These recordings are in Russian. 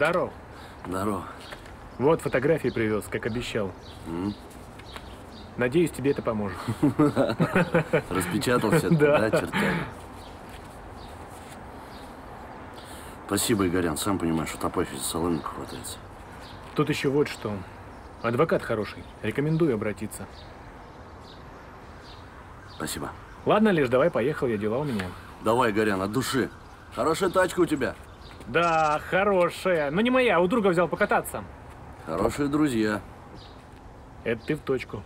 Здоров. Здорово. Вот фотографии привез, как обещал. М? Надеюсь, тебе это поможет. Распечатал все, Да. чертяга? Спасибо, Игорян. Сам понимаешь, что Топафий за соломинку хватается. Тут еще вот что. Адвокат хороший. Рекомендую обратиться. Спасибо. Ладно, лишь давай поехал, я дела у меня. Давай, Игорян, от души. Хорошая тачка у тебя. Да, хорошая. Но не моя, у друга взял покататься. Хорошие друзья. Это ты в точку.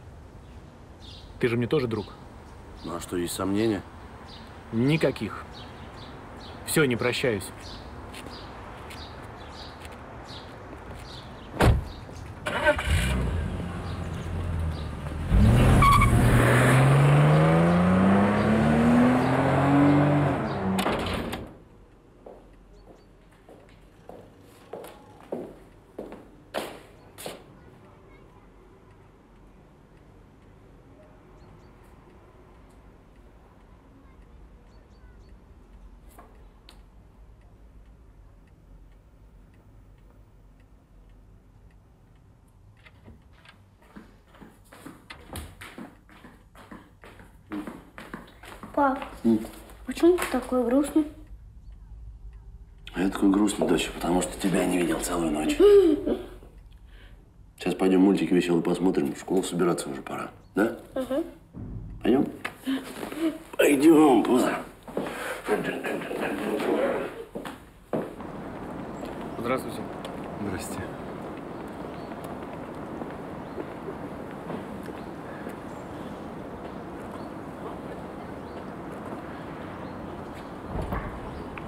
Ты же мне тоже друг. Ну а что, есть сомнения? Никаких. Все, не прощаюсь. Пап, почему ты такой грустный? А я такой грустный, дочь, потому что целую ночь. Сейчас пойдем мультики веселые посмотрим. В школу собираться уже пора. Да? Пойдем? Пойдем, пузо. Здравствуйте. Здрасте.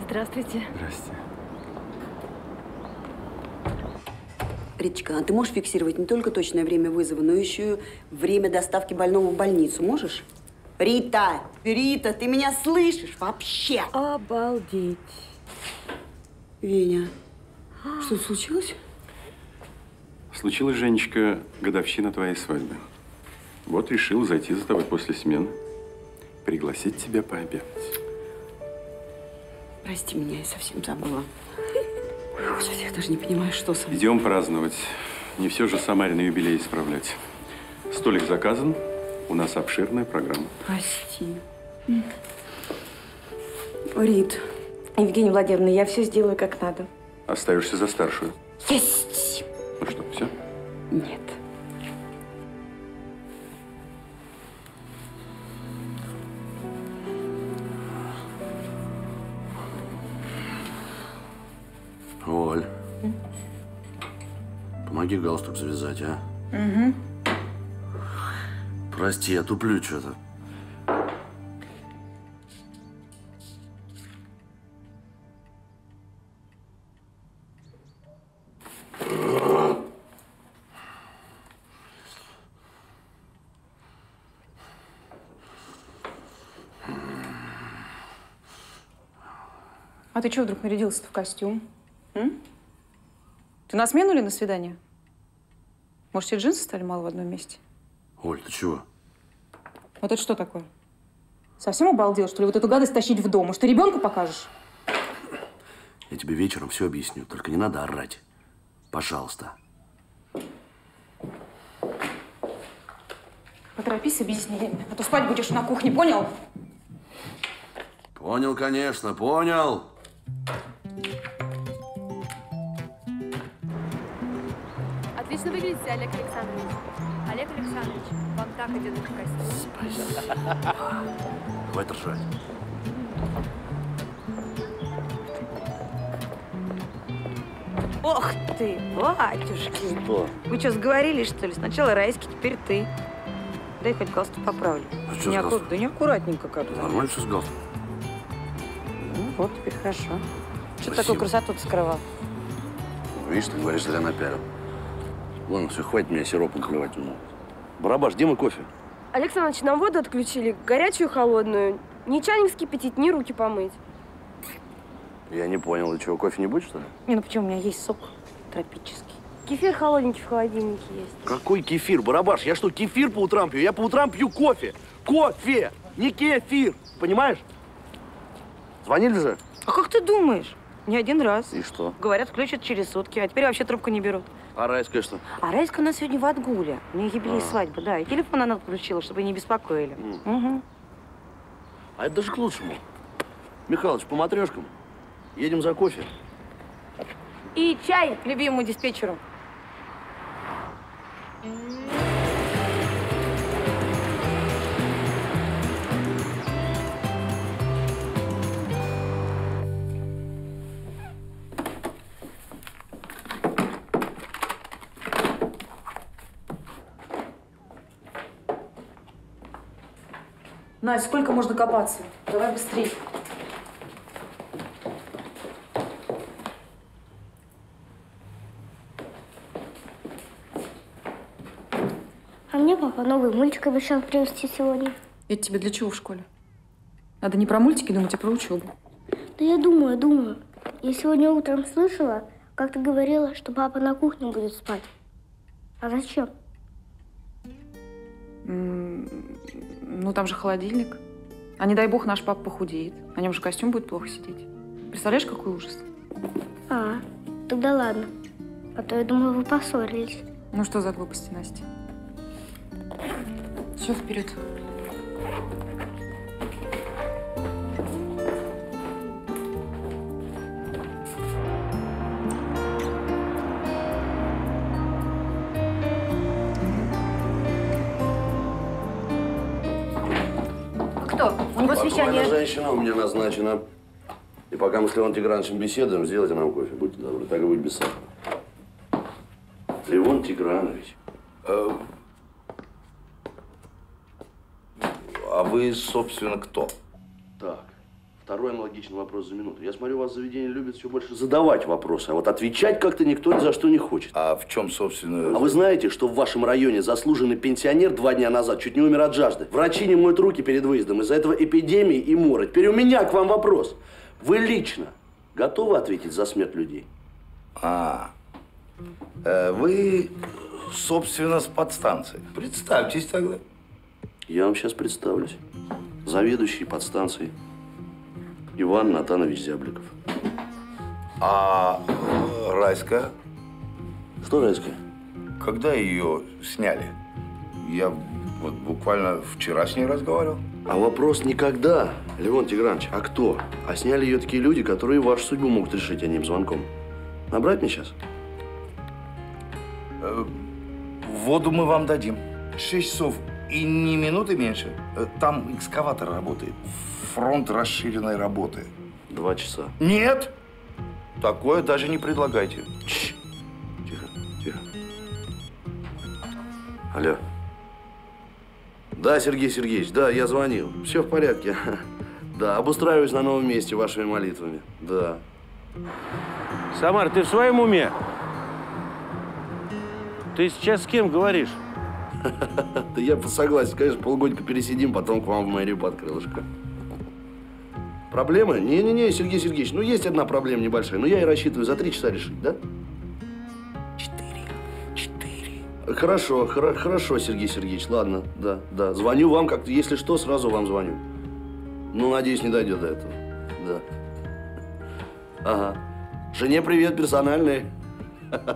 Здравствуйте. Здрасте. Риточка, а ты можешь фиксировать не только точное время вызова, но еще и время доставки больного в больницу? Можешь? Рита! Рита, ты меня слышишь вообще? Обалдеть. Веня, что случилось? Случилась, Женечка, годовщина твоей свадьбы. Вот решил зайти за тобой после смены. Пригласить тебя пообедать. Прости меня, я совсем забыла. Господи, я даже не понимаю, что со мной. Идем праздновать. Не все же Самаре на юбилей исправлять. Столик заказан. У нас обширная программа. Прости. Рит, Евгения Владимировна, я все сделаю как надо. Оставишься за старшую. есть! Ну что, все? Нет. Оль. Помоги галстук завязать, а? Угу. Прости, я туплю что-то. А ты чего вдруг нарядился-то в костюм? М? Ты на смену или на свидание? Может, тебе джинсы стали мало в одном месте? Оль, ты чего? Вот это что такое? Совсем обалдел, что ли, вот эту гадость тащить в дом? Может, ты ребенку покажешь? Я тебе вечером все объясню, только не надо орать. Пожалуйста. Поторопись с объяснениями, а то спать будешь на кухне, понял? Понял, конечно, понял. Отлично выглядите, Олег Александрович. Олег Александрович, вам так идет этот костюм. Хватит ржать. Ох ты, батюшки. Что? Вы что, сговорились, что ли? Сначала Райский, теперь ты. Дай хоть галстук поправлю. А что с Неаккур- галстуком? Да неаккуратненько как-то. Нормально все с галстуком? Ну, вот, теперь хорошо. Что ты Спасибо. такую красоту скрывал? Видишь, ты говоришь, зря напялил. Ладно, все, хватит меня сиропом клевать уже. Барабаш, где мой кофе? Александр Иванович, нам воду отключили, горячую и холодную. Ни чайник вскипятить, ни руки помыть. Я не понял, и чего, кофе не будет, что ли? Не, ну почему? У меня есть сок тропический. Кефир холодненький в холодильнике есть. Какой кефир, Барабаш? Я что, кефир по утрам пью? Я по утрам пью кофе. Кофе, не кефир. Понимаешь? Звонили же? А как ты думаешь? Не один раз. И что? Говорят, включат через сутки, а теперь вообще трубку не берут. А райская что? А Райска у нас сегодня в отгуле. У нее юбилей А. свадьба, да. И телефон она отключила, чтобы не беспокоили. Мгм. А это даже к лучшему. Михалыч, по матрешкам. Едем за кофе. И чай любимому диспетчеру. Настя, сколько можно копаться? Давай быстрее. А мне папа новый мультик обещал привезти сегодня. Это тебе для чего в школе? Надо не про мультики думать, а про учебу. Да я думаю, думаю. Я сегодня утром слышала, как ты говорила, что папа на кухне будет спать. А зачем? Ну, там же холодильник. А не дай бог наш папа похудеет. На нем же костюм будет плохо сидеть. Представляешь, какой ужас? А, тогда ладно. А то я думаю, вы поссорились. Ну что за глупости, Настя? Все, вперед. Спокойно, совещание. женщина у меня назначена. И пока мы с Леон Тиграновичем беседуем, сделайте нам кофе. Будьте добры, так и будет без сахара. Леон Тигранович. Э, А вы, собственно, кто? Так, второй аналогичный вопрос за минуту. Я смотрю, у вас заведение любит все больше задавать вопросы, а вот отвечать как-то никто ни за что не хочет. А в чем, собственно... А вы знаете, что в вашем районе заслуженный пенсионер два дня назад чуть не умер от жажды? Врачи не моют руки перед выездом. Из-за этого эпидемии и мора. Теперь у меня к вам вопрос. Вы лично готовы ответить за смерть людей? А, э, вы, собственно, с подстанции. Представьтесь тогда. Я вам сейчас представлюсь. Заведующий подстанцией Иван Натанович Зябликов. А э, Райская, Что, Райская? когда ее сняли? Я вот буквально вчера с ней разговаривал. А вопрос не когда, Леон Тигранович, а кто? А сняли ее такие люди, которые вашу судьбу могут решить одним звонком. Набрать мне сейчас? Э, Воду мы вам дадим. Шесть часов и ни минуты меньше. Э, Там экскаватор работает. Фронт расширенной работы. Два часа. Нет! Такое даже не предлагайте. Тш. Тихо, тихо. Алло. Да, Сергей Сергеевич, да, я звонил. Все в порядке. Да, обустраиваюсь на новом месте вашими молитвами. Да. Самар, ты в своем уме? Ты сейчас с кем говоришь? Да я согласен, конечно, полгодика пересидим, потом к вам в мэрию под крылышко. Проблемы? Не-не-не, Сергей Сергеевич, ну есть одна проблема небольшая, но я и рассчитываю за три часа решить, да? Четыре. Четыре. Хорошо, хоро- хорошо, Сергей Сергеевич, ладно, да, да. Звоню вам, как если что, сразу вам звоню. Ну, надеюсь, не дойдет до этого. Да. Ага. Жене привет персональный.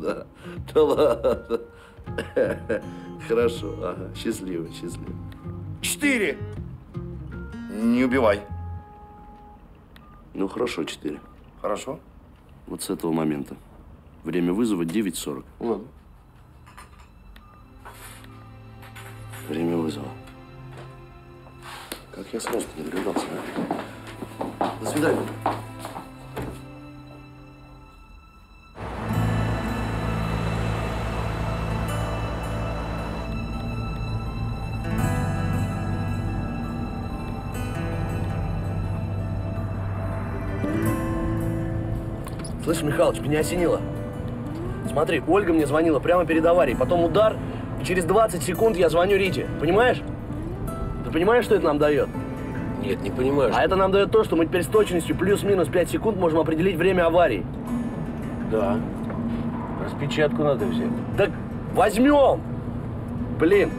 Да. Да ладно. Хорошо, ага. Счастливо, счастливо. Четыре! Не убивай. Ну, хорошо, четыре. Хорошо? Вот с этого момента. Время вызова 9.40. Ладно. Время вызова. Как я сразу не догадался, а? До свидания. Слышь, Михалыч, меня осенило. Смотри, Ольга мне звонила прямо перед аварией, потом удар, и через 20 секунд я звоню Рите. Понимаешь? Ты понимаешь, что это нам дает? Нет, не понимаю. А это нам дает то, что мы теперь с точностью плюс-минус 5 секунд можем определить время аварии. Да. Распечатку надо взять. Так возьмем! Блин.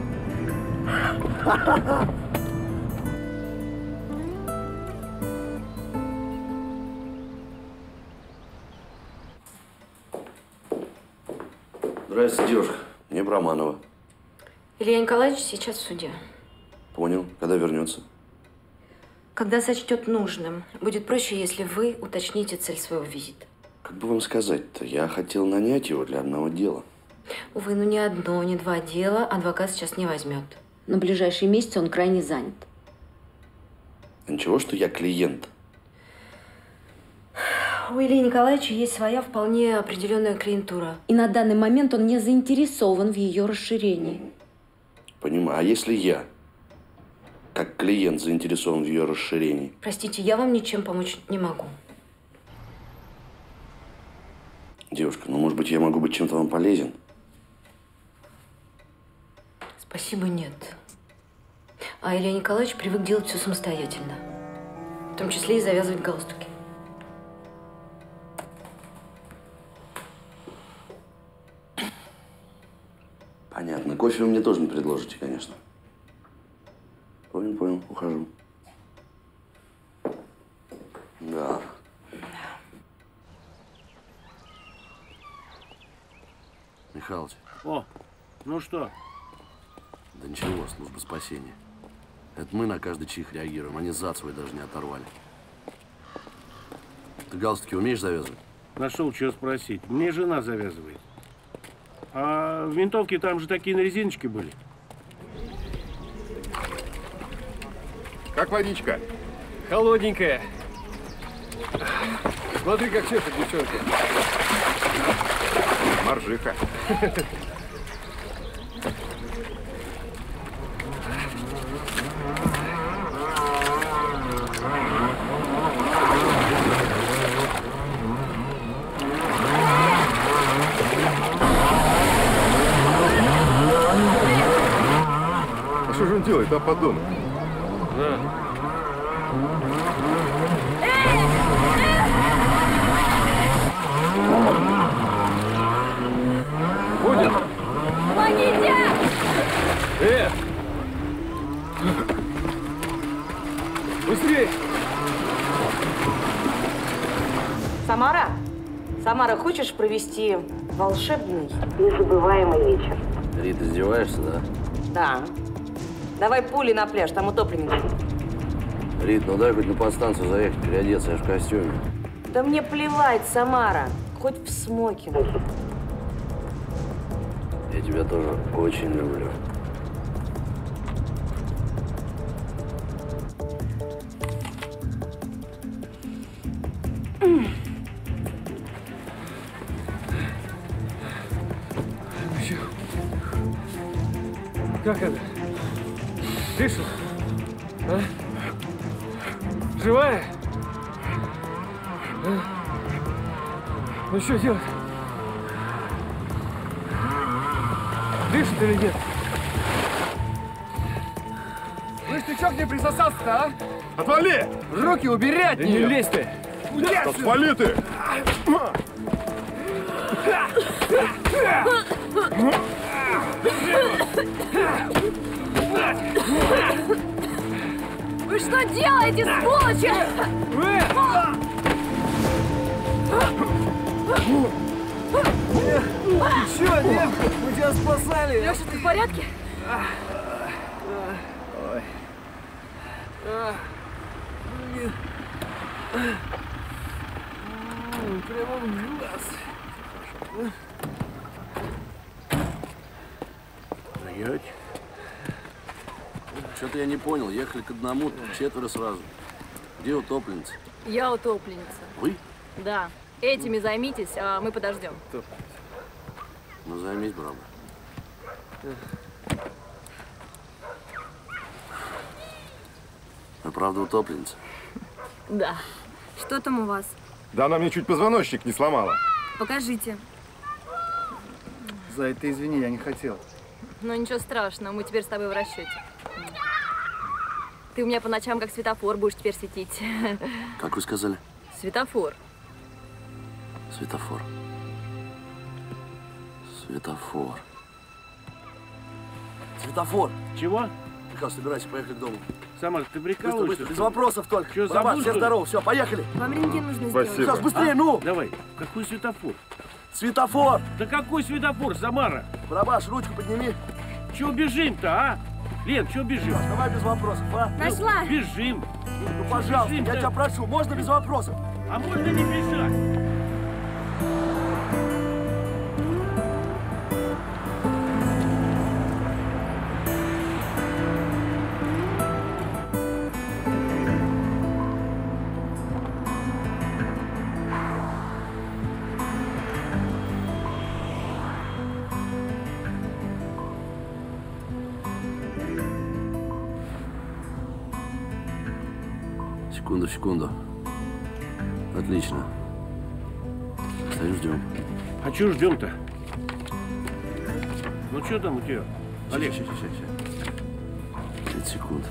Здравствуйте, девушка. Не Браманова. Илья Николаевич сейчас в суде. Понял. Когда вернется? Когда сочтет нужным, будет проще, если вы уточните цель своего визита. Как бы вам сказать-то? Я хотел нанять его для одного дела. Увы, ну ни одно, ни два дела адвокат сейчас не возьмет. На ближайшие месяцы он крайне занят. Ничего, что я клиент. У Ильи Николаевича есть своя вполне определенная клиентура. И на данный момент он не заинтересован в ее расширении. Понимаю. А если я, как клиент, заинтересован в ее расширении? Простите, я вам ничем помочь не могу. Девушка, ну, может быть, я могу быть чем-то вам полезен? Спасибо, нет. А Илья Николаевич привык делать все самостоятельно. В том числе и завязывать галстуки. Понятно. Кофе вы мне тоже не предложите, конечно. Понял, понял. Ухожу. Да. Михалыч, О, ну что? да ничего, служба спасения. Это мы на каждый чих реагируем, они зад свой даже не оторвали. Ты галстуки умеешь завязывать? Нашел, что спросить. Мне жена завязывает. А в винтовке там же такие на резиночке были. Как водичка? Холодненькая. Смотри, как чешет девчонка. Моржиха. А что же он делает, а, подонок? Будет? Помогите! Э! Быстрей! Самара? Самара, хочешь провести волшебный, незабываемый вечер? Рит, издеваешься, да? Да. Давай пули на пляж, там утопленники. Рит, ну дай хоть на подстанцию заехать, переодеться, я в костюме. Да мне плевать, Самара. Хоть в смокинге. Я тебя тоже очень люблю. Что делать? Дышит или нет? Слышь, ты чё к ней присосался-то, а? Отвали! Руки убери от Да нее! не лезь ты! Отвали ты! Вы что делаете, сволочи? Чё, нет? Мы тебя спасали! Леша, ты в порядке? Ой. Прямо в глаз. Даете? Что-то я не понял. Ехали к одному, четверо сразу. Где утопленница? Я утопленница. Вы? Да. Этими займитесь, а мы подождем. Ну, займись, брат. Вы правда утопленница? Да. Что там у вас? Да она мне чуть позвоночник не сломала. Покажите. За это извини, я не хотел. Ну ничего страшного, мы теперь с тобой в расчете. Ты у меня по ночам как светофор будешь теперь светить. Как вы сказали? Светофор. Светофор. Светофор. Светофор! Чего? Михаил, собирайся, поехали к дому. Самар, ты Быстро, прикалываешься? быстро, без что ли? вопросов только. Барабан, забыл, все что здорово, все, поехали. Вам рентген нужно Спасибо. сделать. Сейчас, быстрее, А? ну! Давай. Какой светофор? Светофор! Да какой светофор, Самара? Барабаш, ручку подними. Чего бежим-то, а? Лен, чего бежим? Давай без вопросов, а? Нашла. Бежим. Ну, пожалуйста, я Бежим-то. тебя прошу, можно без вопросов? А можно не бежать? Секунду. Отлично. Стою, ждем. А чего ждем-то? Ну что там у тебя? Олег, Сейчас, сейчас, сейчас. 30 секунд.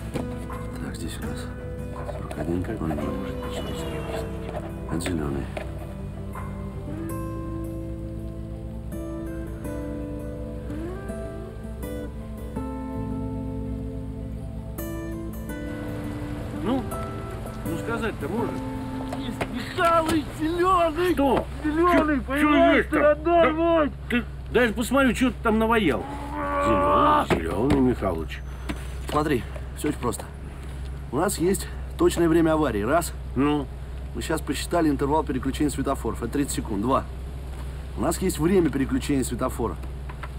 Так, здесь у нас 41, 00. Это зеленый. Сказать-то можно. Михалыч, зеленый! Что? Зеленый, понимаешь, есть-то? родной Да- мой! Ты дай посмотрю, что ты там навоял. Зеленый, зеленый, Михалыч. Смотри, все очень просто. У нас есть точное время аварии. Раз. Ну? Мы сейчас посчитали интервал переключения светофоров. Это 30 секунд. Два. У нас есть время переключения светофора.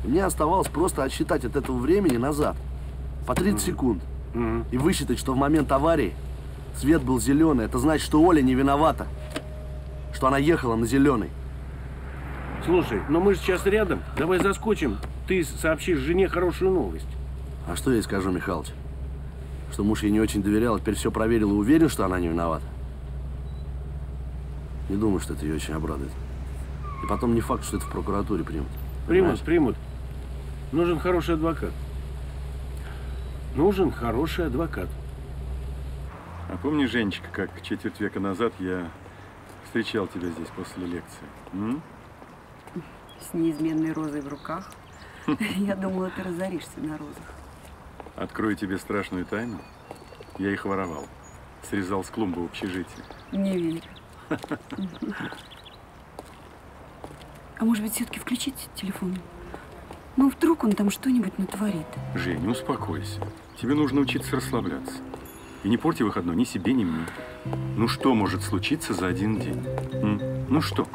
И мне оставалось просто отсчитать от этого времени назад. По 30 секунд. И высчитать, что в момент аварии свет был зеленый. Это значит, что Оля не виновата. Что она ехала на зеленый. Слушай, но мы же сейчас рядом. Давай заскочим. Ты сообщишь жене хорошую новость. А что я ей скажу, Михалыч? Что муж ей не очень доверял, теперь все проверил и уверен, что она не виновата. Не думаю, что это ее очень обрадует. И потом не факт, что это в прокуратуре примут. Примут, Понимаешь? примут. Нужен хороший адвокат. Нужен хороший адвокат. А помнишь, Женечка, как четверть века назад я встречал тебя здесь после лекции? М? С неизменной розой в руках. Я думала, ты разоришься на розах. Открою тебе страшную тайну. Я их воровал. Срезал с клумбы общежития. Не верю. А может быть, все-таки включить телефон? Ну, вдруг он там что-нибудь натворит. Женя, успокойся. Тебе нужно учиться расслабляться. И не порти выходной ни себе, ни мне. Ну что может случиться за один день? М? Ну что?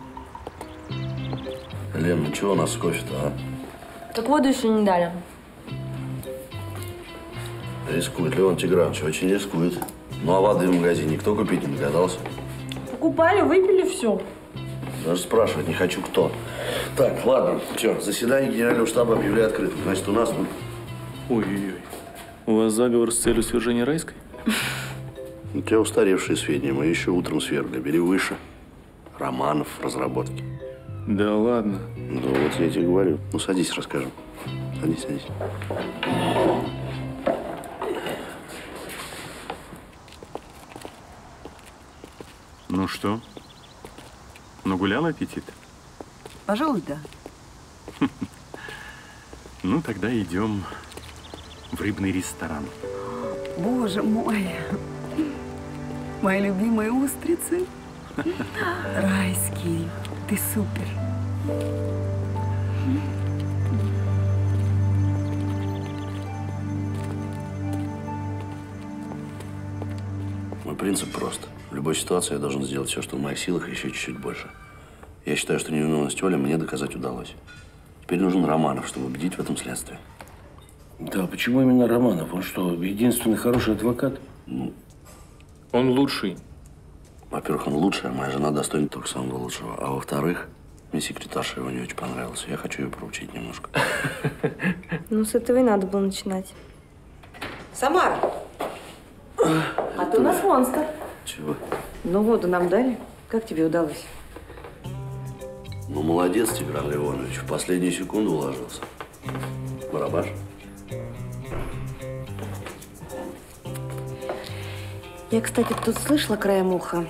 Лен, ну чего у нас с кофе-то, а? Так воду еще не дали. Рискует Леон Тигранович, очень рискует. Ну а воды в магазине никто купить не догадался. Покупали, выпили все. Даже спрашивать не хочу, кто. Так, ладно, все, заседание генерального штаба объявляю открытым. Значит, у нас... Ой-ой-ой. У вас заговор с целью свержения Райской? У тебя устаревшие сведения, мы еще утром свергли. Бери выше. Романов, разработки. Да ладно. Да вот я тебе говорю. Ну, садись, расскажем. Садись, садись. Ну что? Нагулял аппетит? Пожалуй, да. Ну, тогда идем в рыбный ресторан. Боже мой. Мои любимые устрицы. Райский. Ты супер. Мой принцип прост. В любой ситуации я должен сделать все, что в моих силах, еще чуть-чуть больше. Я считаю, что невиновность Оли мне доказать удалось. Теперь нужен Романов, чтобы убедить в этом следствие. Да, почему именно Романов? Он что, единственный хороший адвокат? Он лучший. Во-первых, он лучший, а моя жена достойна только самого лучшего. А во-вторых, мне секретарша его не очень понравилась. Я хочу ее проучить немножко. Ну, с этого и надо было начинать. Самара! А ты у нас монстр. Чего? Ну, воду нам дали. Как тебе удалось? Ну, молодец, Тигран Леонович. В последнюю секунду уложился. Барабаш? Я, кстати, тут слышала краем уха.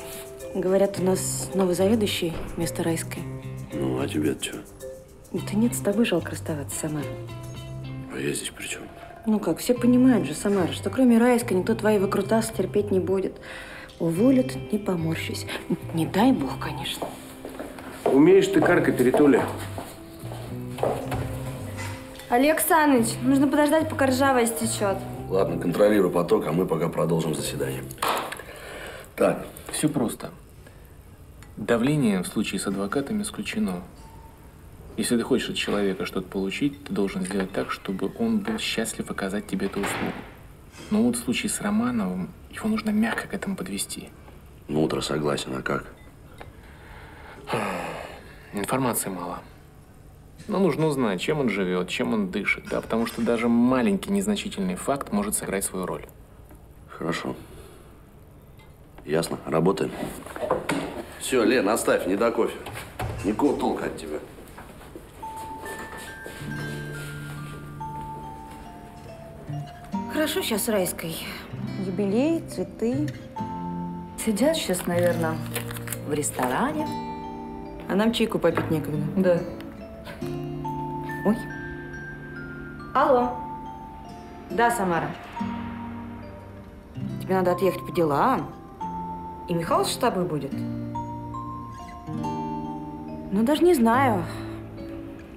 Говорят, у нас новый заведующий вместо Райской. Ну, а тебе-то что? Да нет, с тобой жалко расставаться, Самара. А я здесь при чем? Ну как, все понимают же, Самара, что кроме Райской никто твои выкрутасы терпеть не будет. Уволят, не поморщусь. Не дай бог, конечно. Умеешь ты каркать, Ритуля? Олег Саныч, нужно подождать, пока ржава истечет. Ладно, контролируй поток, а мы пока продолжим заседание. Так. Все просто. Давление в случае с адвокатами исключено. Если ты хочешь от человека что-то получить, ты должен сделать так, чтобы он был счастлив оказать тебе эту услугу. Но вот в случае с Романовым, его нужно мягко к этому подвести. Ну, утро согласен, а как? Информации мало. Но нужно узнать, чем он живет, чем он дышит, да, потому что даже маленький незначительный факт может сыграть свою роль. Хорошо. Ясно, работаем. Все, Лен, оставь, не до кофе. Никакого толка от тебя. Хорошо сейчас с Райской. Юбилей, цветы. Сидят сейчас, наверное, в ресторане. А нам чайку попить некогда. Да. Ой. Алло. Да, Самара. Тебе надо отъехать по делам. И Михалыч с тобой будет? Ну, даже не знаю.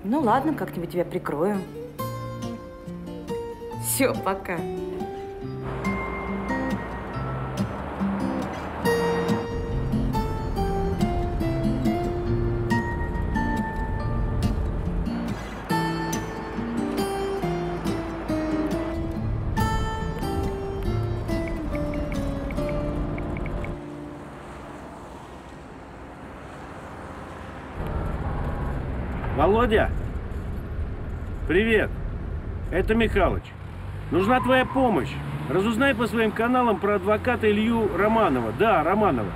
Ну, ладно, как-нибудь тебя прикрою. Все, пока. Володя! Привет! Это Михалыч. Нужна твоя помощь. Разузнай по своим каналам про адвоката Илью Романова. Да, Романова.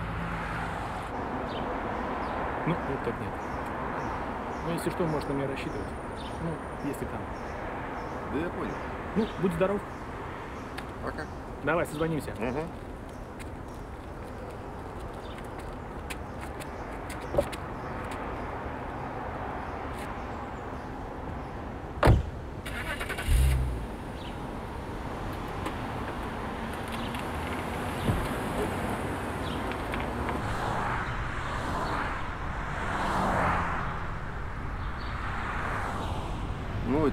Ну, вот так нет. Ну, если что, можешь на меня рассчитывать. Ну, если там. Да я понял. Ну, будь здоров. Пока. Давай, созвонимся. Угу.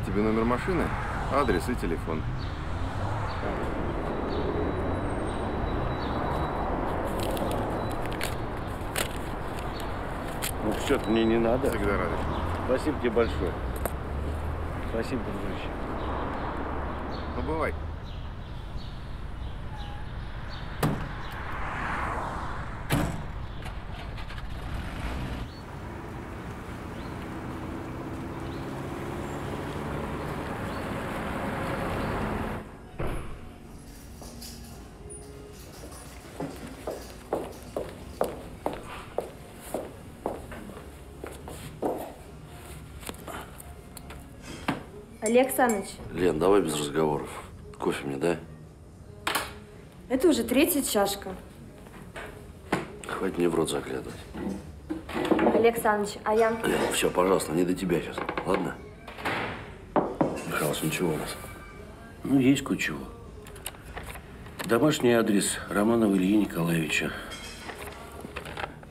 Тебе номер машины, адрес и телефон. Ну, что-то мне не надо. Всегда рады. Спасибо тебе большое. Спасибо, дружище. Ну, бывай. Олег Саныч, Лен, давай без разговоров. Кофе мне дай. это уже третья чашка. Хватит мне в рот заглядывать. Олег Саныч, а я... Лен, все, пожалуйста, не до тебя сейчас. Ладно? Михалыч, ничего у нас. Ну, есть кое-чего. Домашний адрес Романова Ильи Николаевича.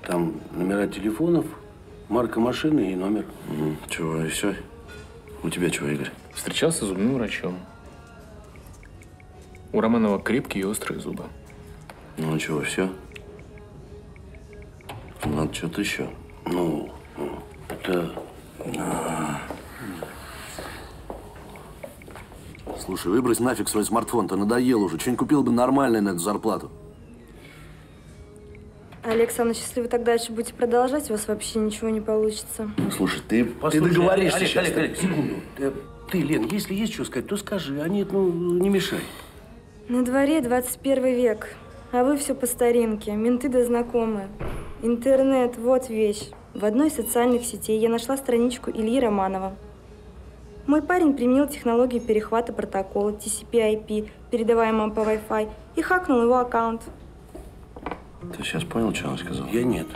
Там номера телефонов, марка машины и номер. Угу. Чего, и все? У тебя чего, Игорь? Встречался с зубным врачом. У Романова крепкие и острые зубы. Ну, чего, все? Надо что-то еще. Ну, это... Слушай, выбрось нафиг свой смартфон, ты надоел уже. Что-нибудь купил бы нормальное на эту зарплату. Олег Саныч, если вы так дальше будете продолжать, у вас вообще ничего не получится. Слушай, ты, Послушай, ты договоришься Олег, сейчас. Олег, Олег, секунду. Э, Ты, Лен, если есть что сказать, то скажи, а нет, ну, не мешай. На дворе 21 век, а вы все по старинке, менты да знакомые. Интернет, вот вещь. В одной из социальных сетей я нашла страничку Ильи Романова. Мой парень применил технологию перехвата протокола TCP-IP, передаваемого по Wi-Fi, и хакнул его аккаунт. Ты сейчас понял, что он сказал? Я нет.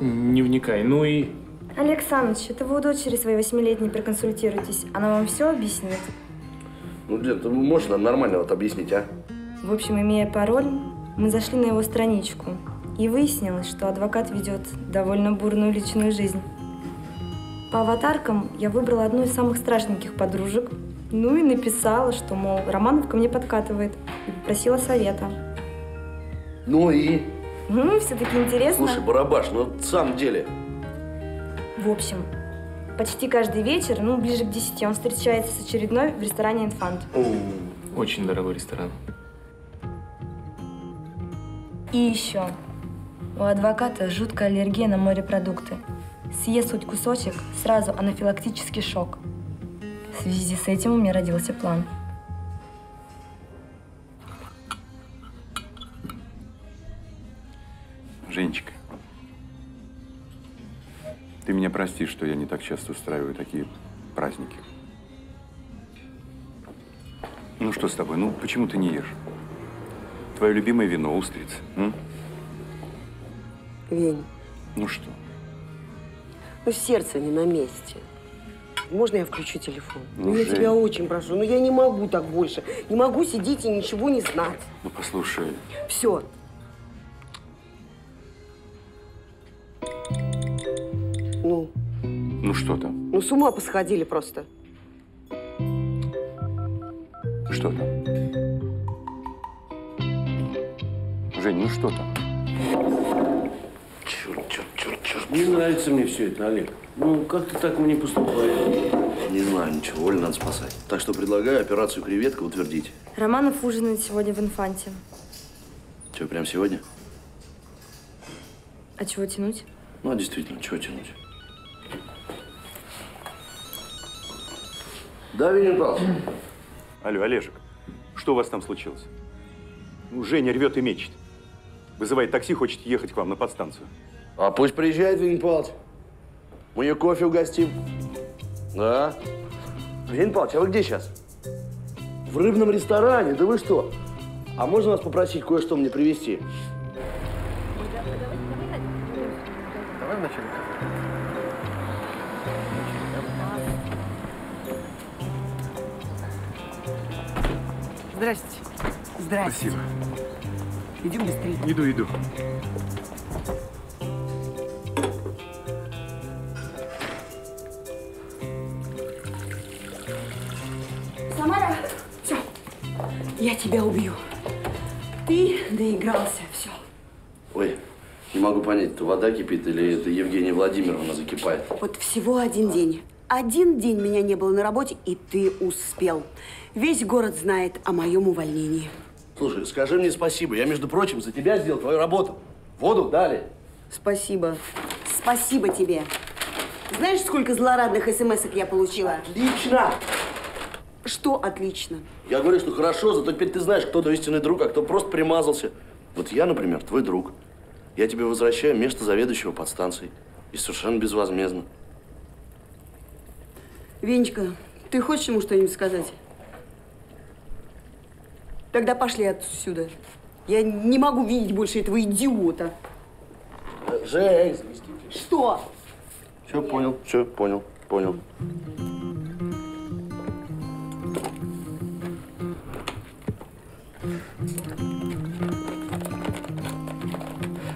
Не вникай. Ну и... Олег Саныч, это вы у дочери своей восьмилетней проконсультируйтесь. Она вам все объяснит. Ну, Лен, ты можешь нам нормально вот объяснить, а? В общем, имея пароль, мы зашли на его страничку. И выяснилось, что адвокат ведет довольно бурную личную жизнь. По аватаркам я выбрала одну из самых страшненьких подружек. Ну и написала, что, мол, Романов ко мне подкатывает. И попросила совета. Ну и? Ну, все-таки интересно. Слушай, Барабаш, ну в самом деле. В общем, почти каждый вечер, ну, ближе к 10, он встречается с очередной в ресторане «Инфант». Очень дорогой ресторан. И еще. У адвоката жуткая аллергия на морепродукты. Съест хоть кусочек, сразу анафилактический шок. В связи с этим у меня родился план. Женечка, ты меня прости, что я не так часто устраиваю такие праздники. Ну что с тобой? Ну почему ты не ешь? Твое любимое вино, устрицы. м? Вень, Ну что? ну сердце не на месте. Можно я включу телефон? Ну, я Жень. тебя очень прошу, но я не могу так больше. Не могу сидеть и ничего не знать. Ну послушай, Все. Что там? ну с ума посходили просто. Что там? Жень, ну что там? Черт, черт, черт, черт. Не нравится мне все это, Олег. Ну, как ты так мне поступаешь? Не знаю ничего, Олю надо спасать. Так что предлагаю операцию «Креветка» утвердить. Романов ужинает сегодня в «Инфанте». Что, прям сегодня? А чего тянуть? Ну, а действительно, чего тянуть? Да, Винни Павлович? Алло, Олежек, что у вас там случилось? Ну, Женя рвет и мечет. Вызывает такси, хочет ехать к вам на подстанцию. А пусть приезжает, Винни Павлович. Мы ее кофе угостим. Да. Винни Павлович, а вы где сейчас? В рыбном ресторане? Да вы что? А можно вас попросить кое-что мне привезти? Давай вначале Здрасте. Здрасте. Спасибо. Идем быстрее. Иду, иду. Самара, все. Я тебя убью. Ты доигрался, все. Ой, не могу понять, это вода кипит или это Евгения Владимировна закипает? Вот всего один день. Один день меня не было на работе, и ты успел. Весь город знает о моем увольнении. Слушай, скажи мне спасибо. Я, между прочим, за тебя сделал твою работу. Воду дали. Спасибо. Спасибо тебе. Знаешь, сколько злорадных смс я получила? Отлично! Что отлично? Я говорю, что хорошо, зато теперь ты знаешь, кто твой истинный друг, а кто просто примазался. Вот я, например, твой друг. Я тебе возвращаю место заведующего подстанцией. И совершенно безвозмездно. Венечка, ты хочешь ему что-нибудь сказать? Тогда пошли отсюда. Я не могу видеть больше этого идиота. Жень! Что? Все, понял, все, понял, понял.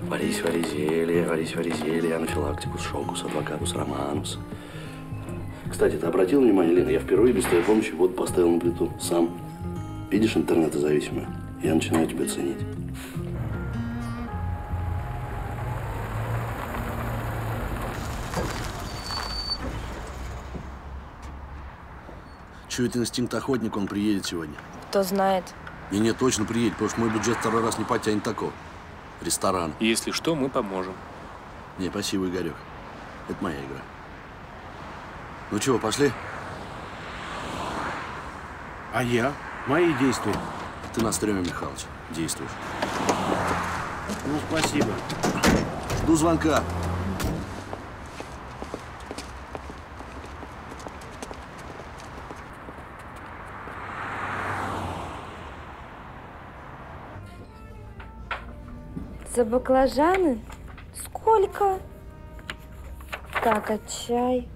Варись, вари зелье, варись, вари зелье, анафилактикус, шокус, адвокатус, романус. Кстати, ты обратил внимание, Лена, я впервые без твоей помощи воду поставил на плиту. Сам. Видишь, интернетозависимая. Я начинаю тебя ценить. Чует инстинкт охотника, он приедет сегодня. Кто знает. И не точно приедет, потому что мой бюджет второй раз не потянет такого. Ресторан. Если что, мы поможем. Не, спасибо, Игорек. Это моя игра. Ну чего, пошли? А я? Мои действия. Ты на стреме, Михалыч, действуешь. Ну, спасибо. Жду звонка. За баклажаны? Сколько? Так, а чай?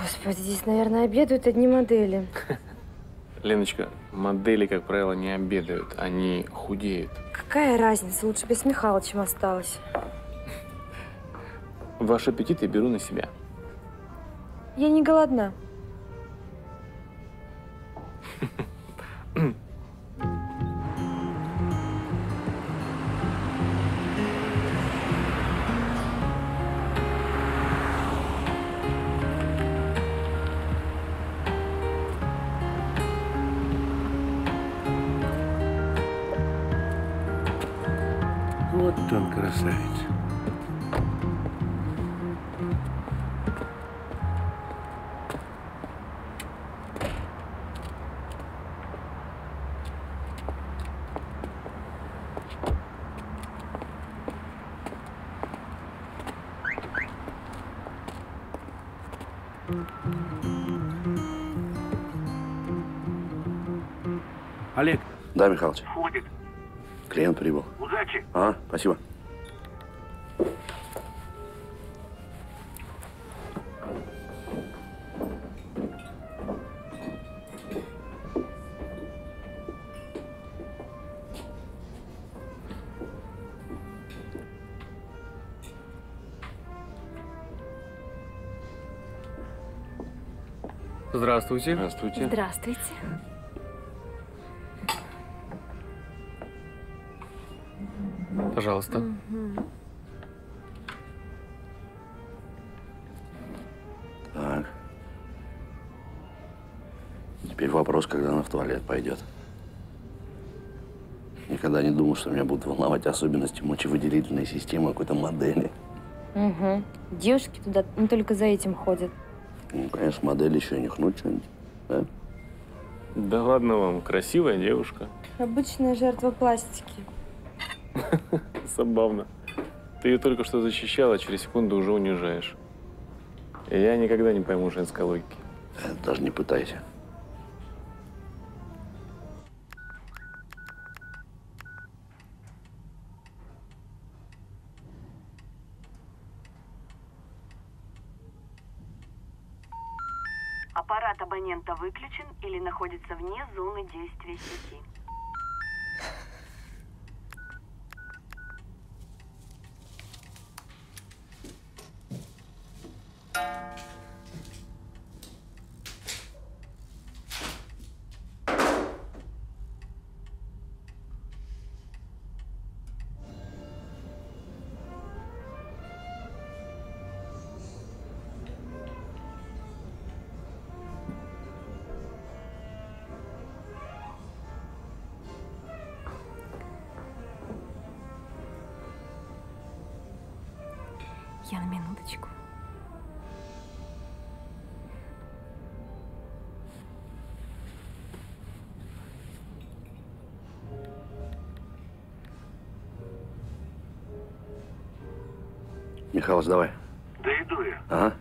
Господи, здесь, наверное, обедают одни модели. Леночка, модели, как правило, не обедают, они худеют. Какая разница? Лучше бы с Михалычем осталось. Ваш аппетит я беру на себя. Я не голодна. он, красавец. Олег. Да, Михалыч. Ходит. Клиент прибыл. Удачи. А, спасибо. Здравствуйте. Здравствуйте. Здравствуйте. Пожалуйста. Мгм. Так. Теперь вопрос, когда она в туалет пойдет. Никогда не думал, что меня будут волновать особенности мочевыделительной системы какой-то модели. Угу. Девушки туда не только за этим ходят. Ну, конечно, модель еще и нюхнуть что-нибудь. Да? Да ладно вам, красивая девушка. Обычная жертва пластики. Забавно. Ты ее только что защищала, а через секунду уже унижаешь. И я никогда не пойму женской логики. Э, Даже не пытайся. Находится вне зоны действия сети. Михалыч, давай. Да иду я. Ага.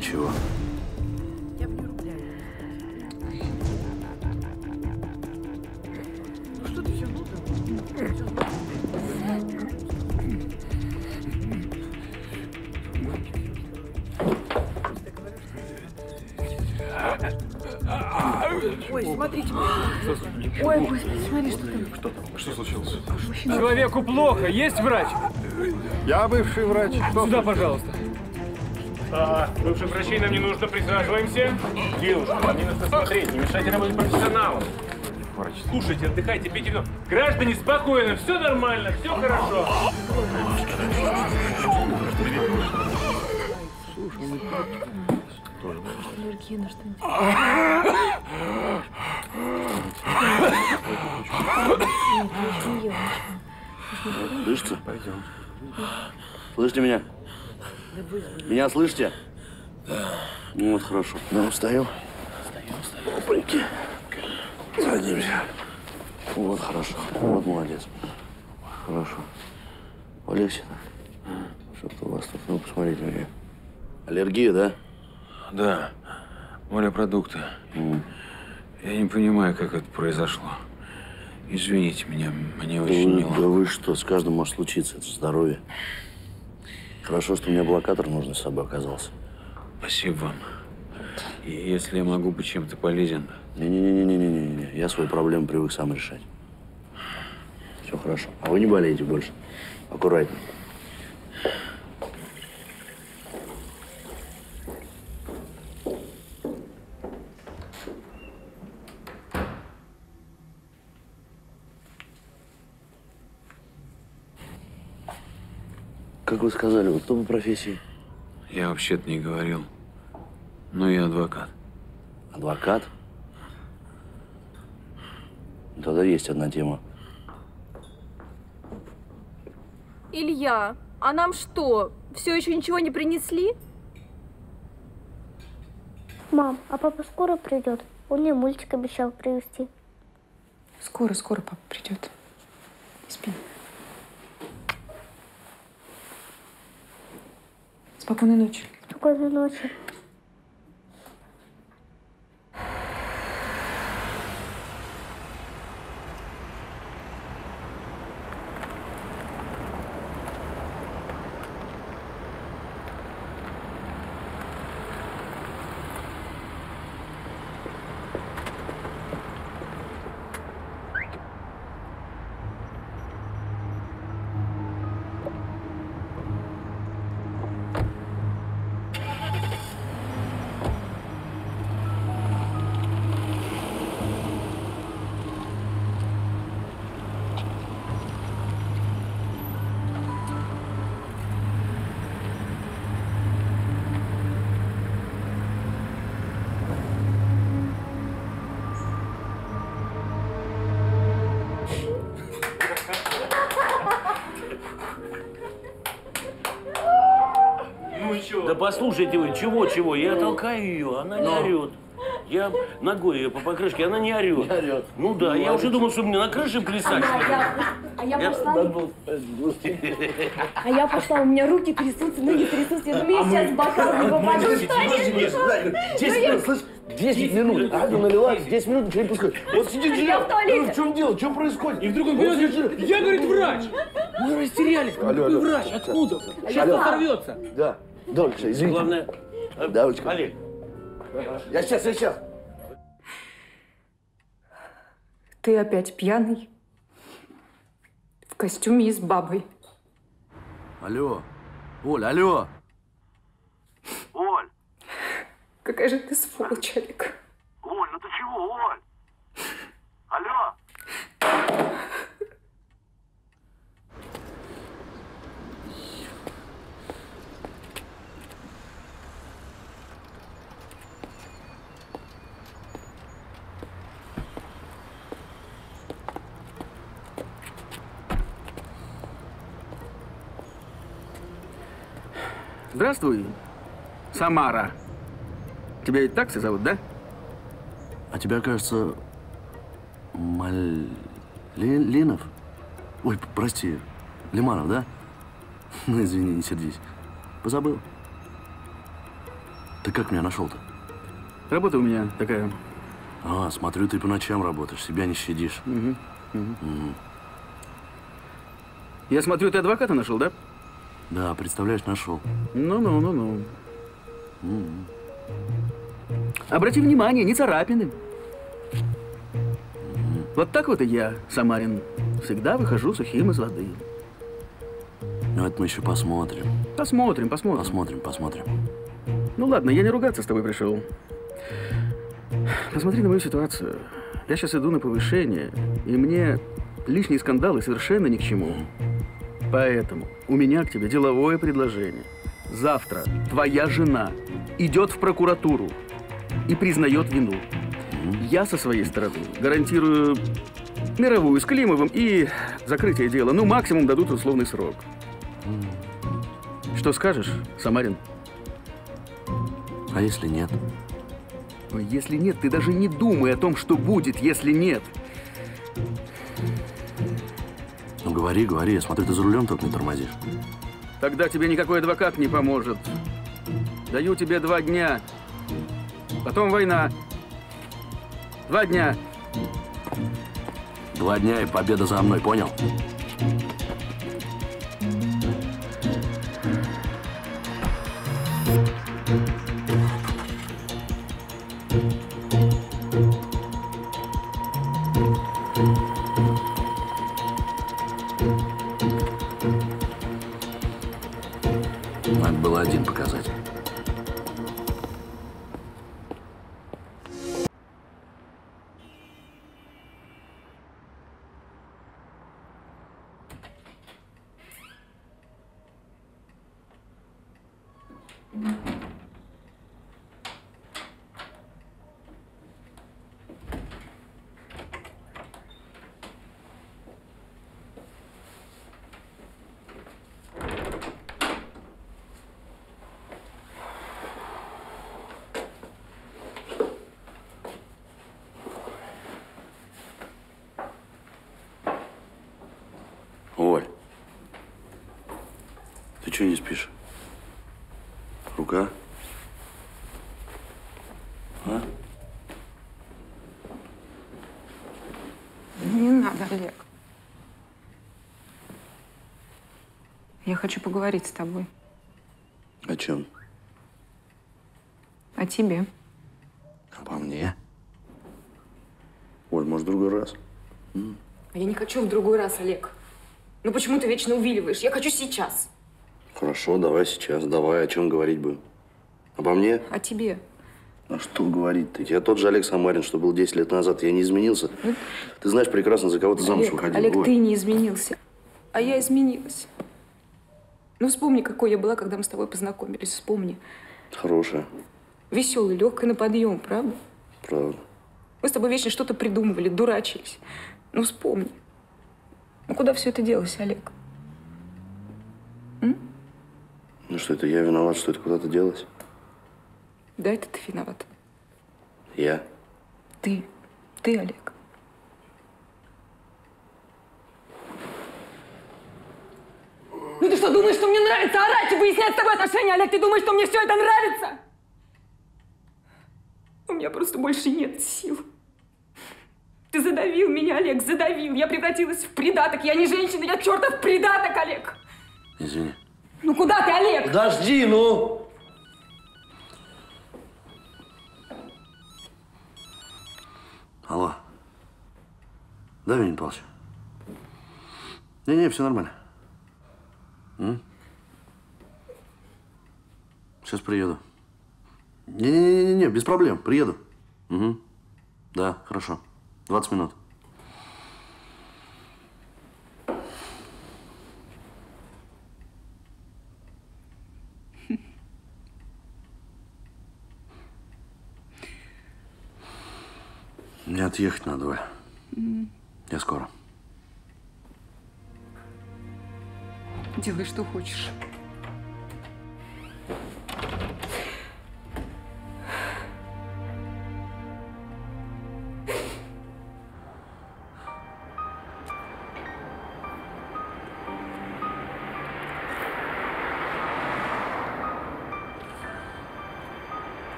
Ничего. Ой, смотрите. Ой, господи, смотри, что там. Что, что случилось? Человеку плохо. Есть врач? Я бывший врач. Сюда, пожалуйста. А, бывших врачей нам не нужно, присаживаемся. Девушка, вам не нужно смотреть, не мешайте работе профессионалам. Слушайте, отдыхайте, пейте вино. Граждане, спокойно, все нормально, все хорошо. Аллергия на что-нибудь. Слышите? Слышите меня? Меня слышите? Ну вот хорошо. Ну, встаем. Опаньки. Садимся. Вот хорошо. Вот молодец. Хорошо. Полегче. Что-то у вас тут, ну, посмотрите меня. Аллергия, да? Да, морепродукты. Я не понимаю, как это произошло. Извините меня, мне Да очень вы, неловко. да вы что, с каждым может случиться, это здоровье. Хорошо, что у меня блокатор нужный с собой оказался. Спасибо вам. И если я могу быть чем-то полезен, Не-не-не-не-не-не, я свои проблемы привык сам решать. Все хорошо. А вы не болеете больше? Аккуратнее. Как вы сказали, вы кто по профессии? я вообще-то не говорил. Но я адвокат. Адвокат? Тогда есть одна тема. Илья, а нам что, все еще ничего не принесли? Мам, а папа скоро придет? Он мне мультик обещал привезти. Скоро, скоро папа придет. Спи. Спокойной ночи. Спокойной ночи. Да послушайте вы, чего-чего, я толкаю ее, она не орет. Я ногой ее по покрышке, она не орет. Не орет. Ну да, я уже думал, что мне на крыше плясать. что ли. А я Я- пошла, а я пошла, у меня руки трясутся, ноги трясутся, я думаю, я сейчас бокал не попаду. Десять минут, слышь? 10 минут. Аня налила, 10 минут ничего не пускай. Вот сидит Я жираф. в туалете. Ну, В чем дело? Что происходит? И вдруг он берет я, говорит, врач. Мы растерялись. Алло, Какой алло. врач? Откуда? Сейчас оторвется. Да. Дольше, извините. Главное, Давочка. Олег. Я сейчас, я сейчас. Ты опять пьяный? В костюме и с бабой. Алло. Оль, алло. Оль, Какая же ты сволочь, Олег. Оль, ну ты чего, Оль? Алло. Здравствуй, Самара. Тебя ведь так все зовут, да? А тебя, кажется, Маль... Ли- Линов? Ой, прости, Лиманов, да? Ну, извини, не сердись. Позабыл. Ты как меня нашел-то? Работа у меня такая. А, смотрю, ты по ночам работаешь, себя не щадишь. Мгм, мгм. Мгм. Я смотрю, ты адвоката нашел, да? Да, представляешь, нашел. Ну-ну, ну-ну. Мгм. Обрати внимание, не царапины. Вот так вот и я, Самарин, всегда выхожу сухим из воды. Ну, это мы еще посмотрим. Посмотрим, посмотрим. Посмотрим, посмотрим. Ну ладно, я не ругаться с тобой пришел. Посмотри на мою ситуацию. Я сейчас иду на повышение, и мне лишние скандалы совершенно ни к чему. Поэтому у меня к тебе деловое предложение. Завтра твоя жена идет в прокуратуру и признает вину. Я со своей стороны гарантирую мировую с Климовым и закрытие дела. Ну, максимум дадут условный срок. Что скажешь, Самарин? А если нет? Если нет, ты даже не думай о том, что будет, если нет. Говори, говори. Я смотрю, ты за рулем только не тормозишь. Тогда тебе никакой адвокат не поможет. Даю тебе два дня. Потом война. Два дня. Два дня и победа за мной, понял? Хочу поговорить с тобой. О чем? О тебе. Обо мне? Оль, может, в другой раз? А я не хочу в другой раз, Олег. Ну почему ты вечно увиливаешь? Я хочу сейчас. Хорошо, давай сейчас. Давай, о чем говорить будем? Обо мне? О тебе. А что говорить-то? Я тот же Олег Самарин, что был 10 лет назад. Я не изменился. Ты знаешь прекрасно, за кого ты замуж Олег, выходил. Олег, Оль. ты не изменился. А я изменилась. Ну вспомни, какой я была, когда мы с тобой познакомились. Вспомни. Хорошая, Веселый, легкой на подъем, правда? правда. Мы с тобой вечно что-то придумывали, дурачились. Ну вспомни. Ну куда все это делось, Олег? Ну что, это я виноват, что это куда-то делось? Да, это ты виноват. Я? Ты. Ты, Олег. Ну ты что, думаешь, что мне нравится орать и выяснять с тобой отношения, Олег? Ты думаешь, что мне все это нравится? У меня просто больше нет сил. Ты задавил меня, Олег, задавил. Я превратилась в придаток. Я не женщина, я чертов придаток, Олег. Извини. Ну куда ты, Олег? Подожди, ну! Алло. Да, Венин Павлович? Не-не, все нормально. М? Сейчас приеду. Не-не-не-не, без проблем, приеду. Угу. Да, хорошо. 20 минут. Мне отъехать надо, Валь. Я скоро. Делай, что хочешь.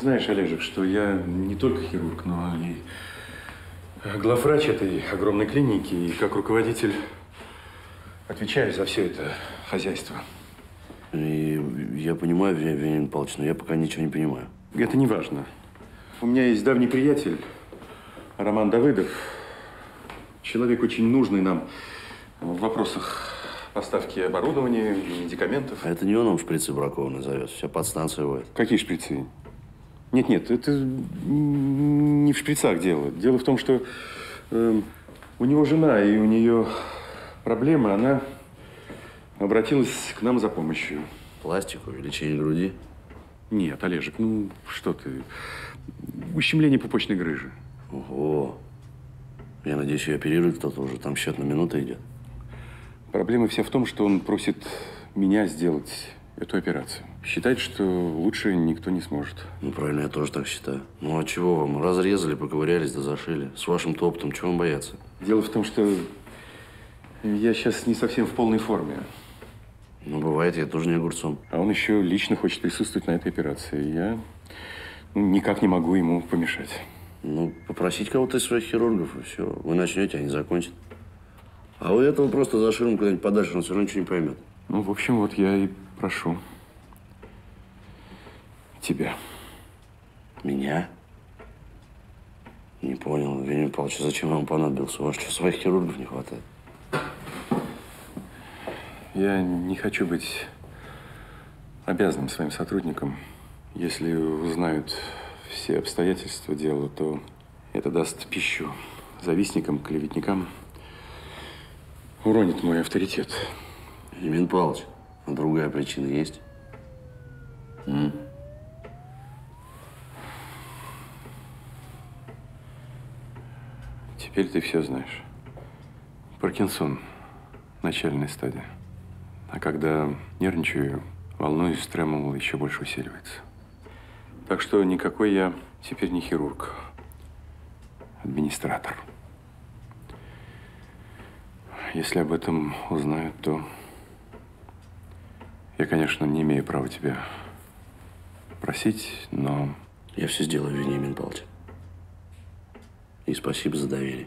Знаешь, Олежек, что я не только хирург, но и главврач этой огромной клиники, и как руководитель отвечаю за все это хозяйство. И я понимаю, Ве- Вениамин Павлович, но я пока ничего не понимаю. Это не важно. У меня есть давний приятель, Роман Давыдов. Человек очень нужный нам в вопросах поставки оборудования, медикаментов. А это не он нам шприцы бракованные зовет, вся подстанция воет. Какие шприцы? Нет, нет, это не в шприцах дело. Дело в том, что э, у него жена, и у нее проблемы, она обратилась к нам за помощью. Пластику, увеличение груди? Нет, Олежек, ну что ты. Ущемление пупочной грыжи. Ого. Я надеюсь, ее оперирует кто-то уже, там счет на минуты идет. Проблема вся в том, что он просит меня сделать эту операцию. Считает, что лучше никто не сможет. Ну, правильно, я тоже так считаю. Ну, а чего вам? Разрезали, поковырялись, да зашили. С вашим-то опытом, чего вам бояться? Дело в том, что я сейчас не совсем в полной форме. Ну, бывает, я тоже не огурцом. А он еще лично хочет присутствовать на этой операции. Я ну, никак не могу ему помешать. Ну, попросить кого-то из своих хирургов, и все. Вы начнете, они закончат. А у этого просто за ширму куда-нибудь подальше, он все равно ничего не поймет. Ну, в общем, вот я и прошу тебя. Меня? Не понял, Вениамин Павлович, зачем вам понадобился? У вас что, своих хирургов не хватает? Я не хочу быть обязанным своим сотрудникам. Если узнают все обстоятельства дела, то это даст пищу завистникам, клеветникам, уронит мой авторитет. Вениамин Павлович, а другая причина есть? М? Теперь ты все знаешь. Паркинсон. Начальная стадия. А когда нервничаю, волнуюсь, тремол еще больше усиливается. Так что никакой я теперь не хирург. Администратор. Если об этом узнают, то я, конечно, не имею права тебя просить, но... Я все сделаю, Вениамин Павлович. И спасибо за доверие.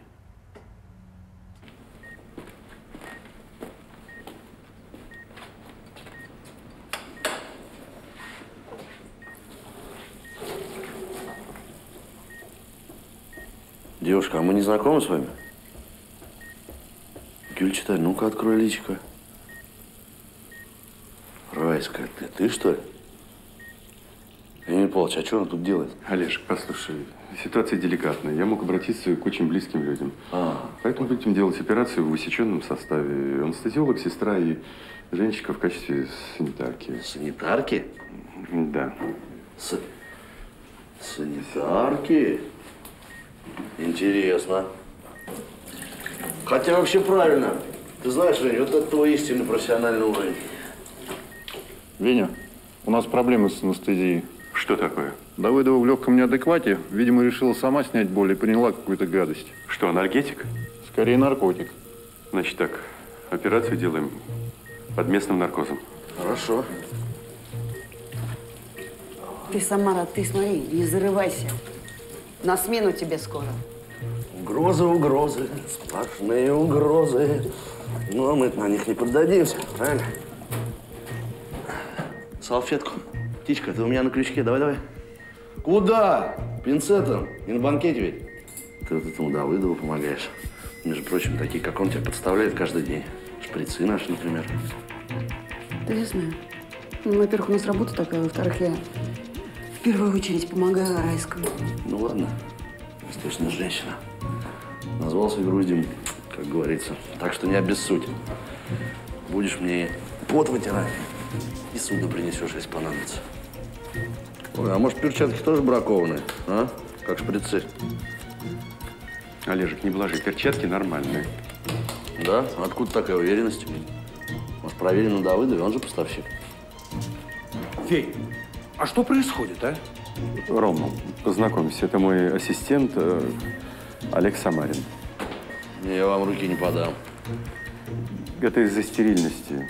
Девушка, а мы не знакомы с вами? Гюльчатай, ну-ка открой личико. Райская, ты, ты что ли? Вениамин Павлович, а что он тут делает? Олежек, послушай, ситуация деликатная. Я мог обратиться к очень близким людям. А. Поэтому будем делать операцию в усеченном составе. Анестезиолог, сестра и женщика в качестве санитарки. Санитарки? Да. С... Санитарки? Интересно. Хотя вообще правильно. Ты знаешь, Жень, вот это твой истинный профессиональный уровень. Веня, у нас проблемы с анестезией. Что такое? Давыдова в легком неадеквате, видимо, решила сама снять боль и приняла какую-то гадость. Что, анальгетик? Скорее наркотик. Значит так, операцию делаем под местным наркозом. Хорошо. Ты, Самара, ты смотри, не зарывайся. На смену тебе скоро. Угрозы, угрозы, сплошные угрозы. Но мы на них не поддадимся, правильно? Салфетку. Птичка, ты у меня на крючке, давай, давай. Куда? Пинцетом. Не на банкете ведь. Ты вот этому Давыдову помогаешь. Между прочим, такие, как он, тебя подставляют каждый день. Шприцы наши, например. Да я знаю. Ну, во-первых, у нас работа такая, во-вторых, я в первую очередь помогаю Райскому. Ну ладно, восточная женщина. Назвался груздем, как говорится. Так что не обессудь. Будешь мне пот вытирать и судно принесешь, если понадобится. Ой, а может перчатки тоже бракованные, а? Как шприцы. Олежек, не блажи, перчатки нормальные. Да? Откуда такая уверенность? Может, проверим на Давыдове, он же поставщик. Фей, а что происходит, а? Рома, познакомься, это мой ассистент э, Олег Самарин. Я вам руки не подам. Это из-за стерильности.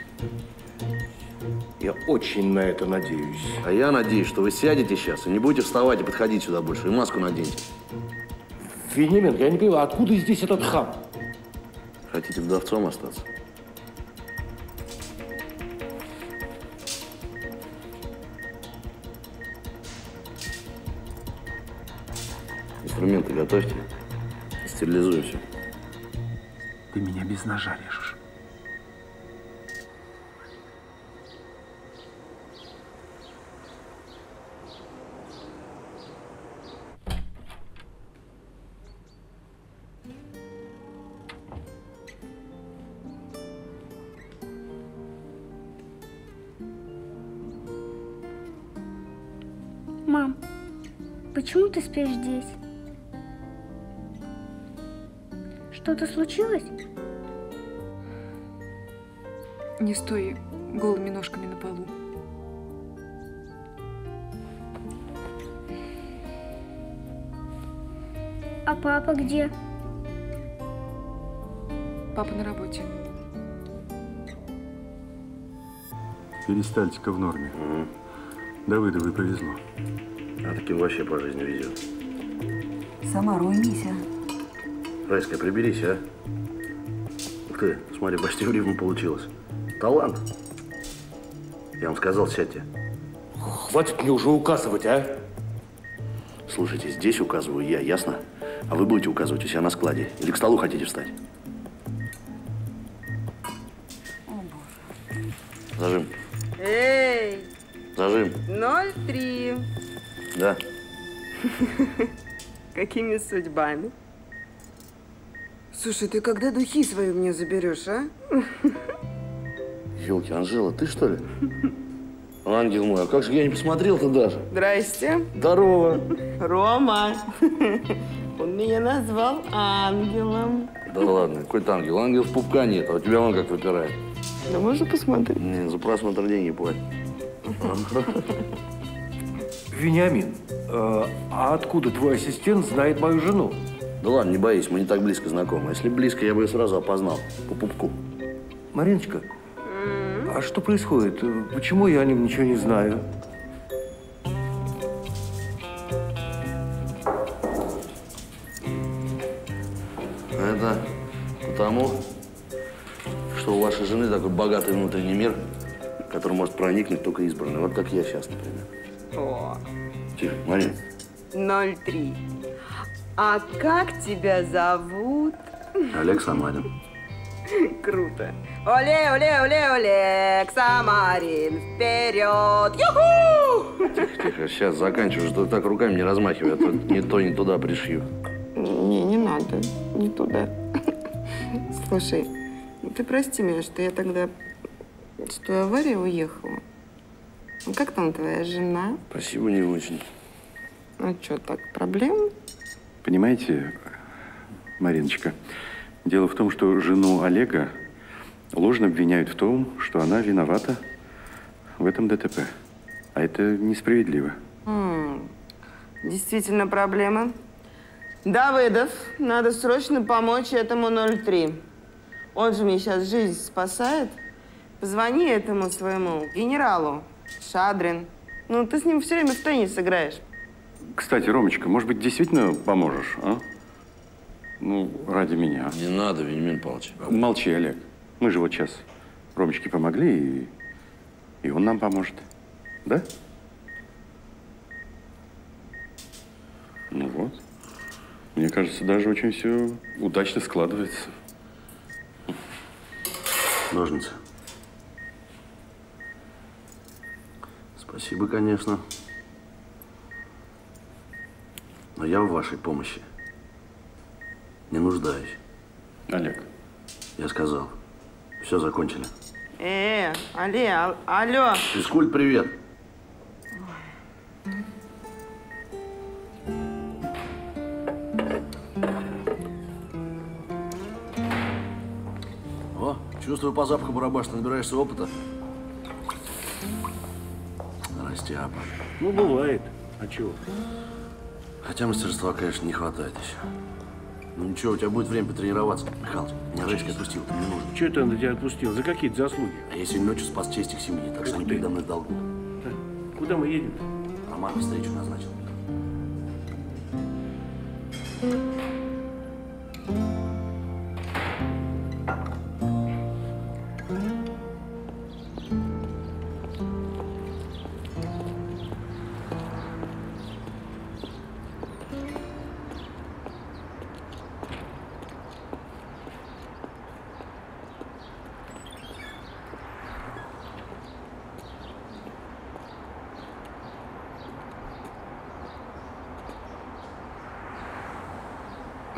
Я очень на это надеюсь. А я надеюсь, что вы сядете сейчас и не будете вставать и подходить сюда больше, и маску наденьте. Вениамин, я не понимаю, откуда здесь этот хам? Хотите вдовцом остаться? Инструменты готовьте. Стерилизуем все. Ты меня без ножа режешь. Почему ты спишь здесь? Что-то случилось? Не стой голыми ножками на полу. А папа где? Папа на работе. Перистальтика в норме. Давыдовой повезло. А таким вообще по жизни везет. Сама уймись, а. Райская, приберись, а. Ух ты, смотри, почти в рифму получилось. Талант. Я вам сказал, сядьте. Хватит мне уже указывать, а? Слушайте, здесь указываю я, ясно? А вы будете указывать у себя на складе. Или к столу хотите встать? Зажим. Эй, Зажим. 03. Да. Какими судьбами? Слушай, ты когда духи свои мне заберешь, а? Елки, Анжела, ты что ли? Ангел мой, а как же я не посмотрел-то даже? Здрасте. Здорово. Рома. Он меня назвал ангелом. Да ладно, какой то ангел? Ангел в пупка нет, а у тебя он как выпирает. Да можно посмотреть? Не, за просмотр деньги платят. Вениамин, э, а откуда твой ассистент знает мою жену? Да ладно, не боись, мы не так близко знакомы. Если близко, я бы ее сразу опознал. По пупку. Мариночка, а что происходит? Почему я о нем ничего не знаю? Это потому, что у вашей жены такой богатый внутренний мир, который может проникнуть только избранный. Вот как я сейчас, например. О, Тихо, Марин. 03. А как тебя зовут? Олег Самарин. Круто. Оле, оле, оле, Олег Самарин, вперед! Юху! Тихо, сейчас заканчиваю, что ты так руками не размахивай, а то не то, не туда пришью. Не, не надо, не туда. Слушай, ну ты прости меня, что я тогда с той аварии уехала. Ну, Как там твоя жена? Спасибо, не очень. А что, так, проблем? Понимаете, Мариночка, дело в том, что жену Олега ложно обвиняют в том, что она виновата в этом ДТП. А это несправедливо. М, Действительно проблема. Давыдов, надо срочно помочь этому 03. Он же мне сейчас жизнь спасает. Позвони этому своему генералу, Шадрин. Ну, ты с ним все время в теннис играешь. Кстати, Ромочка, может быть, действительно поможешь, а? Ну, ради меня. Не надо, Вениамин Павлович. Молчи, Олег. Мы же вот сейчас Ромочке помогли, и, и он нам поможет. Да? Ну вот. Мне кажется, даже очень все удачно складывается. Ножницы. Спасибо, конечно. Но я в вашей помощи не нуждаюсь. Олег. Я сказал. Все закончили. Э, -э Оле, а алло. Физкульт, привет. О, чувствую по запаху барабаш, набираешься опыта. Растяпа. Ну, бывает. А чего? Хотя мастерства, конечно, не хватает еще. Ну ничего, у тебя будет время потренироваться, Михалыч. Меня Речка отпустил, ты мне нужен. Че это он тебя отпустил? За какие-то заслуги? А я сегодня ночью спас честь их семьи, так что они передо мной в долгу. Куда мы едем? Роман встречу назначил.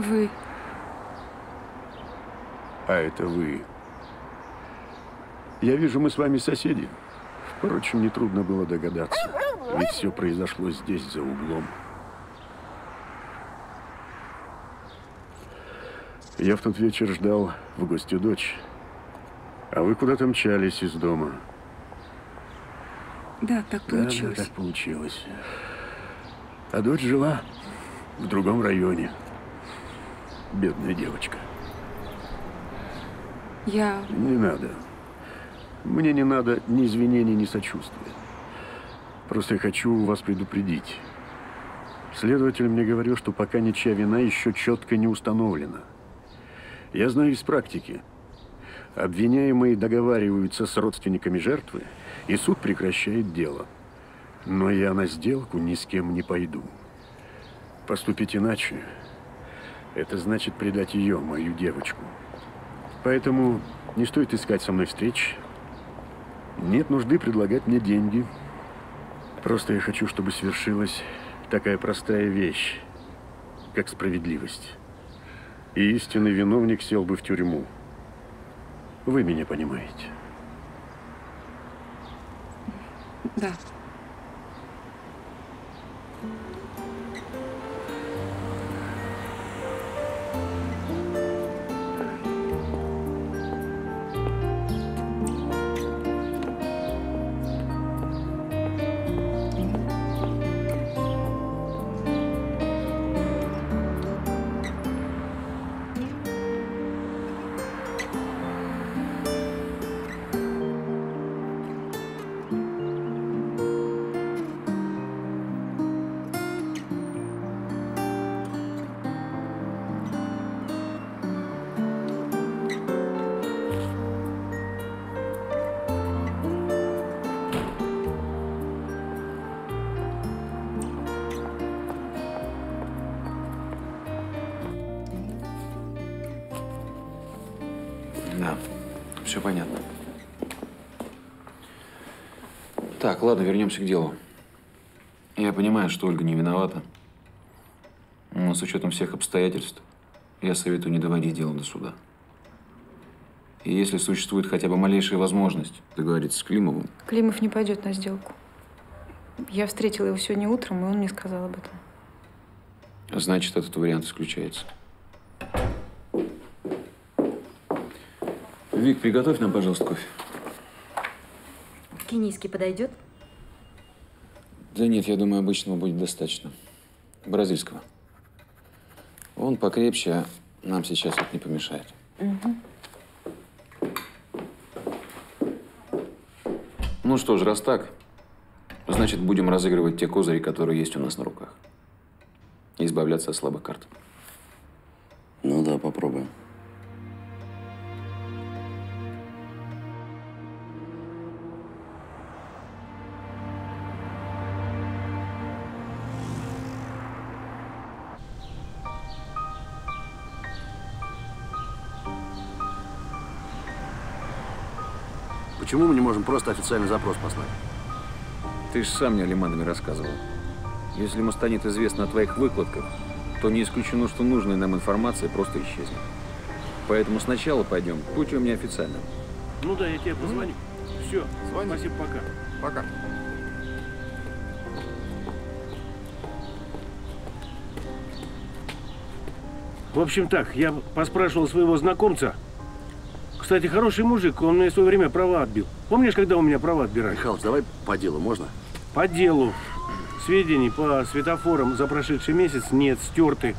Вы... А это вы. Я вижу, мы с вами соседи. Впрочем, нетрудно было догадаться. Ведь все произошло здесь, за углом. Я в тот вечер ждал в гости дочь. А вы куда-то мчались из дома. Да, так Да, получилось. Да, так получилось. А дочь жила в другом районе. Бедная девочка. Я... Не надо. Мне не надо ни извинений, ни сочувствия. Просто я хочу вас предупредить. Следователь мне говорил, что пока ничья вина еще четко не установлена. Я знаю из практики. Обвиняемые договариваются с родственниками жертвы, и суд прекращает дело. Но я на сделку ни с кем не пойду. Поступить иначе – это значит предать ее, мою девочку. Поэтому не стоит искать со мной встреч. Нет нужды предлагать мне деньги. Просто я хочу, чтобы свершилась такая простая вещь, как справедливость. И истинный виновник сел бы в тюрьму. Вы меня понимаете. Да. Вернемся к делу. Я понимаю, что Ольга не виновата. Но с учетом всех обстоятельств, я советую не доводить дело до суда. И если существует хотя бы малейшая возможность договориться с Климовым, Климов не пойдет на сделку. Я встретила его сегодня утром, и он мне сказал об этом. значит, этот вариант исключается. Вик, приготовь нам, пожалуйста, кофе. Кенийский подойдет? Да нет, я думаю, обычного будет достаточно. Бразильского. Он покрепче, а нам сейчас это не помешает. Ну что ж, раз так, значит, будем разыгрывать те козыри, которые есть у нас на руках. И избавляться от слабых карт. Ну да, попробуем. Почему мы не можем просто официальный запрос послать? Ты же сам мне о рассказывал. Если ему станет известно о твоих выкладках, то не исключено, что нужная нам информация просто исчезнет. Поэтому сначала пойдем путем неофициальным. Ну да, я тебе позвоню. Все, спасибо, пока. Пока. В общем так, я поспрашивал своего знакомца. Кстати, хороший мужик, он мне в свое время права отбил. Помнишь, когда у меня права отбирали? Михалыч, давай по делу, можно? По делу. Сведений по светофорам за прошедший месяц нет, стерты.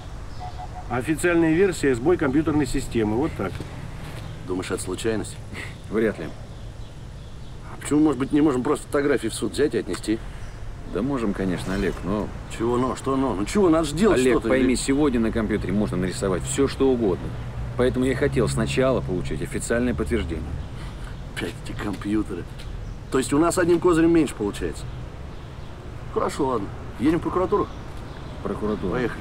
Официальная версия – сбой компьютерной системы. Вот так. Думаешь, это случайность? Вряд ли. А почему, может быть, не можем просто фотографии в суд взять и отнести? Да можем, конечно, Олег, но... Чего но? Что но? Ну чего, надо же делать Олег, что-то. пойми, или- сегодня на компьютере можно нарисовать все, что угодно. Поэтому я хотел сначала получить официальное подтверждение. Опять эти компьютеры. То есть у нас одним козырем меньше получается? Хорошо, ладно. Едем в прокуратуру? Прокуратура. Поехали.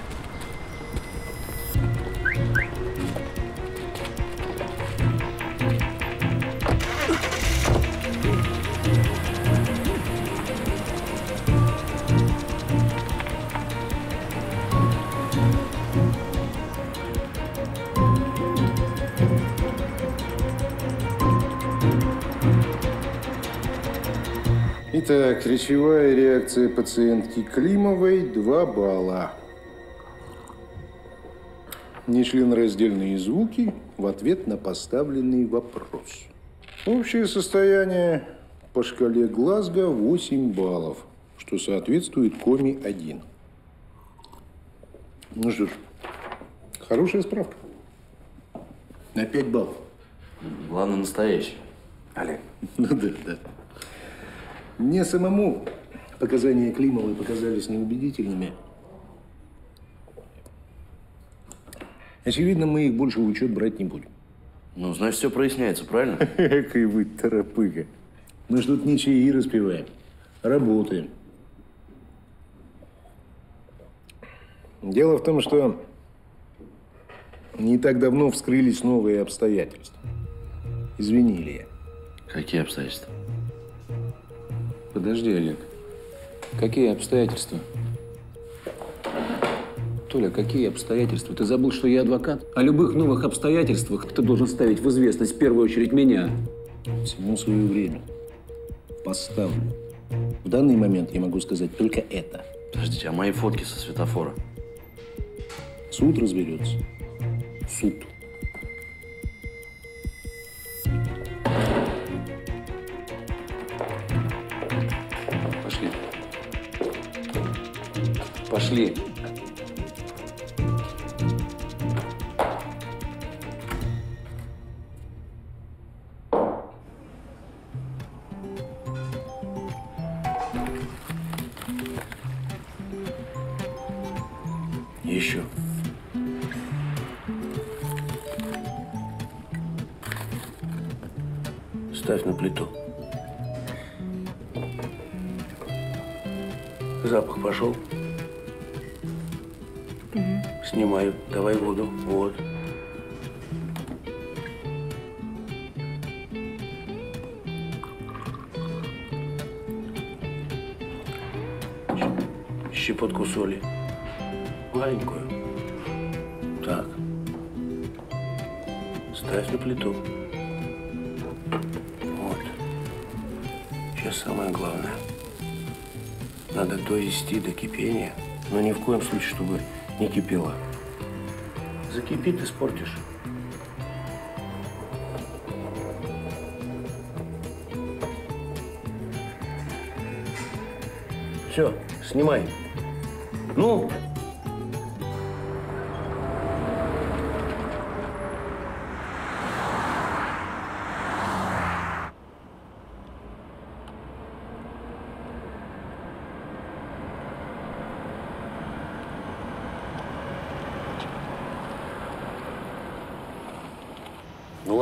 Итак, речевая реакция пациентки Климовой – 2 балла. Нечленораздельные звуки в ответ на поставленный вопрос. Общее состояние по шкале Глазго 8 баллов, что соответствует коме 1. Ну что ж, хорошая справка. На 5 баллов. Главное, настоящий. Олег. Ну да, да. Мне самому показания Климовой показались неубедительными. Очевидно, мы их больше в учет брать не будем. Ну, значит, все проясняется, правильно? Экой вы торопыга. Мы ж тут не чаи распеваем, работаем. Дело в том, что не так давно вскрылись новые обстоятельства. Извини, Илья. Какие обстоятельства? Подожди, Олег. Какие обстоятельства? Толя, какие обстоятельства? Ты забыл, что я адвокат? О любых новых обстоятельствах ты должен ставить в известность в первую очередь меня. Всему свое время. Поставлю. В данный момент я могу сказать только это. Подождите, а мои фотки со светофора? Суд разберется. Суд. Пошли. Довести до кипения, но ни в коем случае, чтобы не кипело. Закипит, испортишь. Все, снимай. Ну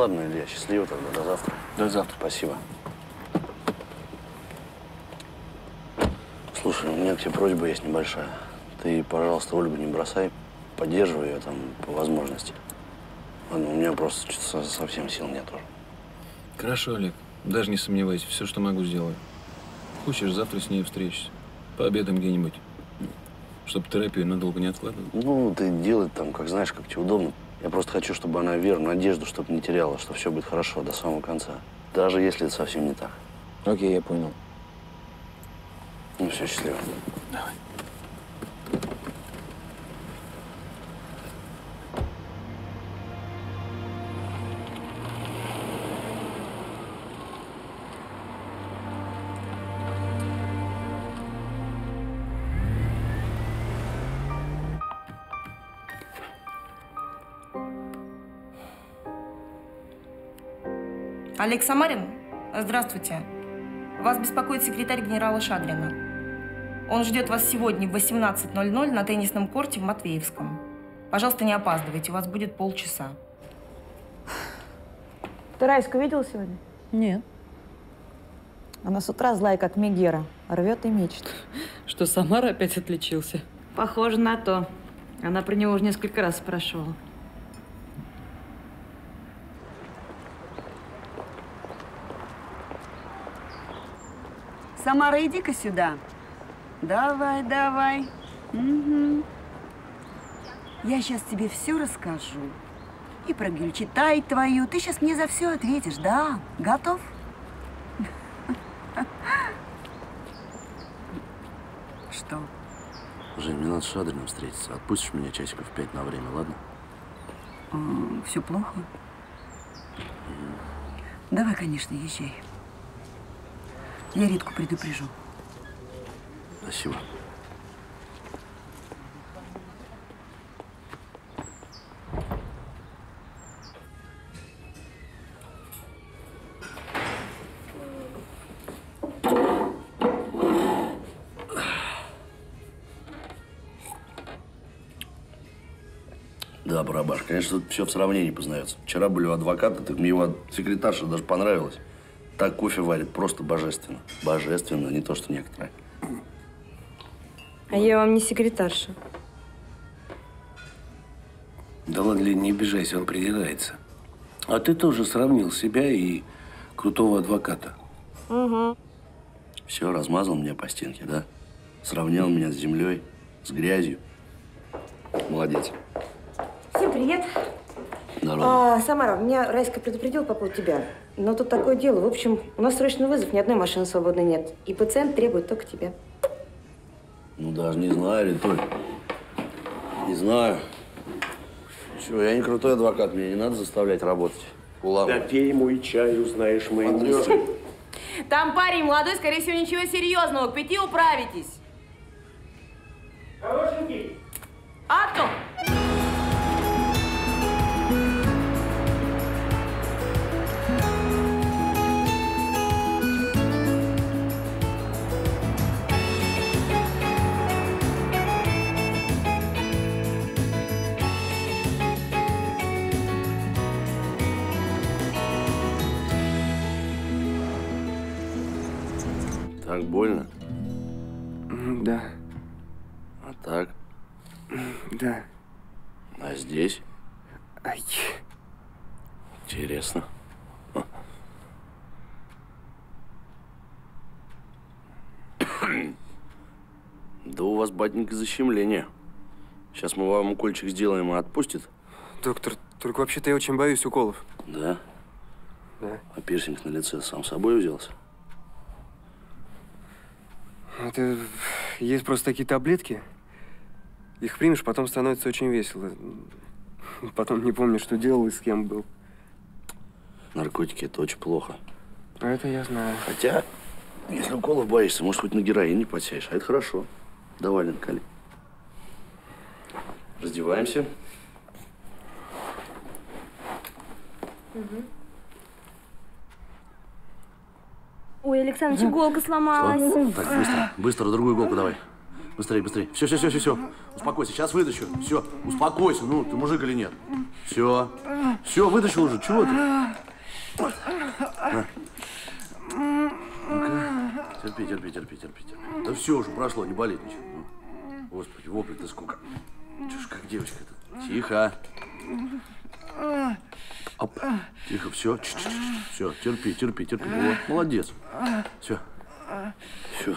ладно, Илья, счастливо тогда. До завтра. До завтра. Спасибо. Слушай, у меня к тебе просьба есть небольшая. Ты, пожалуйста, Ольгу не бросай. Поддерживай ее там по возможности. Ладно, у меня просто что-то со- совсем сил нет уже. Хорошо, Олег. Даже не сомневайся, все, что могу, сделаю. Хочешь, завтра с ней встречусь. Пообедаем где-нибудь. Чтобы терапию надолго не откладывать. Ну, ты делай там, как знаешь, как тебе удобно. Я просто хочу, чтобы она веру, надежду, чтобы не теряла, что все будет хорошо до самого конца. Даже если это совсем не так. Окей, я понял. Ну все, счастливо. Давай. Олег Самарин? Здравствуйте. Вас беспокоит секретарь генерала Шадрина. Он ждет вас сегодня в 18.00 на теннисном корте в Матвеевском. Пожалуйста, не опаздывайте, у вас будет полчаса. Ты Райску видела сегодня? Нет. Она с утра злая, как Мегера. Рвет и мечет. Что, Самара опять отличился? Похоже на то. Она про него уже несколько раз спрашивала. Самара, иди-ка сюда. Давай, давай. Мгм. Я сейчас тебе все расскажу. И про Гюльчатай твою. Ты сейчас мне за все ответишь, да? Готов? Что? Жень, мне надо с Шадриным встретиться. Отпустишь меня часиков пять на время, ладно? все плохо? Давай, конечно, езжай. Я Ритку предупрежу. Спасибо. Да, барабаш, конечно, тут все в сравнении познается. Вчера были у адвоката, так мне его секретарша даже понравилась. Так кофе варит, просто божественно. Божественно, не то, что некоторые. А я вам не секретарша. Да ладно, Лен, не обижайся, он придирается. А ты тоже сравнил себя и крутого адвоката. Угу. Все, размазал меня по стенке, да? Сравнял меня с землей, с грязью. Молодец. Всем привет. Здорово. А, Самара, меня Райска предупредил по поводу тебя. Но тут такое дело. В общем, у нас срочный вызов, ни одной машины свободной нет. И пациент требует только тебя. Ну, даже не знаю, Ритуль. Не знаю. Чего, я не крутой адвокат, мне не надо заставлять работать. Уламывать. Да пей мой чай, узнаешь мои мысли. Там парень молодой, скорее всего, ничего серьезного. К пяти управитесь. Батенька, защемление. Сейчас мы вам укольчик сделаем, и отпустит? Доктор, только вообще-то я очень боюсь уколов. Да? Да. А пирсинг на лице сам собой взялся? Это есть просто такие таблетки. Их примешь, потом становится очень весело. Потом не помню, что делал и с кем был. Наркотики – это очень плохо. А это я знаю. Хотя, если уколов боишься, может, хоть на героин не подсядешь. А это хорошо. Давай, кали. Раздеваемся. Ой, Александр, иголка сломалась. Так, быстро, быстро, другую иголку давай. Быстрее, быстрее. Все, все, все, все, все. Успокойся, сейчас вытащу. Все, успокойся. Ну, ты мужик или нет? Все. Все, вытащил уже. Чего ты? На. Терпи, терпи, терпи, терпи, терпи. Да все уже прошло, не болит ничего. Господи, вопли ты сколько. Ж как девочка-то? Тихо. Оп. Тихо, все. Все, терпи, терпи, терпи. Вот, молодец. Все. Все.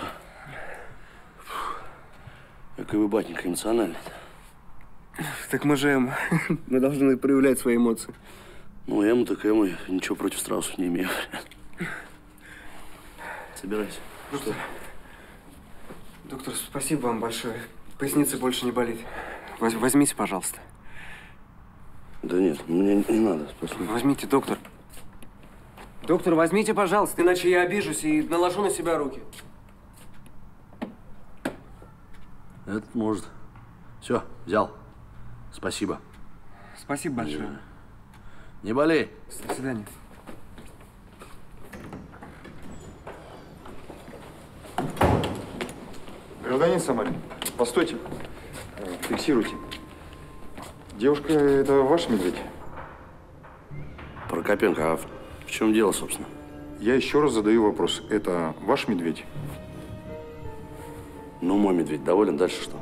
Какой вы, батенька, эмоциональный Так мы же эмо. Мы должны проявлять свои эмоции. Ну, эмо так эмо. Ничего против страусов не имею. Собирайся. Доктор, доктор, спасибо вам большое. Поясница больше не болит. Возьмите, пожалуйста. Да нет, мне не надо, спасибо. Возьмите, доктор. Доктор, возьмите, пожалуйста, иначе я обижусь и наложу на себя руки. Это может. Все, взял. Спасибо. Спасибо большое. Да. Не болей. До свидания. Гражданин Самарин постойте. Фиксируйте. Девушка, это ваш медведь? Прокопенко, а в, в чем дело, собственно? Я еще раз задаю вопрос. Это ваш медведь? Ну, мой медведь доволен, дальше что?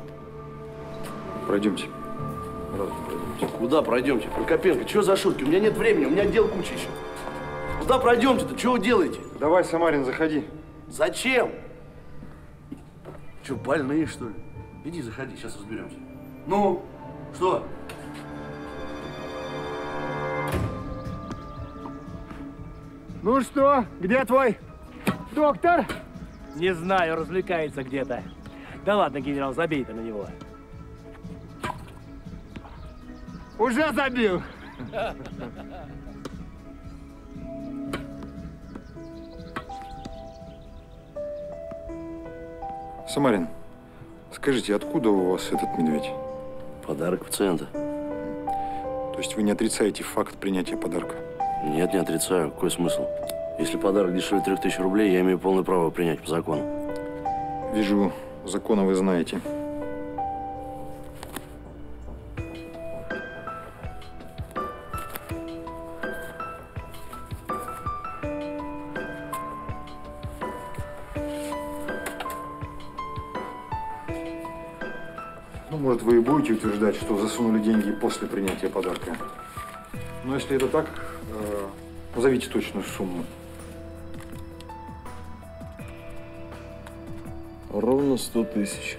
Пройдемте. Куда пройдемте? Прокопенко, что за шутки? У меня нет времени, у меня дел куча еще. Куда пройдемте-то? Что вы делаете? Давай, Самарин, заходи. Зачем? Что, больные, что ли? Иди, заходи, сейчас разберемся. Ну, что? Ну что, где твой доктор? Не знаю, развлекается где-то. Да ладно, генерал, забей ты на него. Уже забил. Самарин, скажите, откуда у вас этот медведь? Подарок пациента. То есть вы не отрицаете факт принятия подарка? Нет, не отрицаю. Какой смысл? Если подарок дешевле трех тысяч рублей, я имею полное право принять по закону. Вижу, закона вы знаете. Может, вы и будете утверждать, что засунули деньги после принятия подарка. Но если это так, э, назовите точную сумму. Ровно сто тысяч.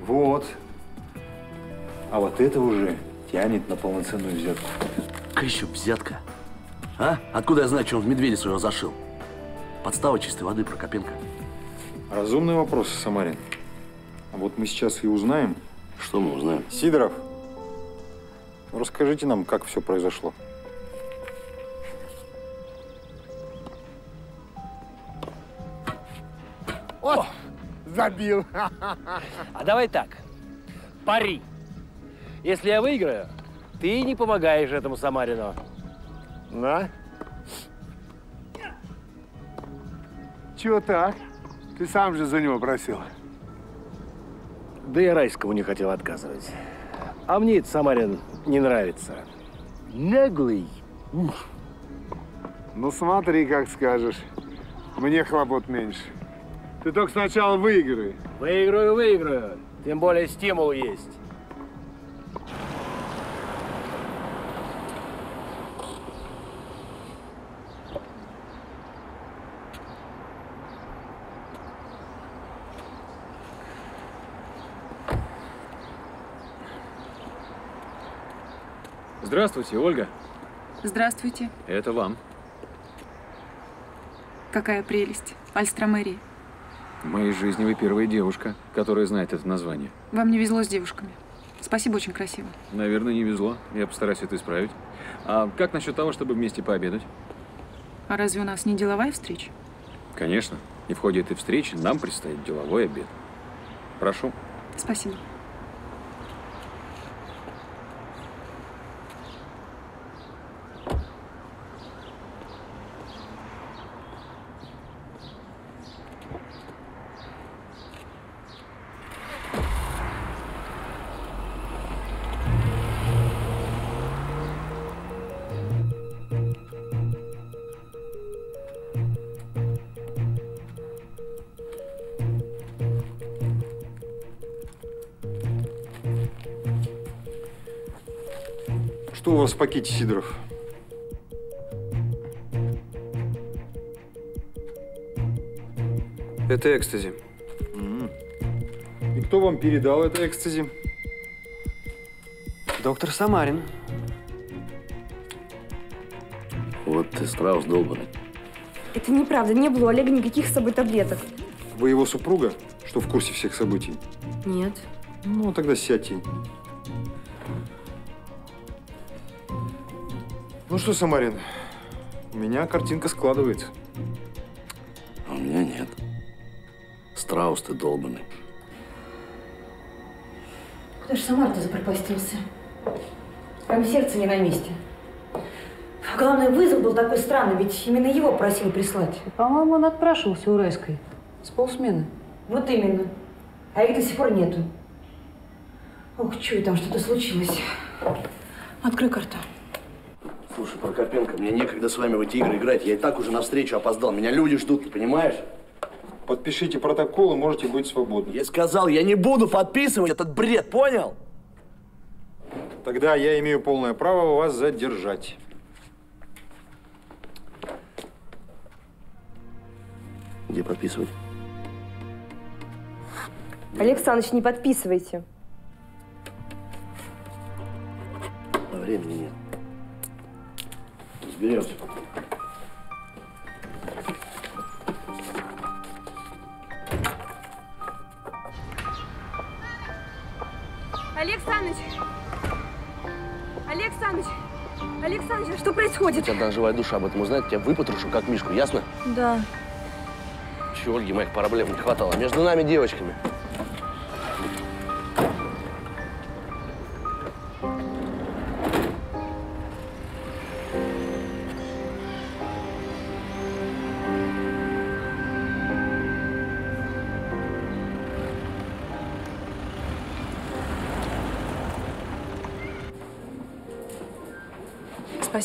Вот. А вот это уже тянет на полноценную взятку. Какая еще взятка? А? Откуда я знаю, что он в медведя своего зашил? Подстава чистой воды, Прокопенко. Разумный вопрос, Самарин. А вот мы сейчас и узнаем. Что мы узнаем? Сидоров, расскажите нам, как все произошло. О, забил. А давай так. Пари. Если я выиграю, ты не помогаешь этому Самарину. На. Чего так? Ты сам же за него просил. Да я Райскому не хотел отказывать. А мне этот Самарин не нравится. Наглый. Ну смотри, как скажешь. Мне хлопот меньше. Ты только сначала выиграй. Выиграю, выиграю. Тем более стимул есть. Здравствуйте, Ольга. Здравствуйте. Это вам. Какая прелесть. Альстромерии. В моей жизни вы первая девушка, которая знает это название. Вам не везло с девушками. Спасибо, очень красиво. Наверное, не везло. Я постараюсь это исправить. А как насчет того, чтобы вместе пообедать? А разве у нас не деловая встреча? Конечно. И в ходе этой встречи нам предстоит деловой обед. Прошу. Спасибо. В пакете, Сидоров? Это экстази. И кто вам передал это экстази? Доктор Самарин. Вот ты страус долбанный. Это неправда, не было у Олега никаких с собой таблеток. Вы его супруга, что в курсе всех событий? Нет. Ну, тогда сядьте. Ну что, Самарин, у меня картинка складывается. А у меня нет. Страус ты долбанный. Куда же Самар-то запропастился? Прям сердце не на месте. А Главное, вызов был такой странный, ведь именно его просили прислать. По-моему, он отпрашивался у Райской. С полсмены. Вот именно. А их до сих пор нету. Ох, чую, там что-то случилось. Открой карту. Слушай, Прокопенко, мне некогда с вами в эти игры играть. Я и так уже навстречу опоздал. Меня люди ждут, ты понимаешь? Подпишите протокол и можете быть свободны. Я сказал, я не буду подписывать этот бред, понял? Тогда я имею полное право вас задержать. Где подписывать? Олег Александрович, не подписывайте. А времени нет. Разберемся. Олег Саныч! Олег Саныч! Олег Саныч, а что происходит? Хоть одна живая душа об этом узнает, тебя выпотрошу, как Мишку, ясно? Да. Чего, Ольги, моих проблем не хватало. Между нами девочками.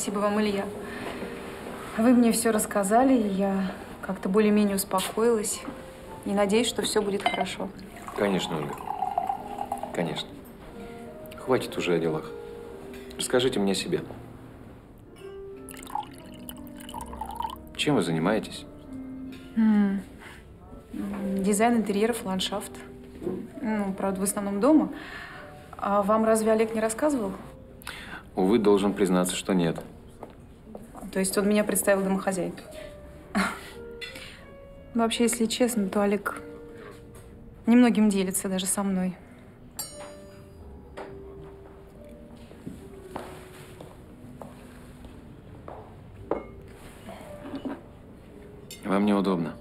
Спасибо вам, Илья. Вы мне все рассказали, и я как-то более-менее успокоилась. И надеюсь, что все будет хорошо. Конечно, Ольга. Конечно. Хватит уже о делах. Расскажите мне о себе. Чем вы занимаетесь? М, Дизайн интерьеров, ландшафт. Ну, правда, в основном дома. А вам разве Олег не рассказывал? Увы, должен признаться, что нет. То есть он меня представил домохозяйкой. Вообще, если честно, то Олег немногим делится даже со мной. Вам неудобно.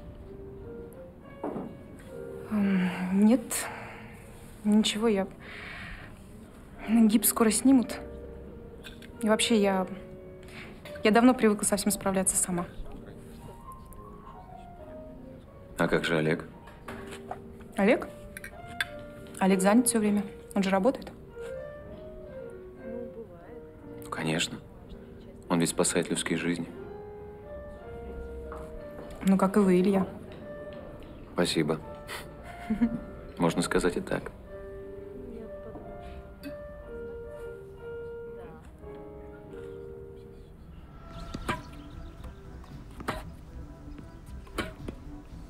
М, Нет, ничего, я... Гипс скоро снимут. И вообще, я... Я давно привыкла со всем справляться сама. А как же Олег? Олег? Олег занят все время. Он же работает. Ну, конечно. Он ведь спасает людские жизни. Ну, как и вы, Илья. Спасибо. Можно сказать и так.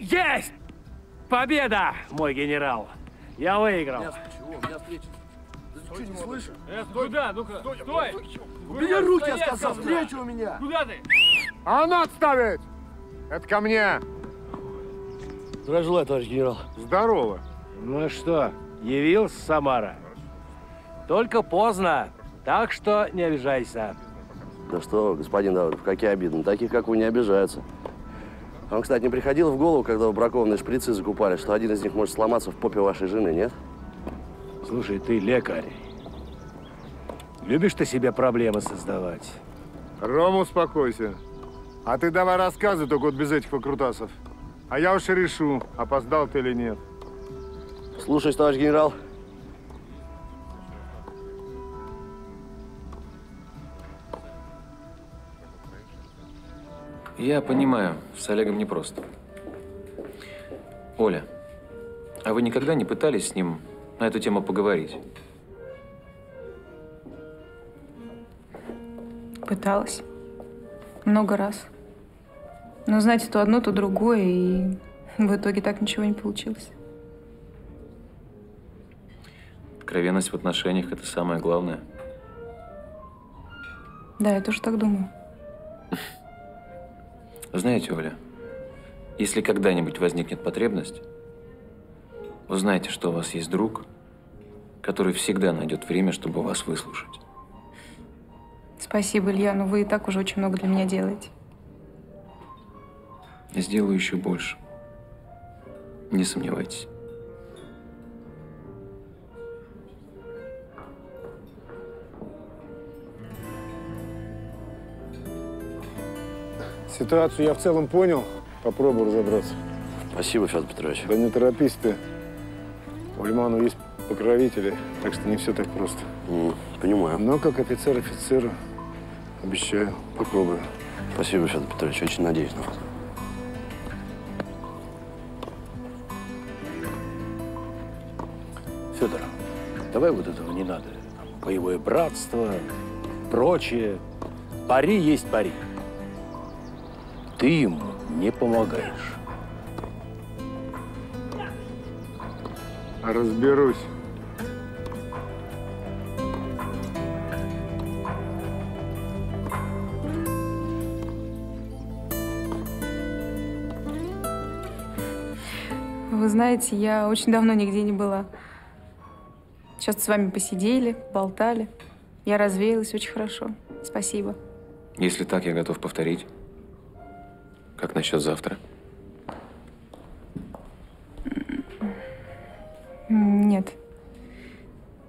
Есть! Победа, мой генерал! Я выиграл. Чего? Меня встреча. Ты что, не слышишь? Э, куда? Ну-ка, стой! Убери руки, я сказал, встреча у меня! Куда ты? А ну отставить! Это ко мне. Здравия желаю, товарищ генерал. Здорово. Ну что, явился Самара? Только поздно, так что не обижайся. Да что, господин Давыдов, какие обиды. Таких, как вы, не обижаются. Вам, кстати, не приходило в голову, когда вы бракованные шприцы закупали, что один из них может сломаться в попе вашей жены, нет? Слушай, ты лекарь. Любишь ты себе проблемы создавать? Рома, успокойся. А ты давай рассказывай, только вот без этих выкрутасов. А я уж и решу, опоздал ты или нет. Слушаюсь, товарищ генерал. Я понимаю, с Олегом непросто. Оля, а вы никогда не пытались с ним на эту тему поговорить? Пыталась. Много раз. Но знаете, то одно, то другое, и в итоге так ничего не получилось. Откровенность в отношениях – это самое главное. Да, я тоже так думаю. Знаете, Оля, если когда-нибудь возникнет потребность, узнайте, что у вас есть друг, который всегда найдет время, чтобы вас выслушать. Спасибо, Илья, но вы и так уже очень много для меня делаете. Я сделаю еще больше. Не сомневайтесь. Ситуацию я в целом понял. Попробую разобраться. Спасибо, Федор Петрович. Да не торопись ты. У Лиману есть покровители, так что не все так просто. понимаю. Но как офицер офицеру обещаю, попробую. Спасибо, Федор Петрович. Очень надеюсь на вас. Федор, давай вот этого не надо. Там, Боевое братство, прочее. Пари есть пари. Ты ему не помогаешь. Разберусь. Вы знаете, я очень давно нигде не была. Сейчас с вами посидели, болтали. Я развеялась очень хорошо. Спасибо. Если так, я готов повторить. Как насчет завтра? Нет.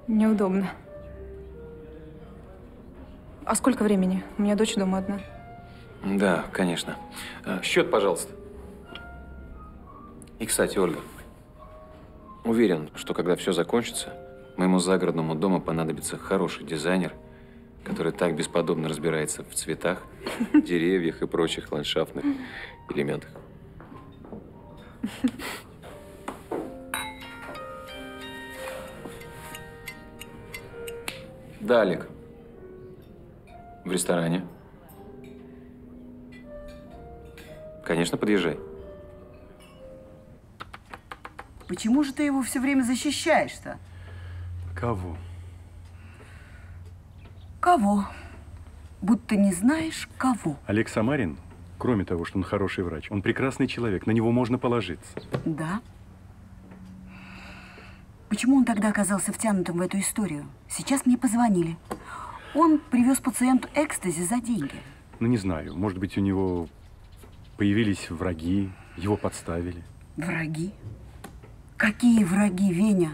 Неудобно. А сколько времени? У меня дочь дома одна. Да, конечно. А, Счет, пожалуйста. И, кстати, Ольга, уверен, что когда все закончится, моему загородному дому понадобится хороший дизайнер, который так бесподобно разбирается в цветах, деревьях и прочих ландшафтных элементах. Да, Олег. В ресторане. Конечно, подъезжай. Почему же ты его все время защищаешь-то? Кого? Кого? Будто не знаешь, кого. Олег Самарин, кроме того, что он хороший врач, он прекрасный человек, на него можно положиться. Да. Почему он тогда оказался втянутым в эту историю? Сейчас мне позвонили. Он привез пациенту экстази за деньги. Ну, не знаю, может быть, у него появились враги, его подставили. Враги? Какие враги, Веня?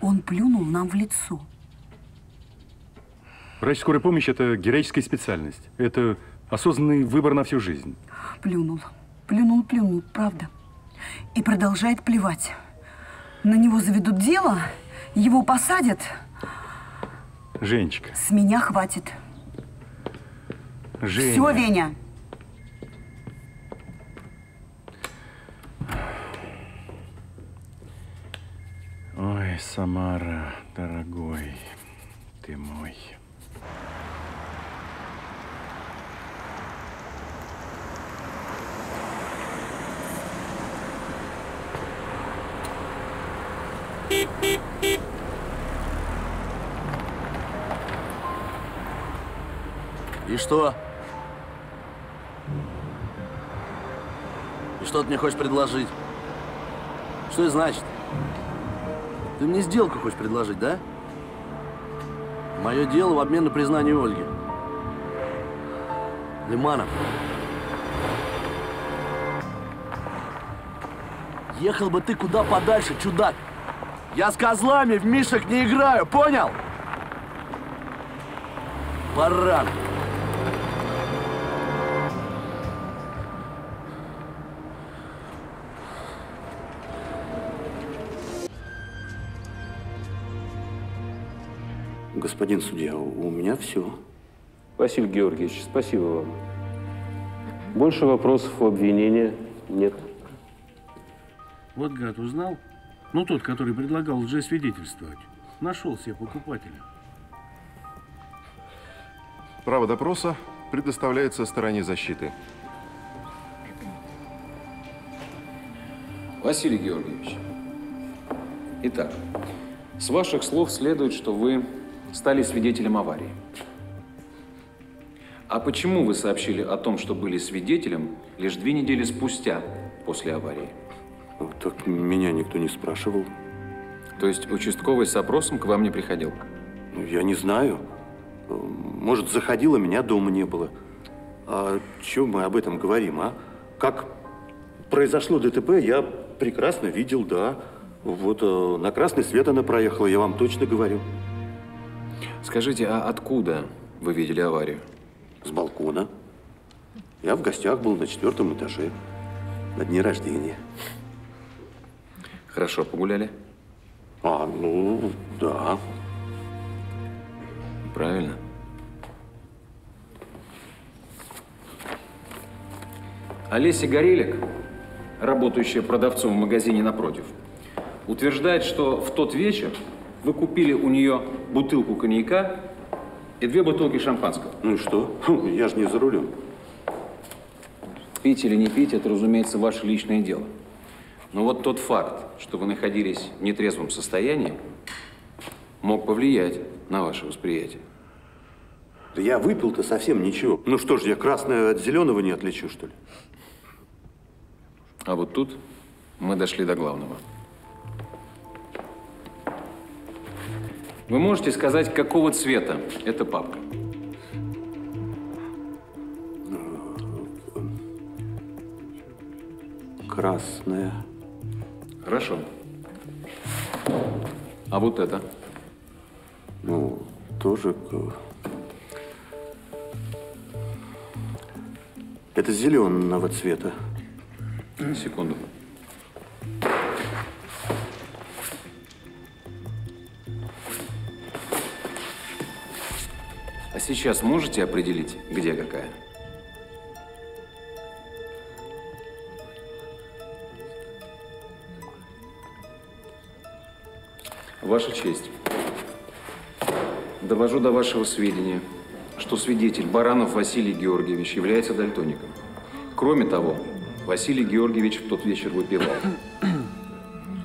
Он плюнул нам в лицо. Врач скорой помощи – это героическая специальность. Это осознанный выбор на всю жизнь. Плюнул. Плюнул, плюнул, правда. И продолжает плевать. На него заведут дело, его посадят. Женечка, С меня хватит. Женя. Все, Веня. Ой, Самара, дорогой, ты мой. И что? И что ты мне хочешь предложить? Что это значит? Ты мне сделку хочешь предложить, да? Мое дело в обмен на признание Ольги. Лиманов. Ехал бы ты куда подальше, чудак. Я с козлами в мишек не играю, понял? Баран. Господин судья, у меня все. Василий Георгиевич, спасибо вам. Больше вопросов у обвинения нет. Вот гад узнал? Ну, тот, который предлагал лжесвидетельствовать. Нашел себе покупателя. Право допроса предоставляется стороне защиты. Василий Георгиевич, итак, с ваших слов следует, что вы стали свидетелем аварии. А почему вы сообщили о том, что были свидетелем, лишь две недели спустя после аварии? Так меня никто не спрашивал. То есть участковый с опросом к вам не приходил? Ну, я не знаю. Может, заходила, меня дома не было. А чего мы об этом говорим, а? Как произошло ДТП, я прекрасно видел, да. Вот э, на красный свет она проехала, я вам точно говорю. Скажите, а откуда вы видели аварию? С балкона. Я в гостях был на четвертом этаже. На дне рождения. Хорошо погуляли? А, ну, да. Правильно. Олеся Горелик, работающая продавцом в магазине напротив, утверждает, что в тот вечер вы купили у нее бутылку коньяка и две бутылки шампанского. Ну и что? Хм, Я же не за рулем. Пить или не пить, это, разумеется, ваше личное дело. Но вот тот факт, что вы находились в нетрезвом состоянии, мог повлиять на ваше восприятие. Да я выпил-то совсем ничего. Ну что ж, я красное от зеленого не отличу, что ли? А вот тут мы дошли до главного. Вы можете сказать, какого цвета эта папка? Красное. Хорошо. А вот это? Ну, тоже... Это зеленого цвета. Секунду. Сейчас можете определить, где какая? Ваша честь. Довожу до вашего сведения, что свидетель Баранов Василий Георгиевич является дальтоником. Кроме того, Василий Георгиевич в тот вечер выпивал,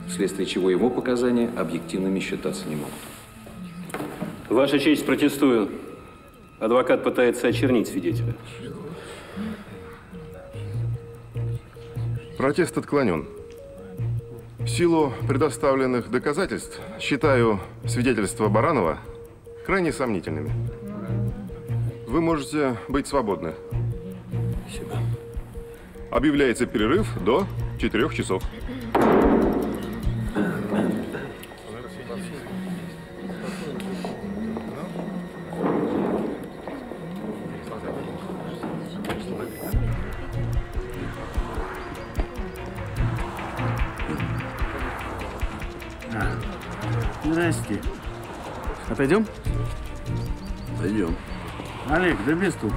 вследствие чего его показания объективными считаться не могут. Ваша честь, протестую. Адвокат пытается очернить свидетеля. Протест отклонен. В силу предоставленных доказательств считаю свидетельства Баранова крайне сомнительными. Вы можете быть свободны. Спасибо. Объявляется перерыв до 4 часов. Отойдем? Пойдем. Олег, да без толку.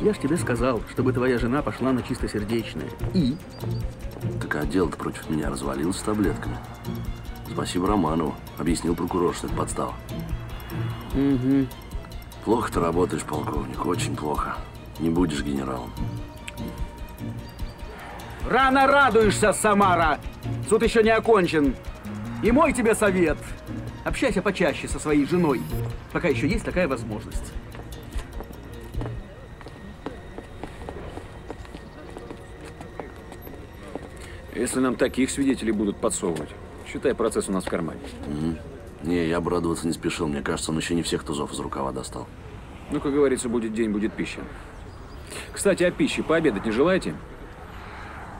Я ж тебе сказал, чтобы твоя жена пошла на чистосердечное. И? Так а дело-то против меня развалилось с таблетками. Спасибо Романову. Объяснил прокурор, что это подстава. Угу. Плохо ты работаешь, полковник, очень плохо. Не будешь генералом. Рано радуешься, Самара! Суд еще не окончен. И мой тебе совет. Общайся почаще со своей женой, пока еще есть такая возможность. Если нам таких свидетелей будут подсовывать, считай, процесс у нас в кармане. Мгм. Не, я бы радоваться не спешил. Мне кажется, он еще не всех тузов из рукава достал. Ну, как говорится, будет день, будет пища. Кстати, о пище. Пообедать не желаете?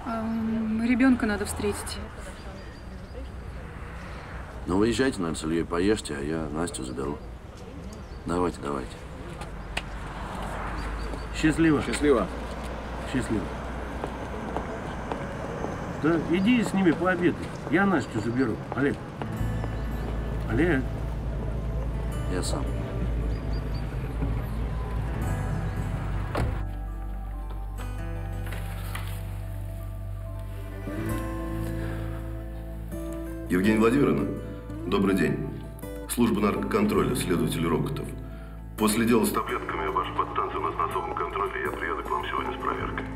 Ребенка надо встретить. Ну, выезжайте, наверное, с Ильей поешьте, а я Настю заберу. Давайте, давайте. Счастливо. Счастливо. Счастливо. Да иди с ними пообедай. Я Настю заберу. Олег. Олег. Я сам. Евгения Владимировна, добрый день. Служба наркоконтроля, следователь Рокотов. После дела с таблетками ваша подстанция у нас на особом контроле. Я приеду к вам сегодня с проверкой.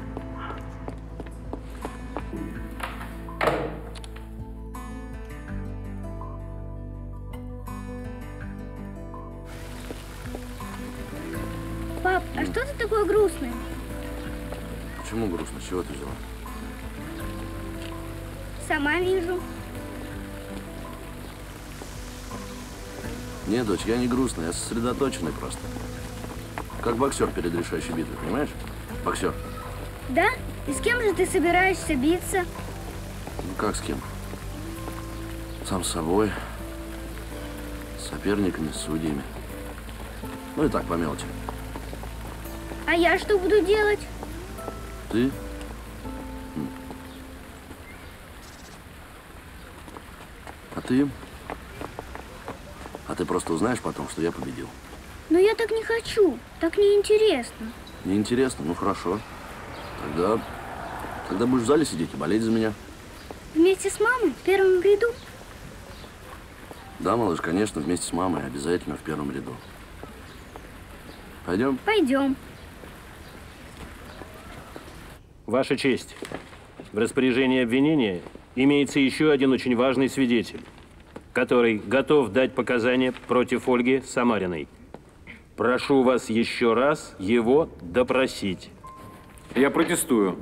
Дочь, я не грустный, я сосредоточенный просто. Как боксер перед решающей битвой, понимаешь? Боксер. Да? И с кем же ты собираешься биться? Ну как с кем? Сам с собой. С соперниками, с судьями. Ну и так, по мелочи. А я что буду делать? Ты? А ты? Просто узнаешь потом, что я победил. Но я так не хочу. Так неинтересно. Неинтересно? Ну хорошо. Тогда... Тогда будешь в зале сидеть и болеть за меня. Вместе с мамой в первом ряду. Да, малыш, конечно, вместе с мамой, обязательно в первом ряду. Пойдем? Пойдем. Ваша честь, в распоряжении обвинения имеется еще один очень важный свидетель, который готов дать показания против Ольги Самариной. Прошу вас еще раз его допросить. Я протестую.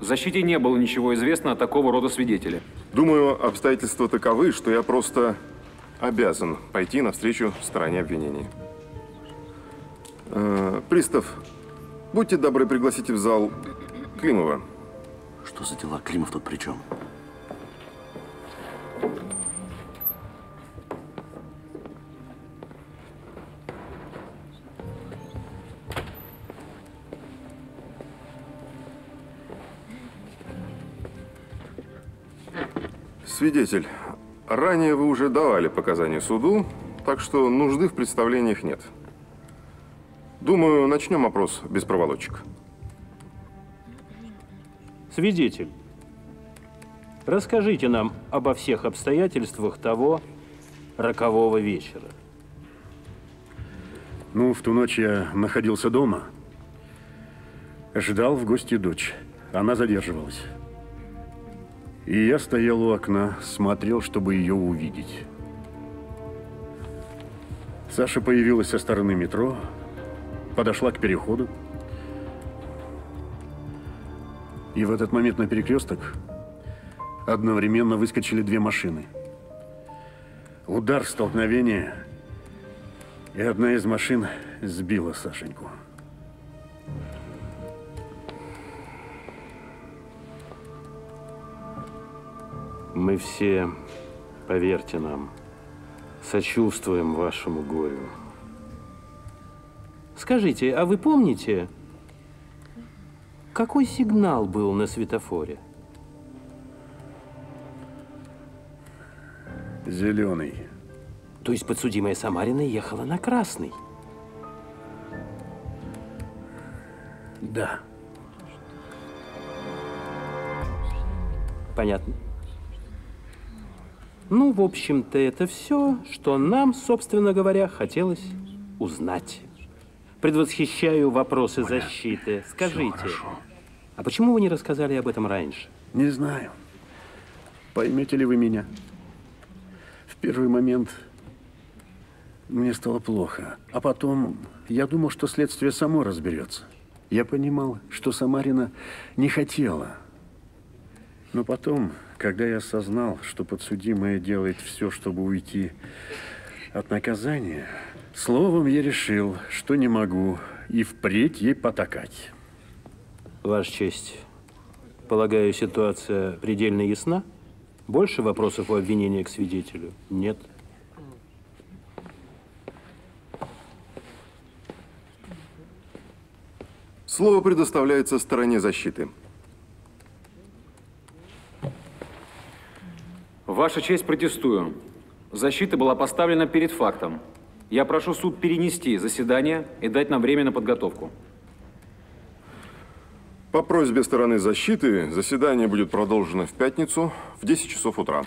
Защите не было ничего известно о такого рода свидетеле. Думаю, обстоятельства таковы, что я просто обязан пойти навстречу стороне обвинения. Э, пристав, будьте добры, пригласите в зал Климова. Что за дела? Климов тут при чем? Свидетель, ранее вы уже давали показания суду, так что нужды в представлениях нет. Думаю, начнем опрос без проволочек. Свидетель, расскажите нам обо всех обстоятельствах того рокового вечера. Ну, в ту ночь я находился дома. Ждал в гости дочь. Она задерживалась. И я стоял у окна, смотрел, чтобы ее увидеть. Саша появилась со стороны метро, подошла к переходу. И в этот момент на перекресток одновременно выскочили две машины. Удар, столкновение, и одна из машин сбила Сашеньку. Мы все, поверьте нам, сочувствуем вашему горю. Скажите, а вы помните, какой сигнал был на светофоре? Зеленый. То есть подсудимая Самарина ехала на красный? Да. Понятно. Ну, в общем-то, это все, что нам, собственно говоря, хотелось узнать. Предвосхищаю вопросы защиты. Скажите, а почему вы не рассказали об этом раньше? Не знаю. Поймете ли вы меня? В первый момент мне стало плохо. А потом я думал, что следствие само разберется. Я понимал, что Самарина не хотела. Но потом, когда я осознал, что подсудимая делает все, чтобы уйти от наказания, словом я решил, что не могу и впредь ей потакать. Ваша честь, полагаю, ситуация предельно ясна? Больше вопросов у обвинения к свидетелю нет. Слово предоставляется стороне защиты. Ваша честь, протестую. Защита была поставлена перед фактом. Я прошу суд перенести заседание и дать нам время на подготовку. По просьбе стороны защиты заседание будет продолжено в пятницу в 10 часов утра.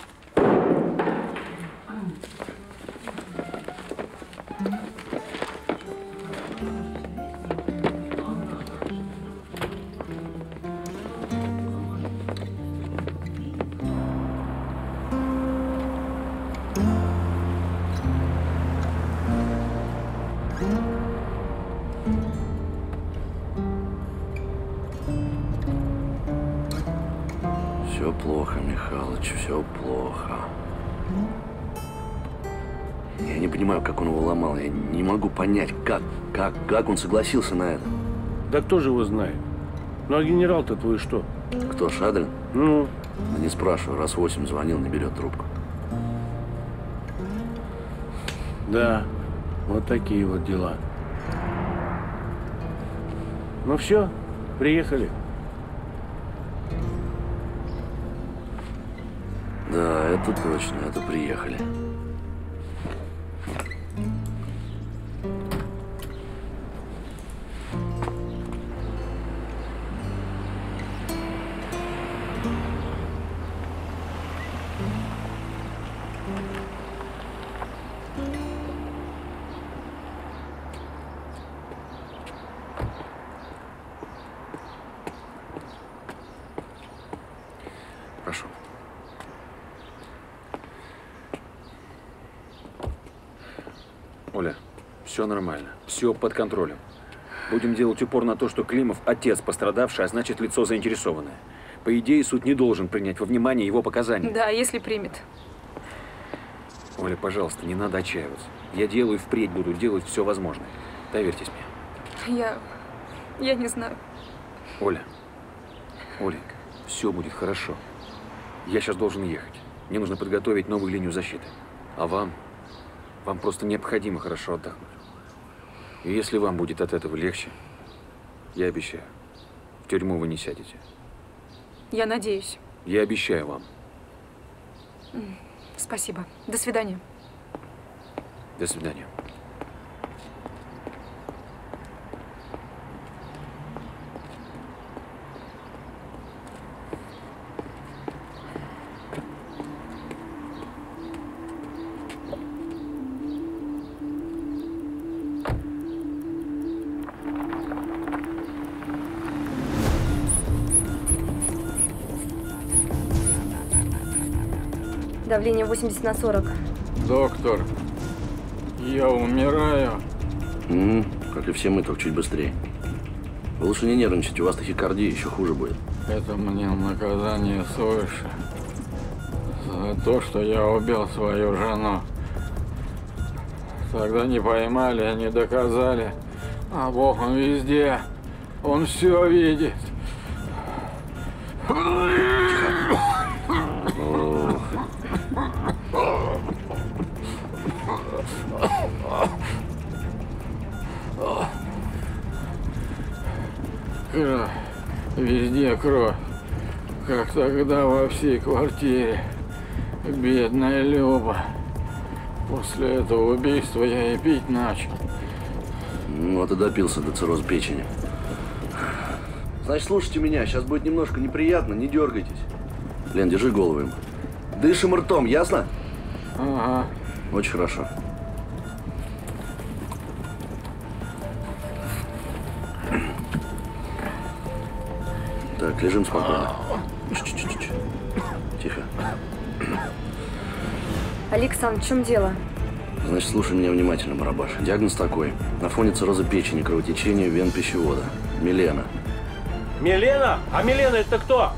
Понять, как, как, как он согласился на это. Да кто же его знает? Ну а генерал-то твой что? Кто, Шадрин? Ну? Да не спрашиваю, раз восемь звонил, не берет трубку. Да, вот такие вот дела. Ну все, приехали. Да, это точно, это приехали. Все нормально. Все под контролем. Будем делать упор на то, что Климов – отец пострадавший, а значит, лицо заинтересованное. По идее, суд не должен принять во внимание его показания. Да, если примет. Оля, пожалуйста, не надо отчаиваться. Я делаю впредь буду делать все возможное. Доверьтесь мне. Я... я не знаю. Оля, Оленька, все будет хорошо. Я сейчас должен ехать. Мне нужно подготовить новую линию защиты. А вам? Вам просто необходимо хорошо отдохнуть. И если вам будет от этого легче, я обещаю, в тюрьму вы не сядете. Я надеюсь. Я обещаю вам. Спасибо. До свидания. До свидания. Давление 80 на 40. Доктор, я умираю. М, как и все мы, только чуть быстрее. Вы лучше не нервничайте, у вас тахикардия еще хуже будет. Это мне наказание свыше. За то, что я убил свою жену. Тогда не поймали, не доказали. А Бог, он везде. Он все видит. Как тогда во всей квартире. Бедная Люба. После этого убийства я и пить начал. Ну, вот и допился до цирроза печени. Значит, слушайте меня, сейчас будет немножко неприятно, не дергайтесь. Лен, держи голову им. Дышим ртом, ясно? Ага. Очень хорошо. Так, лежим спокойно. Александр, в чем дело? Значит, слушай меня внимательно, Барабаш. Диагноз такой. На фоне цирроза печени, кровотечения вен пищевода. Милена. Милена? А Милена это кто?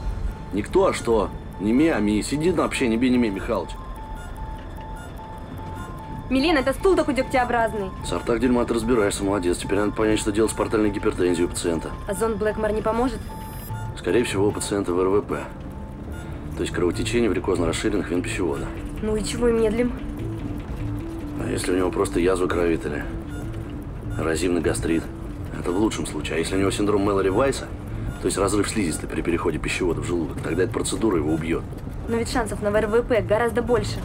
Никто, а что? Не ми, а ми. Сиди на общении, бей не ми, Михалыч. Милена, это стул такой дегтеобразный. В сортах дерьма ты разбираешься, молодец. Теперь надо понять, что делать с портальной гипертензией у пациента. А зонд Блэкмор не поможет? Скорее всего, у пациента ВРВП. То есть кровотечение варикозно расширенных вен пищевода. Ну и чего им медлим? А если у него просто язва кровителя? Эрозивный гастрит. Это в лучшем случае. А если у него синдром Мэлори Вайса, то есть разрыв слизистой при переходе пищевода в желудок, тогда эта процедура его убьет. Но ведь шансов на ВРВП гораздо больше.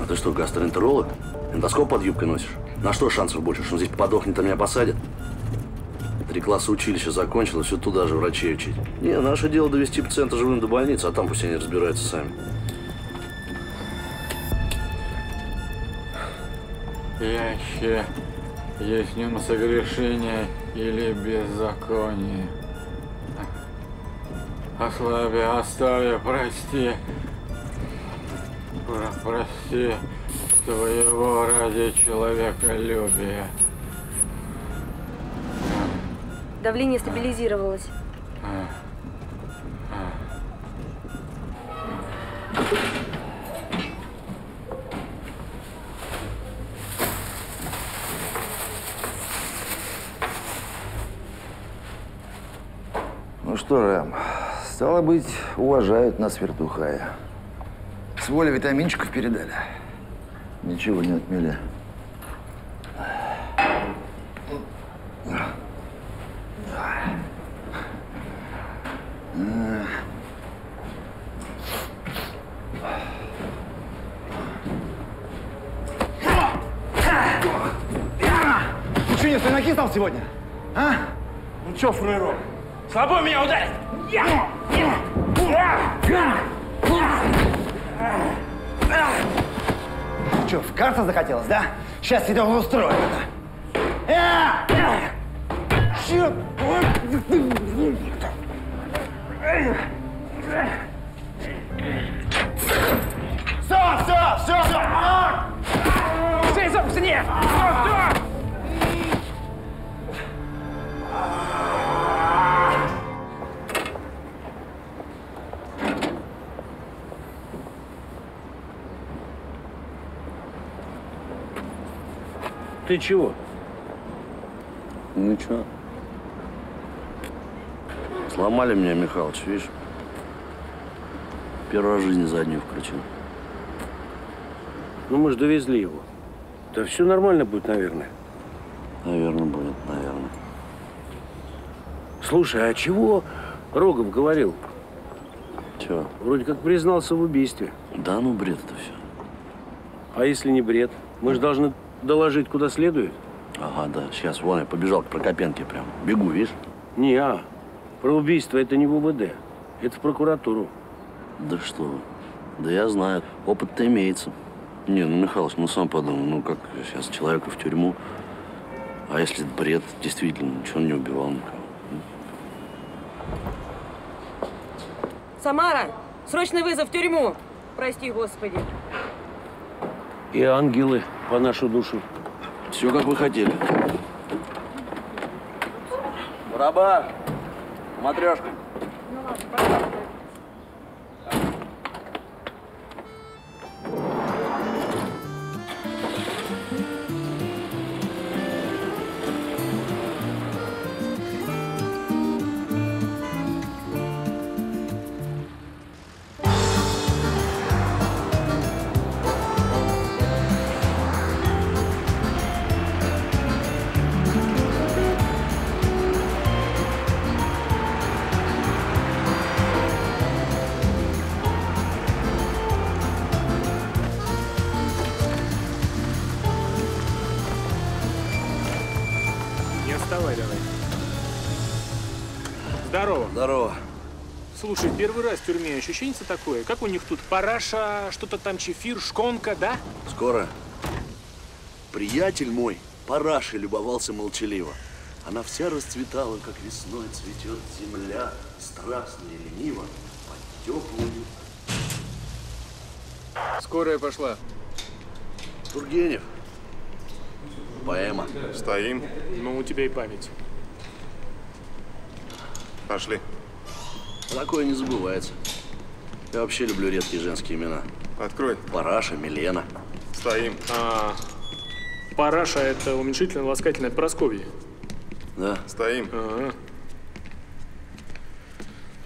А ты что, гастроэнтеролог? Эндоскоп под юбкой носишь? На что шансов больше, что он здесь подохнет, а меня посадят? Три класса училища закончил, и все туда же врачей учить. Не, наше дело довести пациента живым до больницы, а там пусть они разбираются сами. Яще, есть в нем согрешение или беззаконие. Ослаби, остави, прости. Про- прости твоего ради человеколюбия. Давление стабилизировалось. Ну что, Рэм, стало быть, уважают нас вертухая. С воли витаминчиков передали. Ничего не отмели. Ты что, не с ноги стал сегодня? А? Ну чё, фрейрок? Слабо меня ударить! Что, в карты захотелось, да? Сейчас тебя устрою. Черт! Ты чего? Ничего. Сломали меня, Михалыч, видишь? Первый раз в жизни заднюю включил. Ну, мы же довезли его. Да все нормально будет, наверное. Наверное, будет, наверное. Слушай, а чего Рогов говорил? Чего? Вроде как признался в убийстве. Да ну бред это все. А если не бред? Мы же должны доложить куда следует. Ага, да. Сейчас, вон, я побежал к Прокопенке прям. Бегу, видишь? Не, а. Про убийство это не в УВД. Это в прокуратуру. Да что вы. Да я знаю. Опыт-то имеется. Не, ну, Михалыч, ну сам подумай, ну как сейчас человека в тюрьму. А если это бред, действительно, ничего он не убивал никого. Самара, срочный вызов в тюрьму. Прости, Господи. И ангелы по нашу душу. Все, как вы хотели. Барабан! Матрешка. Не Слушай, первый раз в тюрьме ощущение такое. Как у них тут? Параша, что-то там чефир, шконка, да? Скоро. Приятель мой парашей любовался молчаливо. Она вся расцветала, как весной цветет земля, страстно и лениво, под теплую. Скорая пошла. Тургенев. Поэма. Стоим. Ну, у тебя и память. Пошли. Такое не забывается. Я вообще люблю редкие женские имена. Открой. Параша, Милена. Стоим. А, параша – это уменьшительно-ласкательное от Прасковьи. Да. Стоим. Ага.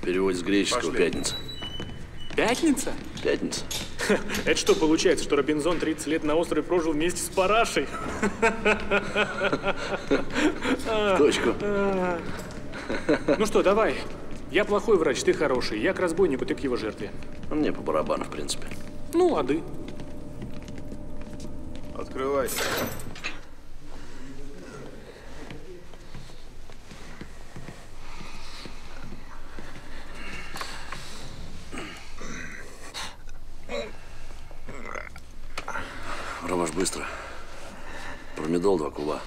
Перевод с греческого Пошли. пятница. Пятница? Пятница. Это что, получается, что Робинзон 30 лет на острове прожил вместе с Парашей? точку. Ну что, давай. Я плохой врач, ты хороший. Я к разбойнику, ты к его жертве. А Мне по барабану, в принципе. Ну, лады. Открывай. Ромаш, быстро. Промедол два куба.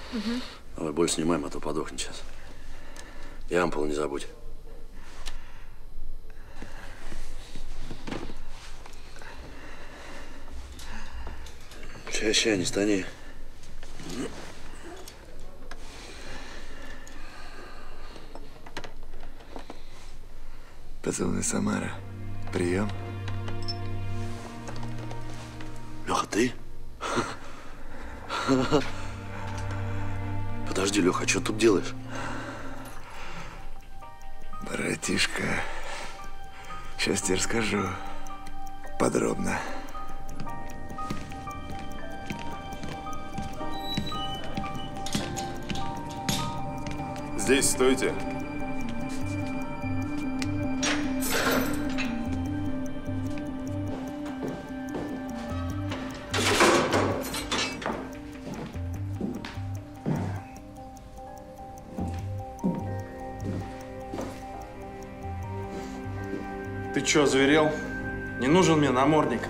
Давай боль снимаем, а то подохнет сейчас. И ампулу не забудь. Ща, ща, не стани. Поцелуй Самара. Прием. Леха, ты? Подожди, Леха, а что тут делаешь? Братишка, сейчас тебе расскажу подробно. Здесь стойте. Ты что, зверел? Не нужен мне намордник.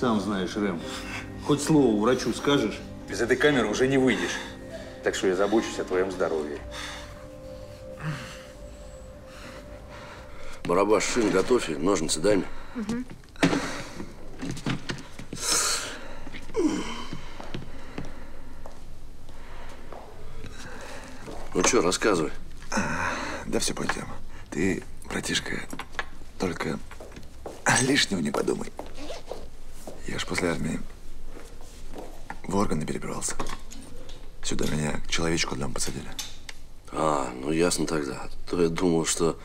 Сам знаешь, Рэм. Хоть слово врачу скажешь? Из этой камеры уже не выйдешь. Так что я забочусь о твоем здоровье. Барабаш, шин, готовь и ножницы дай мне. Ну что, рассказывай. Да все пойдем. Ты, братишка, только лишнего не подумай. Я ж после армии в органы перебирался. Сюда меня к человечку одному посадили. А, ну ясно тогда. А То я думал, что...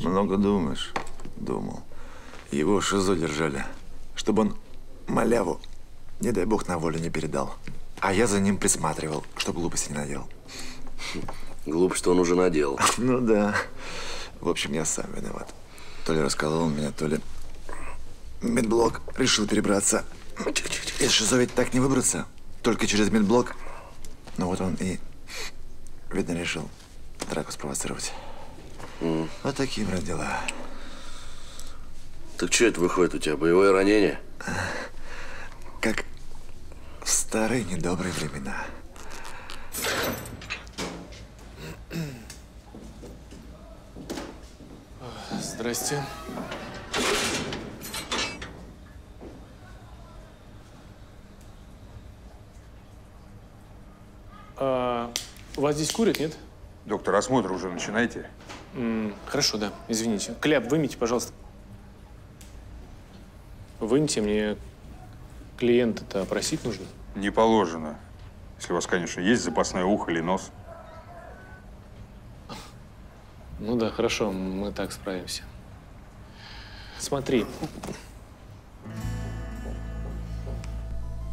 Много думаешь? Думал. Его в ШИЗО держали, чтобы он маляву, не дай бог, на волю не передал. А я за ним присматривал, что глупости не наделал. Глупость он уже наделал. Ну да. В общем, я сам виноват. То ли расколол меня, то ли медблок решил перебраться. Из ШИЗО ведь так не выбраться. Только через медблок. Ну вот он и, видно, решил драку спровоцировать. Вот такие, брат, дела. Так что это выходит у тебя, боевое ранение? Как в старые недобрые времена. Здрасте. А, у вас здесь курят, нет? Доктор, осмотр уже начинайте. М, хорошо, да. Извините. Кляп, вымите, пожалуйста. Выньте мне клиента-то опросить нужно. Не положено. Если у вас, конечно, есть запасное ухо или нос. Ну да, хорошо, мы так справимся. Смотри,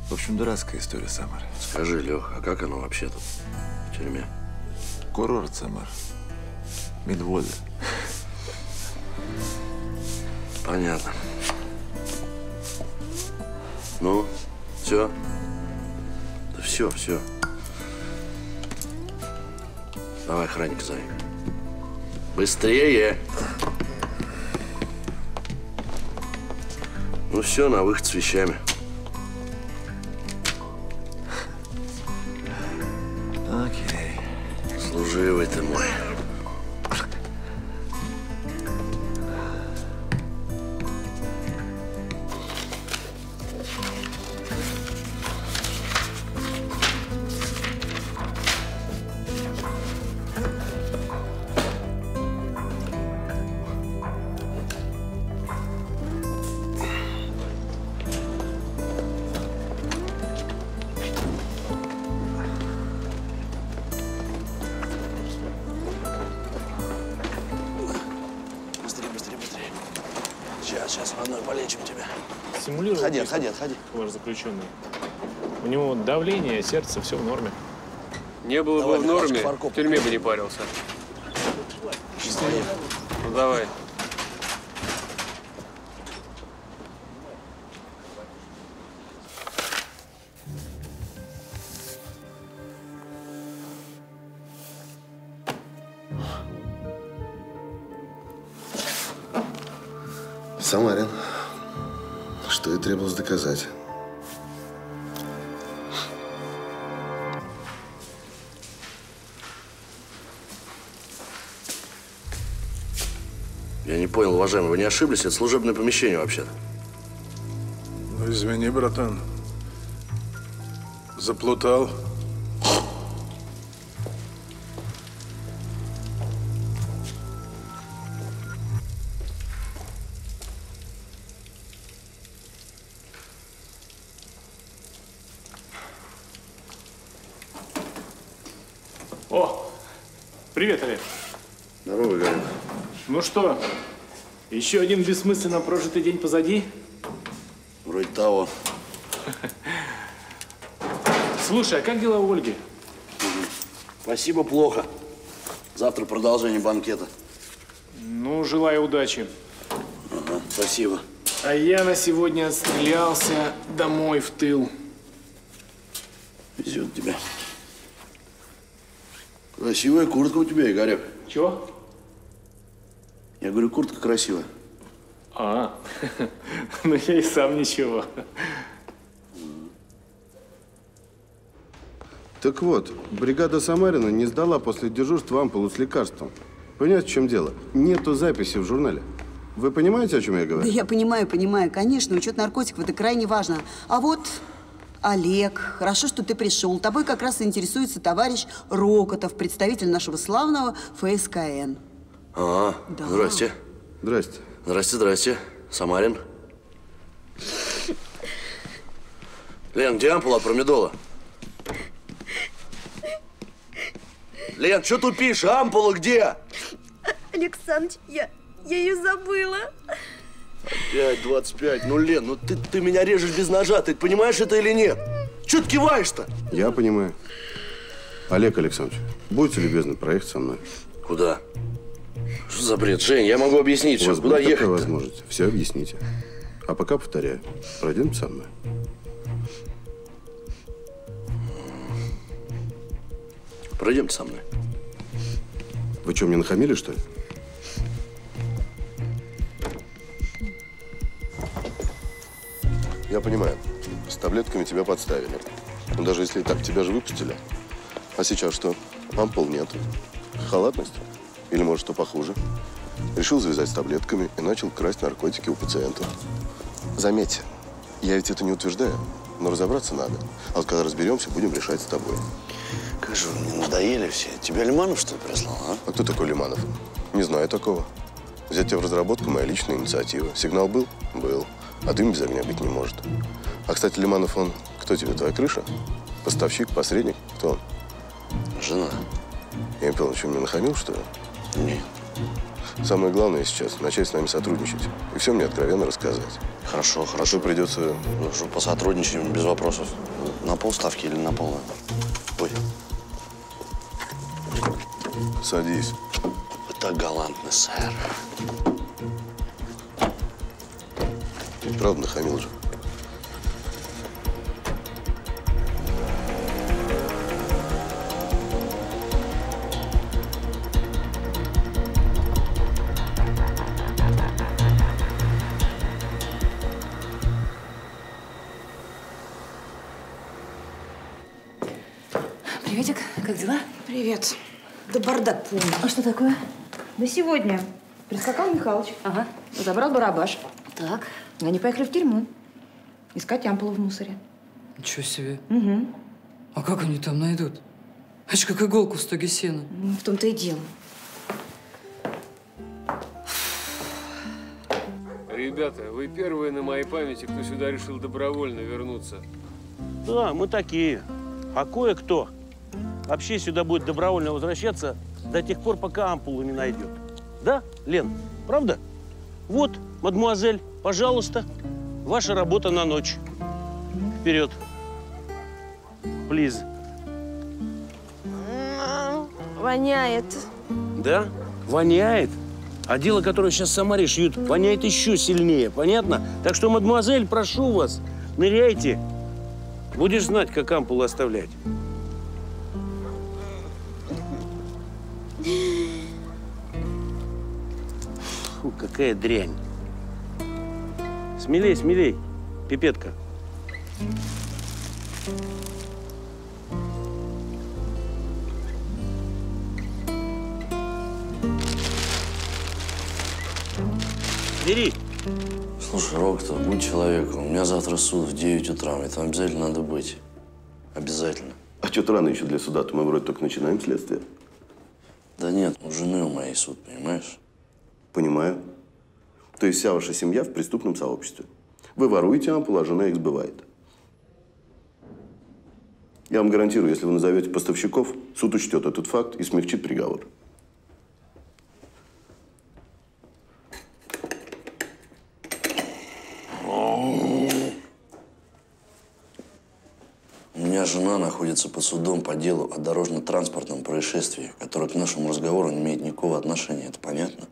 В общем, дурацкая история, Самар. Скажи, Лех, а как оно вообще тут в тюрьме? Курорт, Самар. Медводы. Понятно. Ну, все? Да все, все. Давай, охранник, зови. Быстрее! Ну все, на выход с вещами. Окей. Служивый ты мой. Ваш заключенный. У него давление, сердце, все в норме. Не было Давай, бы в норме, в тюрьме бы не парился. Счастливо. Ну давай. Самарин, что и требовалось доказать. Уважаемый, вы не ошиблись? Это служебное помещение вообще-то. Ну, извини, братан. Заплутал. О, привет, Олег. Здорово, Игорек. Ну что, еще один бессмысленно прожитый день позади? Вроде того. Слушай, а как дела у Ольги? Спасибо, плохо. Завтра продолжение банкета. Ну, желаю удачи. Ага, спасибо. А я на сегодня отстрелялся домой в тыл. Везет тебя. Красивая куртка у тебя, Игорек. Чего? Я говорю, куртка красивая. А, ну я и сам ничего. Так вот, бригада Самарина не сдала после дежурства ампулу с лекарством. Понимаете, в чем дело? Нету записи в журнале. Вы понимаете, о чем я Да говорю? я понимаю, понимаю. Конечно, учет наркотиков – это крайне важно. А вот Олег, хорошо, что ты пришел. Тобой как раз и интересуется товарищ Рокотов, представитель нашего славного ФСКН. А, Да. здрасте. Здрасте. Здрасте, здрасте. Самарин. Лен, где ампула от промедола? Лен, что тупишь? Ампула где? Александр, я, я ее забыла. 5, 25. Ну, Лен, ну ты, ты меня режешь без ножа. Ты понимаешь это или нет? Чего ты киваешь-то? Я понимаю. Олег Александрович, будьте любезны проехать со мной. Куда? Что за бред? Жень, я могу объяснить вас Куда ехать? возможность. Все объясните. А пока повторяю. Пройдемте со мной. Пройдемте со мной. Вы что, мне нахамили, что ли? Я понимаю. С таблетками тебя подставили. Но даже если и так, тебя же выпустили. А сейчас что? Ампул нет. Халатность? Или, может, что похуже? Решил завязать с таблетками и начал красть наркотики у пациентов. Заметьте, я ведь это не утверждаю, но разобраться надо. А вот когда разберемся, будем решать с тобой. Как же вы мне надоели все. Тебя Лиманов, что ли, прислал, а? А кто такой Лиманов? Не знаю такого. Взять тебя в разработку – моя личная инициатива. Сигнал был? Был. А дым без огня быть не может. А, кстати, Лиманов, он кто тебе, твоя крыша? Поставщик, посредник? Кто он? Жена. Я не понял, что мне нахамил, что ли? Нет. Самое главное сейчас – начать с нами сотрудничать. И все мне откровенно рассказать. Хорошо, хорошо. Придется… Ну что, посотрудничаем без вопросов. На полставки или на полную? Ой, Садись. вы так галантны, сэр. Правда нахамил же. Приветик, как дела? Привет. Да бардак полный. А что такое? Да сегодня прискакал Михалыч. Ага. Забрал барабаш. Так. Они поехали в тюрьму. Искать ампулу в мусоре. Ничего себе. Угу. А как они там найдут? Это ж как иголку в стоге сена. Ну, в том-то и дело. Ребята, вы первые на моей памяти, кто сюда решил добровольно вернуться. Да, мы такие. А кое-кто вообще сюда будет добровольно возвращаться до тех пор, пока ампулу не найдет. Да, Лен? Правда? Вот, мадмуазель, пожалуйста, ваша работа на ночь. Вперед. Плиз. Воняет. Да? Воняет? А дело, которое сейчас в Самаре шьют, воняет еще сильнее, понятно? Так что, мадемуазель, прошу вас, ныряйте. Будешь знать, как ампулу оставлять. Какая дрянь. Смелей, смелей, пипетка. Бери. Слушай, Рокотов, будь человеком. У меня завтра суд в 9 утра. Мне там обязательно надо быть. Обязательно. А что-то рано еще для суда, то мы вроде только начинаем следствие. Да нет, у жены у моей суд, понимаешь? Понимаю. То есть вся ваша семья в преступном сообществе. Вы воруете а жена их сбывает. Я вам гарантирую, если вы назовете поставщиков, суд учтет этот факт и смягчит приговор. У меня жена находится под судом по делу о дорожно-транспортном происшествии, которое к нашему разговору не имеет никакого отношения. Это понятно?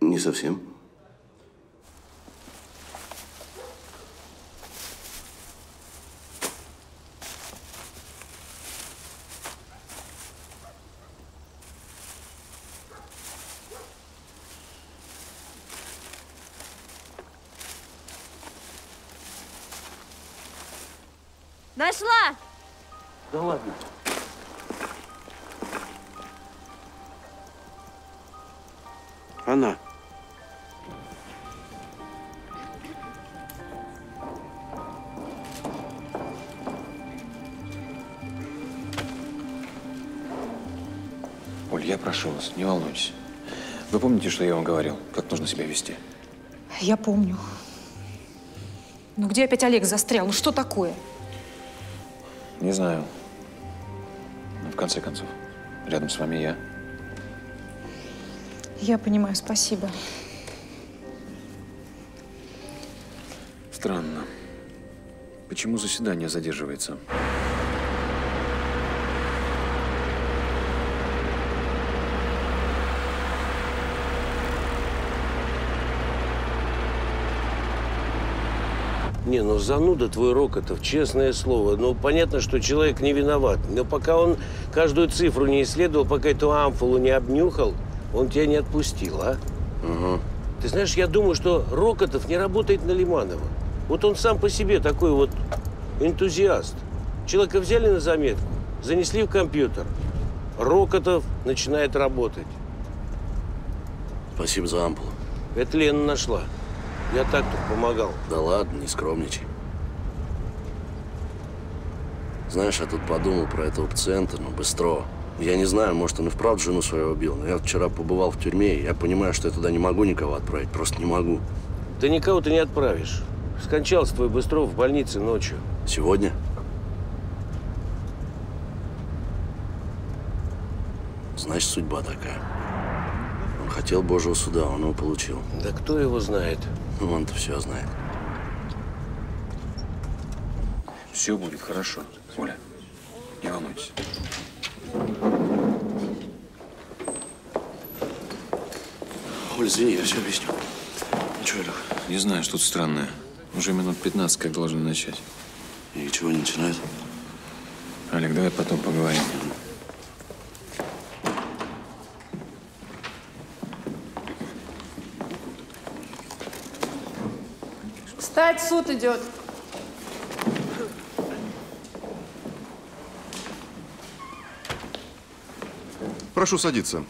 Не совсем. Она. Оль, я прошу вас, не волнуйтесь. Вы помните, что я вам говорил, как нужно себя вести? Я помню. Ну где опять Олег застрял? Ну что такое? Не знаю. Но в конце концов, рядом с вами я. Я понимаю, спасибо. Странно. Почему заседание задерживается? Не, ну зануда твой Рокотов, честное слово. Ну, понятно, что человек не виноват. Но пока он каждую цифру не исследовал, пока эту амфулу не обнюхал, он тебя не отпустил, а? Угу. Ты знаешь, я думаю, что Рокотов не работает на Лиманова. Вот он сам по себе такой вот энтузиаст. Человека взяли на заметку, занесли в компьютер. Рокотов начинает работать. Спасибо за ампулу. Это Лена нашла. Я так тут помогал. Да ладно, не скромничай. Знаешь, я тут подумал про этого пациента, ну, быстро. Я не знаю, может, он и вправду жену свою убил, но я вчера побывал в тюрьме, и я понимаю, что я туда не могу никого отправить, просто не могу. Ты никого ты не отправишь. Скончался твой Быстров в больнице ночью. Сегодня? Значит, судьба такая. Он хотел Божьего суда, он его получил. Да кто его знает? Ну, он-то все знает. Все будет хорошо, Оля. Не волнуйтесь. Оль, извини, я все объясню. Ничего, Лех. Не знаю, что-то странное. Уже минут 15 как должны начать. И ничего не начинает? Олег, давай потом поговорим. Встать, суд идет. Прошу садиться.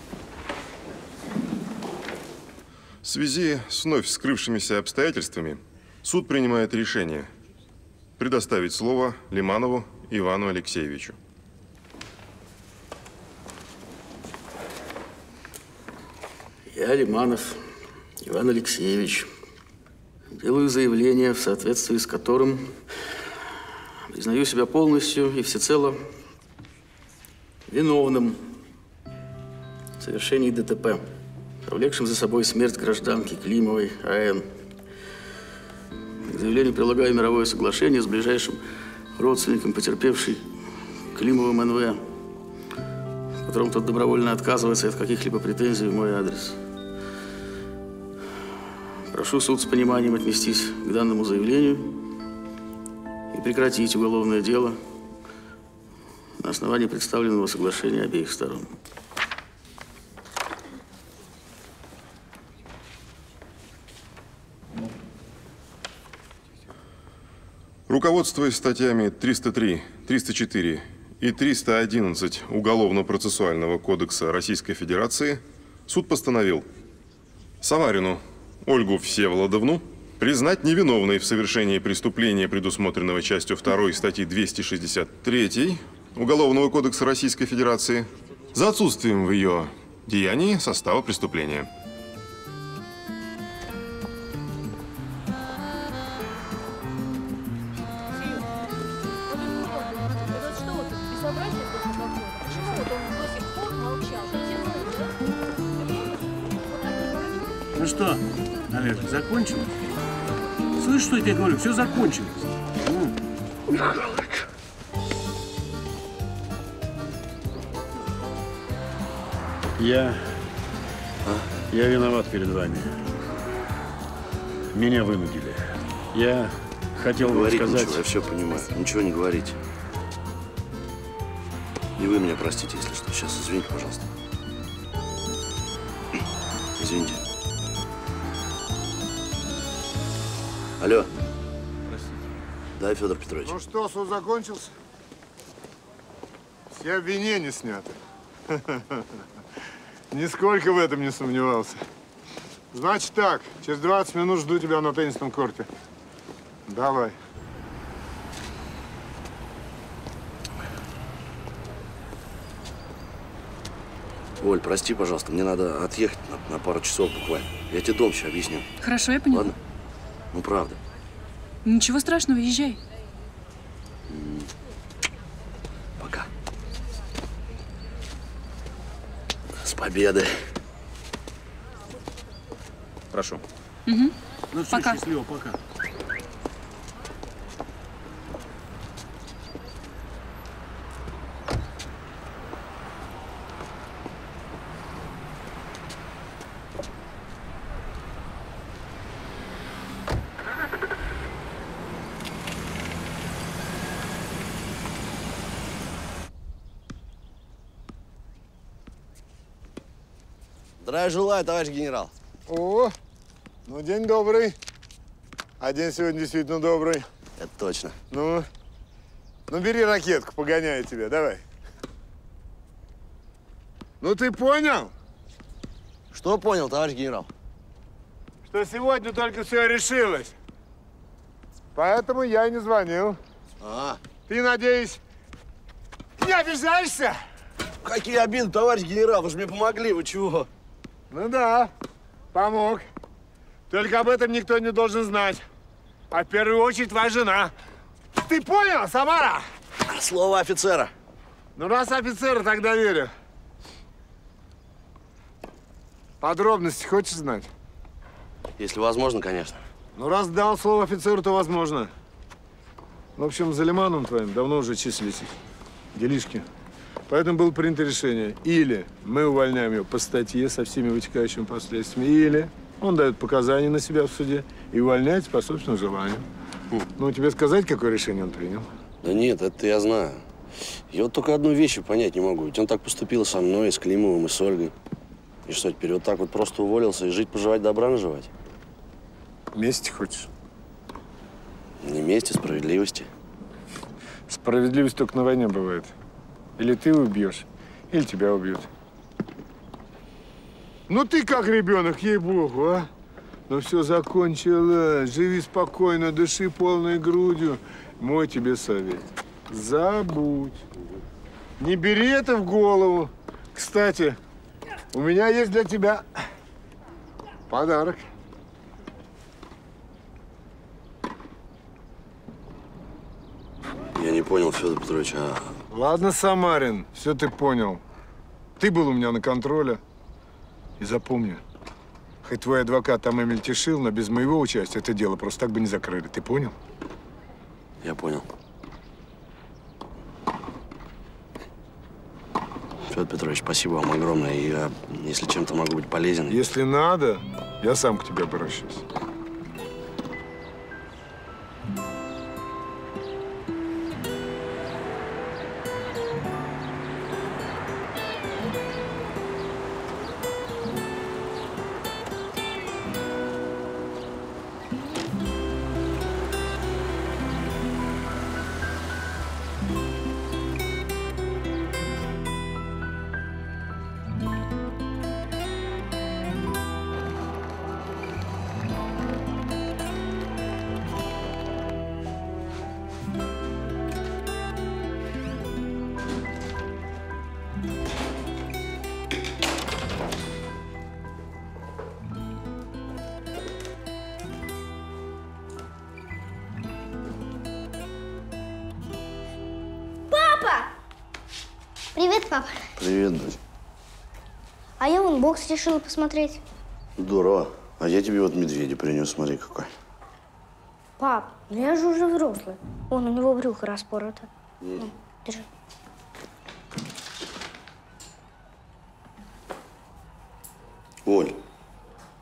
В связи с вновь скрывшимися обстоятельствами суд принимает решение предоставить слово Лиманову Ивану Алексеевичу. Я, Лиманов Иван Алексеевич, делаю заявление, в соответствии с которым признаю себя полностью и всецело виновным совершении ДТП, повлекшим за собой смерть гражданки Климовой А.Н. К заявлению прилагаю мировое соглашение с ближайшим родственником потерпевшей Климовым Н.В., в котором тот добровольно отказывается от каких-либо претензий в мой адрес. Прошу суд с пониманием отнестись к данному заявлению и прекратить уголовное дело на основании представленного соглашения обеих сторон. Руководствуясь статьями 303, 304 и 311 Уголовно-процессуального кодекса Российской Федерации, суд постановил Саварину Ольгу Всеволодовну признать невиновной в совершении преступления, предусмотренного частью 2 статьи 263 Уголовного кодекса Российской Федерации, за отсутствием в ее деянии состава преступления. Что, Олег, закончилось? Слышь, что я тебе говорю? Все закончилось. Михалыч. Я... Я виноват перед вами. Меня вынудили. Я хотел вам Говорить сказать... ничего, я все понимаю. Ничего не говорите. И вы меня простите, если что. Сейчас, извините, пожалуйста. Извините. Алло. Да, Федор Петрович. Ну что, суд закончился? Все обвинения сняты. Нисколько в этом не сомневался. Значит так, через 20 минут жду тебя на теннисном корте. Давай. Оль, прости, пожалуйста, мне надо отъехать на, на пару часов буквально. Я тебе дом еще объясню. Хорошо, я поняла. Ладно? Ну, правда. Ничего страшного, езжай. Пока. С победой. Хорошо. Угу. Ну все, Пока. счастливо, пока. Здравия желаю, товарищ генерал. О, ну день добрый. А день сегодня действительно добрый. Это точно. Ну, ну бери ракетку, погоняю тебя, давай. Ну ты понял? Что понял, товарищ генерал? Что сегодня только все решилось. Поэтому я и не звонил. А, Ты, надеюсь, не обижаешься? какие обиды, товарищ генерал, вы же мне помогли, вы чего? Ну да, помог. Только об этом никто не должен знать. А в первую очередь твоя жена. Ты понял, Самара? Слово офицера. Ну, раз офицера, тогда верю. Подробности хочешь знать? Если возможно, конечно. Ну, раз дал слово офицеру, то возможно. В общем, за лиманом твоим давно уже числились делишки. Поэтому было принято решение. Или мы увольняем ее по статье со всеми вытекающими последствиями, или он дает показания на себя в суде и увольняется по собственному желанию. Ну, тебе сказать, какое решение он принял? Да нет, это я знаю. Я вот только одну вещь понять не могу. Ведь он так поступил со мной, с Климовым, и с Ольгой. И что, теперь вот так вот просто уволился и жить, поживать, добра наживать? Мести хочешь? Не мести, справедливости. Справедливость только на войне бывает. Или ты убьешь, или тебя убьют. Ну ты как ребенок, ей-богу, а? Ну все закончилось. Живи спокойно, дыши полной грудью. Мой тебе совет. Забудь. Не бери это в голову. Кстати, у меня есть для тебя подарок. Я не понял, Федор Петрович, а Ладно, Самарин, все ты понял. Ты был у меня на контроле. И запомни, хоть твой адвокат там и мельтешил, но без моего участия это дело просто так бы не закрыли. Ты понял? я понял. Федор Петрович, спасибо вам огромное. Я, если чем-то могу быть полезен. Если надо, я сам к тебе обращусь. Решила посмотреть. Здорово. А я тебе вот медведя принес, смотри какой. Пап, ну я же уже взрослый. Вон, у него брюхо распорото. Ну, держи. Оль,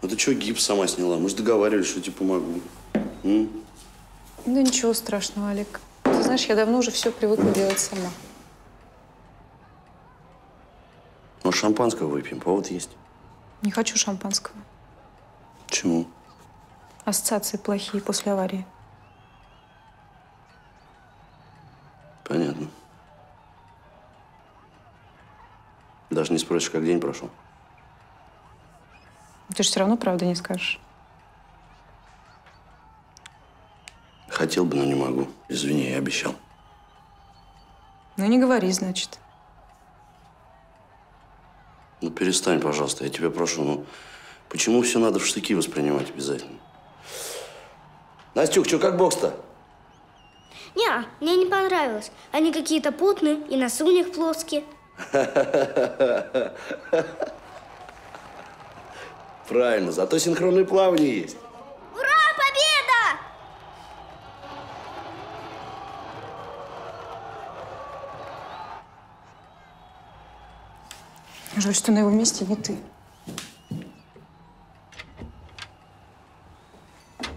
ну ты что гипс сама сняла? Мы же договаривались, что тебе помогу. М? Да ничего страшного, Олег. Ты знаешь, я давно уже все привыкла делать сама. Ну, шампанского выпьем, повод есть. Не хочу шампанского. Почему? Ассоциации плохие после аварии. Понятно. Даже не спросишь, как день прошел. Ты же все равно правда не скажешь. Хотел бы, но не могу. Извини, я обещал. Ну, не говори, значит. Ну, перестань, пожалуйста, я тебя прошу. Ну, почему все надо в штыки воспринимать обязательно? Настюх, что, как бокс-то? Не, мне не понравилось. Они какие-то путные, и носы у них плоские. Правильно, зато синхронное плавание есть. Жаль, что на его месте не ты.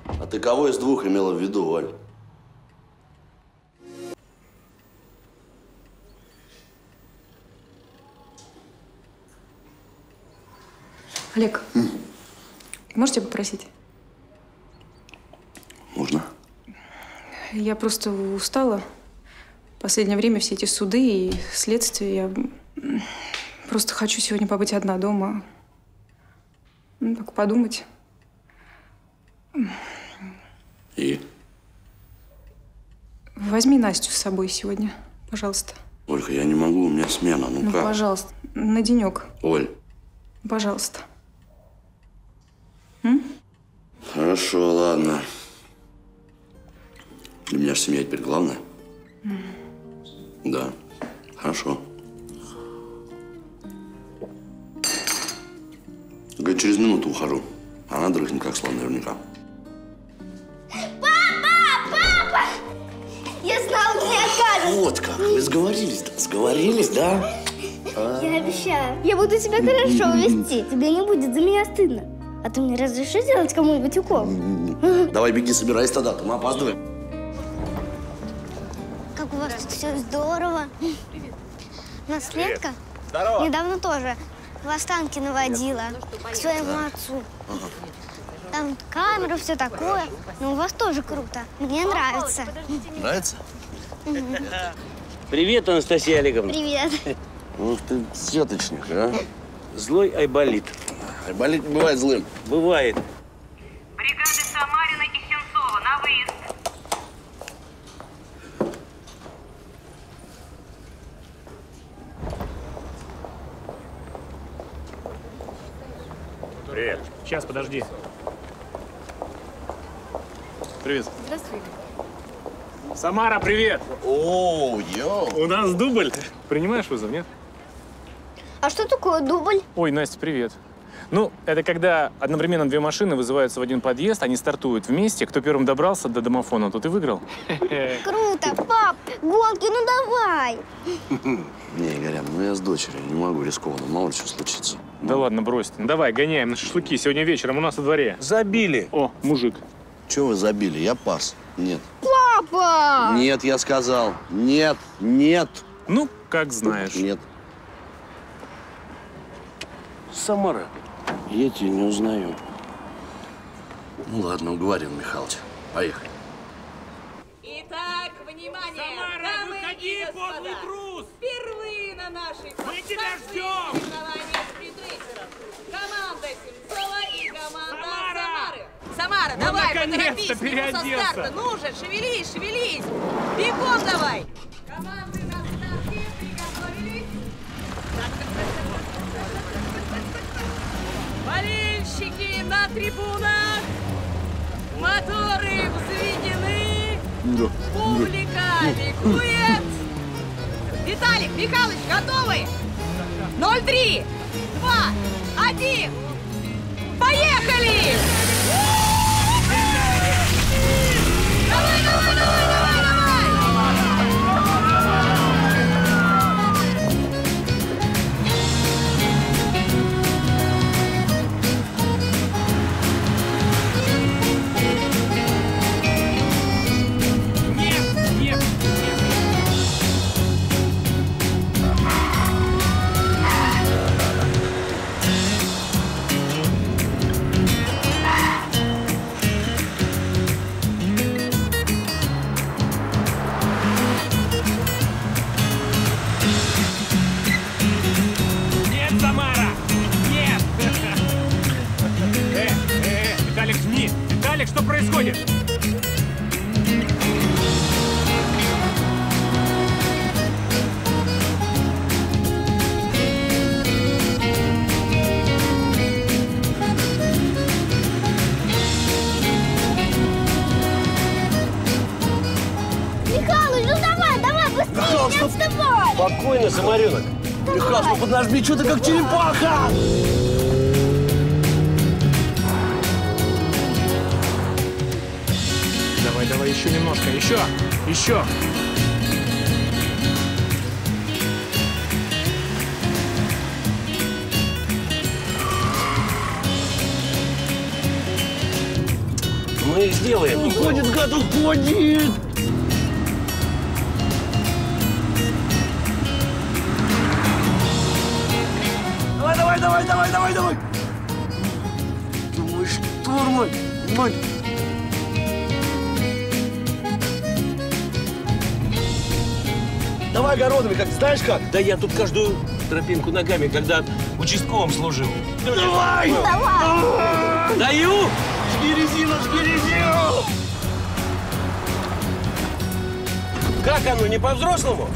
А ты кого из двух имела в виду, Валь? Олег, можете попросить? Можно. Я просто устала. В последнее время все эти суды и следствия. Я м, просто хочу сегодня побыть одна дома. Ну, так подумать. И? Возьми Настю с собой сегодня, пожалуйста. Ольга, я не могу, у меня смена. Ну, Ну, как? пожалуйста, на денек, Оль, пожалуйста. хорошо, ладно. Для меня же семья теперь главное. Да, хорошо. Говорит, через минуту ухожу. Она дрыхнет, как слон, наверняка. Папа! Я знала, ты не откажешь. Вот как, вы сговорились, да? Сговорились, да? А. Я обещаю. Я буду тебя хорошо вести. Тебе не будет за меня стыдно. А ты мне разрешишь делать кому-нибудь укол? Давай, беги, собирайся тогда, то мы опаздываем. Как у вас тут все здорово. Наследка Здорово. недавно тоже в Останки наводила к своему отцу. Там камера, все такое. Но у вас тоже круто. Мне нравится. Нравится? Привет, Анастасия Олеговна. Привет. Ух ты, сеточник, а? Злой Айболит. Айболит бывает злым. Бывает. Бригады Самарина и Сенцова на выезд. Привет. Сейчас, подожди. Привет. Здравствуй. Самара, привет! О, йоу! У нас дубль. Принимаешь вызов, нет? А что такое дубль? Ой, Настя, привет. Ну, это когда одновременно две машины вызываются в один подъезд, они стартуют вместе. Кто первым добрался до домофона, тот и выиграл. Круто, пап! Гонки, ну давай! Не, Игорян, ну я с дочерью, не могу рискованно, мало ли что случится. Да ладно, брось ты. Ну, давай, гоняем на шашлыки. Сегодня вечером у нас во дворе. Забили. О, мужик. Чего вы забили? Я пас. Нет. Папа! Нет, я сказал. Нет, нет. Ну, как знаешь. Нет. Самара. Я тебя не узнаю. Ну ладно, уговорил Михалыч. Поехали. Итак, внимание, дамы и господа. Впервые на нашей Мы тебя ждем! Команда Сенцова и команда Самары. Самара, Ну, давай, поторопись, со переоделся. старта. Ну же, шевелись, шевелись. Бегом давай. Команды на старте приготовились. Болельщики на трибунах. Моторы взведены. Публика ликует. Виталик, Михалыч, готовы? 0-3, 2, 1. Поехали! Давай, давай, давай, давай, происходит? Михалыч, ну давай, давай, быстрее, не отставай! Спокойно, самаренок. Михас, ну подожди, что ты как черепаха? Давай, давай, еще немножко, еще, еще. Мы сделаем. Уходит, гад, уходит! Давай, давай, давай, давай, давай, давай! Думаешь, штурман? Мать! Давай огородами, как знаешь как? Да я тут каждую тропинку ногами, когда участковым служил. Давай! Давай! Даю! Жги резину, жги резину! Как оно, не по-взрослому?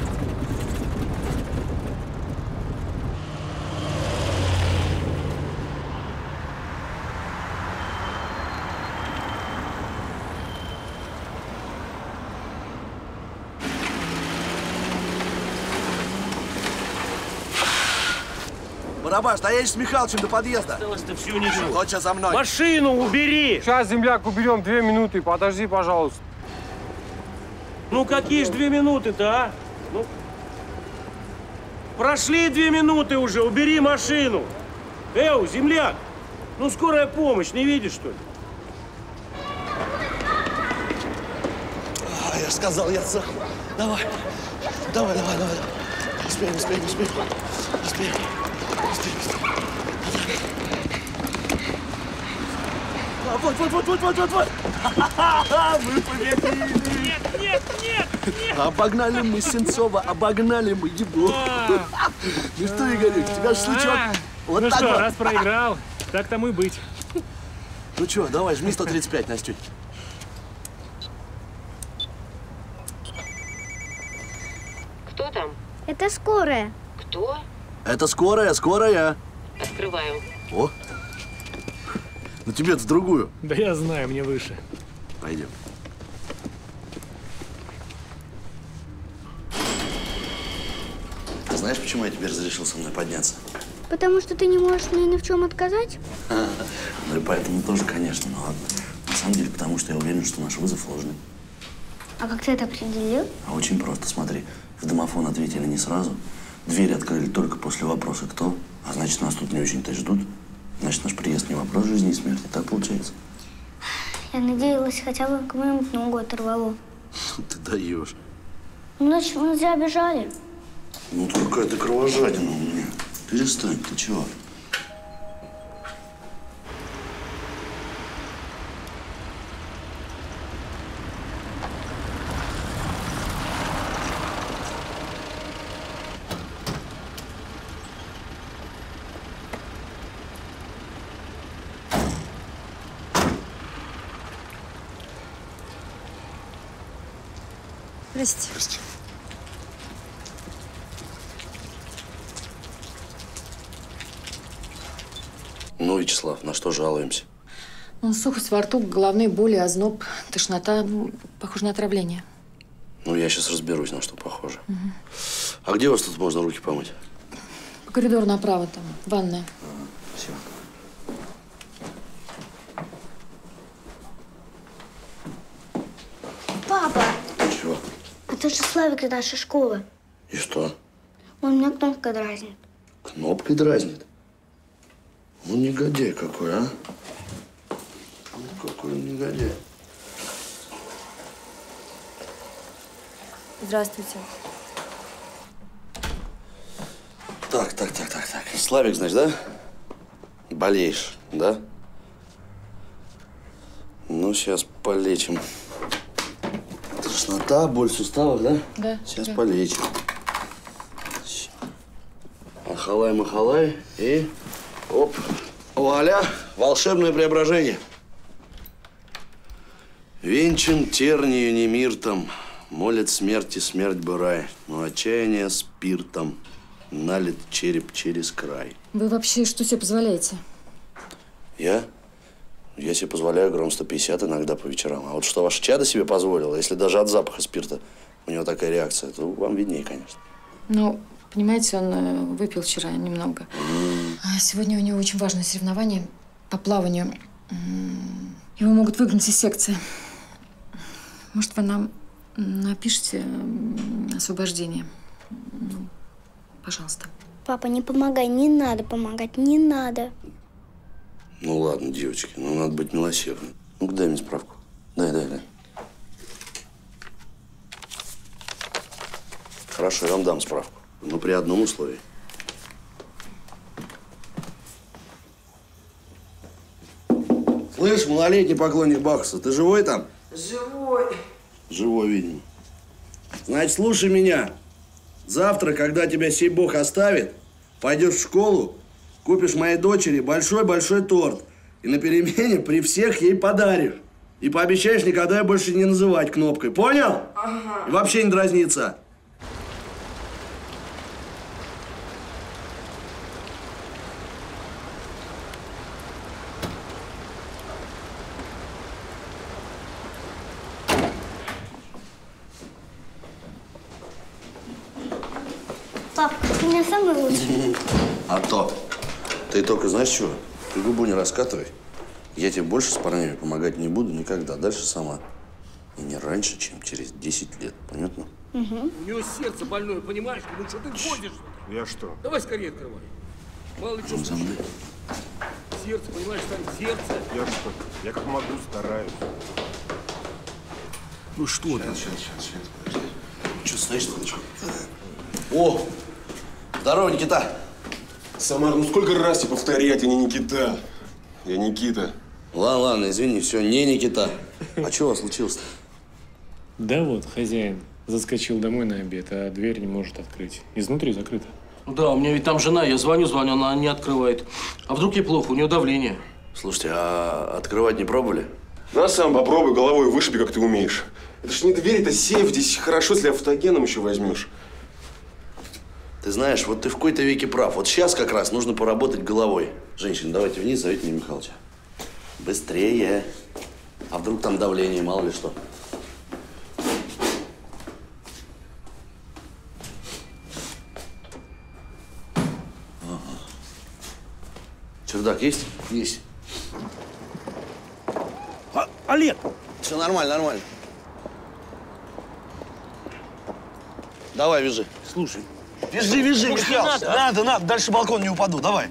Барабаш, доедешь с Михалычем до подъезда. Осталось-то всего ничего. Хочешь за мной? Машину убери! Сейчас, земляк, уберем две минуты. Подожди, пожалуйста. Ну какие ж две минуты-то, а? Ну, прошли две минуты уже, убери машину. Эу, земляк, ну скорая помощь, не видишь, что ли? А, я сказал, я сам. Давай. Давай, давай, давай. Успеем, успеем, успеем. Успеем. А, вот, вот, вот, вот, вот, вот, вот. Мы победили. Нет, нет, нет, нет. Обогнали мы Сенцова, обогнали мы его. Ну что, у тебя же случок. Вот ну что, раз проиграл, так тому и быть. Ну что, давай, жми 135, Настюнь. Кто там? Это скорая. Кто? Это скорая, скорая. Открываю. О. Ну тебе-то другую. Да я знаю, мне выше. Пойдем. А знаешь, почему я тебе разрешил со мной подняться? Потому что ты не можешь мне ни в чем отказать? Ну и поэтому тоже, конечно, но ладно. На самом деле, потому что я уверен, что наш вызов ложный. А как ты это определил? А очень просто, смотри. В домофон ответили не сразу. Двери открыли только после вопроса «Кто?». А значит, нас тут не очень-то ждут. Значит, наш приезд не вопрос жизни и смерти. Так получается. Я надеялась, хотя бы кому-нибудь ногу оторвало. Ты даешь. Ну, значит, мы зря бежали. Ну, ты какая-то кровожадина у меня. Перестань, ты чего? Прости. Прости. Ну, Вячеслав, на что жалуемся? Ну, сухость во рту, головные боли, озноб, тошнота. Ну, похоже на отравление. Ну, я сейчас разберусь, на что похоже. А где у вас тут можно руки помыть? По коридору направо там, ванная. Спасибо. Папа, Чего? Это же Славик из нашей школы. И что? Он меня кнопкой дразнит. Кнопкой дразнит? Ну, негодяй какой, а? Ну, какой он негодяй. Здравствуйте. Так, так, так, так, так. Славик, значит, да? Болеешь, да? Ну, сейчас полечим. Тошнота, боль в суставах, да? Да. Сейчас да. полечим. Щ- Махалай, махалай. И оп. Вуаля, волшебное преображение. Венчан тернию не миртом, молит смерти смерть бы рай, но отчаяние спиртом налит череп через край. Вы вообще что себе позволяете? Я? Я себе позволяю гром 150 иногда по вечерам. А вот что ваше чадо себе позволило, если даже от запаха спирта у него такая реакция, то вам виднее, конечно. Ну, понимаете, он э, выпил вчера немного. А сегодня у него очень важное соревнование по плаванию. Его могут выгнать из секции. Может, вы нам напишите освобождение? Ну, Пожалуйста. Папа, не помогай, не надо помогать, не надо. Ну ладно, девочки, ну надо быть милосердным. Ну-ка дай мне справку. Дай, дай, дай. Хорошо, я вам дам справку. Но при одном условии. Слышь, малолетний поклонник Бахуса, ты живой там? Живой. Живой, видимо. Значит, слушай меня. Завтра, когда тебя сей бог оставит, пойдешь в школу, купишь моей дочери большой-большой торт. И на перемене при всех ей подаришь. И пообещаешь никогда ее больше не называть кнопкой. Понял? Ага. И вообще не дразниться. Пап, ты меня самый лучший. А то. Ты только знаешь чего? Ты губу не раскатывай. Я тебе больше с парнями помогать не буду никогда. Дальше сама. И не раньше, чем через 10 лет. Понятно? У него сердце больное, понимаешь? Ну что ты ходишь? Я что? Давай скорее открывай. Мало ли что за мной. Сердце, понимаешь, там сердце. Я что? Я как могу стараюсь. Ну что ты? Сейчас, сейчас, сейчас. Что, стоишь, Ладочка? О! Здорово, Никита. Самар, ну сколько раз тебе повторять, я не Никита. Я Никита. Ладно, ладно, извини, все, не Никита. А что у вас случилось-то? Да вот, хозяин заскочил домой на обед, а дверь не может открыть. Изнутри закрыта. Ну да, у меня ведь там жена, я звоню, звоню, она не открывает. А вдруг ей плохо, у нее давление. Слушайте, а открывать не пробовали? На сам попробуй, головой вышиби, как ты умеешь. Это ж не дверь, это сейф. Здесь хорошо, если автогеном еще возьмешь. Ты знаешь, вот ты в какой-то веке прав. Вот сейчас как раз нужно поработать головой. Женщины, давайте вниз, зовите мне Михалыча. Быстрее. А вдруг там давление, мало ли что. Ага. Чердак есть? Есть. А, Олег! Все нормально, нормально. Давай, вяжи. Слушай, Вяжи, вяжи, Слушай, не надо, а? Надо, надо. Дальше балкон не упаду. Давай.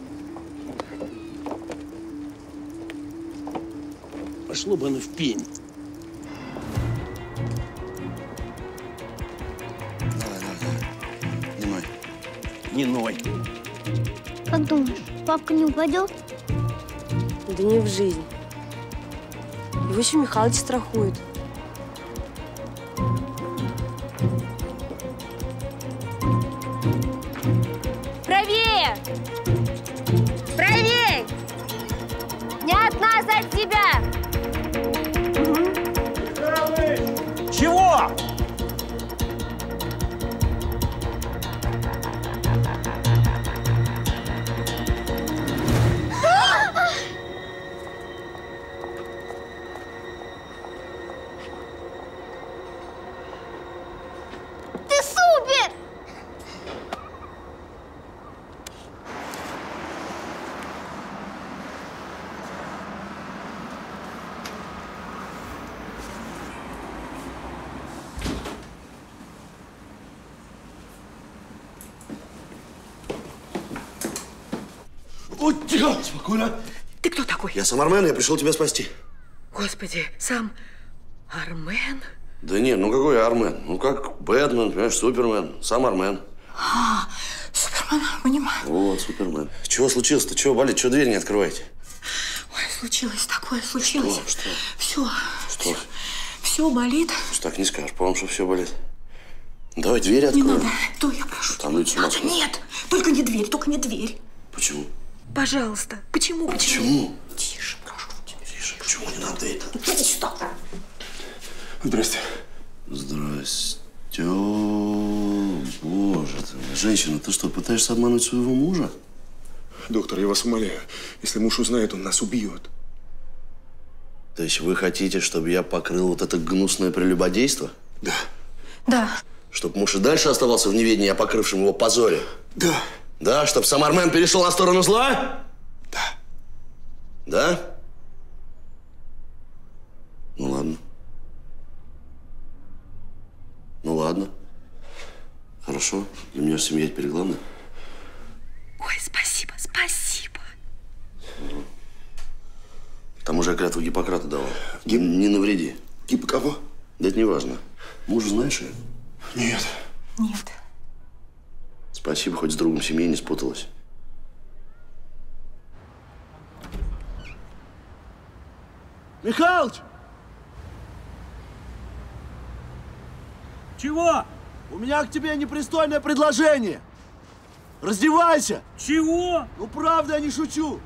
пошло бы оно в пень. Давай, давай, давай. Не ной. Не ной. Как думаешь, папка не упадет? Да не в жизнь. Его еще Михалыч страхует. Тебя! Спокойно. Ты кто такой? Я сам Армен, я пришел тебя спасти. Господи, сам Армен? Да нет, ну какой Армен? Ну как Бэтмен, понимаешь, Супермен, сам Армен. А, Супермен, понимаю. Вот, Супермен. Чего случилось-то? Чего болит? Чего дверь не открываете? Ой, случилось такое, случилось. Что? Что? Все, Что? все болит. Что так не скажешь, по-моему, что все болит. Давай дверь Не откроем. надо, то я прошу. Там люди с. Нет, только не дверь, только не дверь. Почему? Пожалуйста. Почему? Почему? Тише, прошу тебя. Тише, почему не надо это? Иди сюда. Здрасте. Здрасте. Боже ты мой. Женщина, ты что, пытаешься обмануть своего мужа? Доктор, я вас умоляю, если муж узнает, он нас убьет. То есть вы хотите, чтобы я покрыл вот это гнусное прелюбодейство? Да. Да. Чтоб муж и дальше оставался в неведении о покрывшем его позоре? Да. Да? Чтоб Самармен перешел на сторону зла? Да. Да? Ну ладно. Ну ладно. Хорошо. Для меня семья теперь главное. Ой, спасибо, спасибо. К тому же я клятву Гиппократа давал. Не, не навреди. Гиппо кого? Да это не важно. Мужа знаешь ее? Нет. Нет. Спасибо, хоть с другом семьи не спуталась. Михалыч! Чего? У меня к тебе непристойное предложение. Раздевайся! Чего? Ну, правда, я не шучу.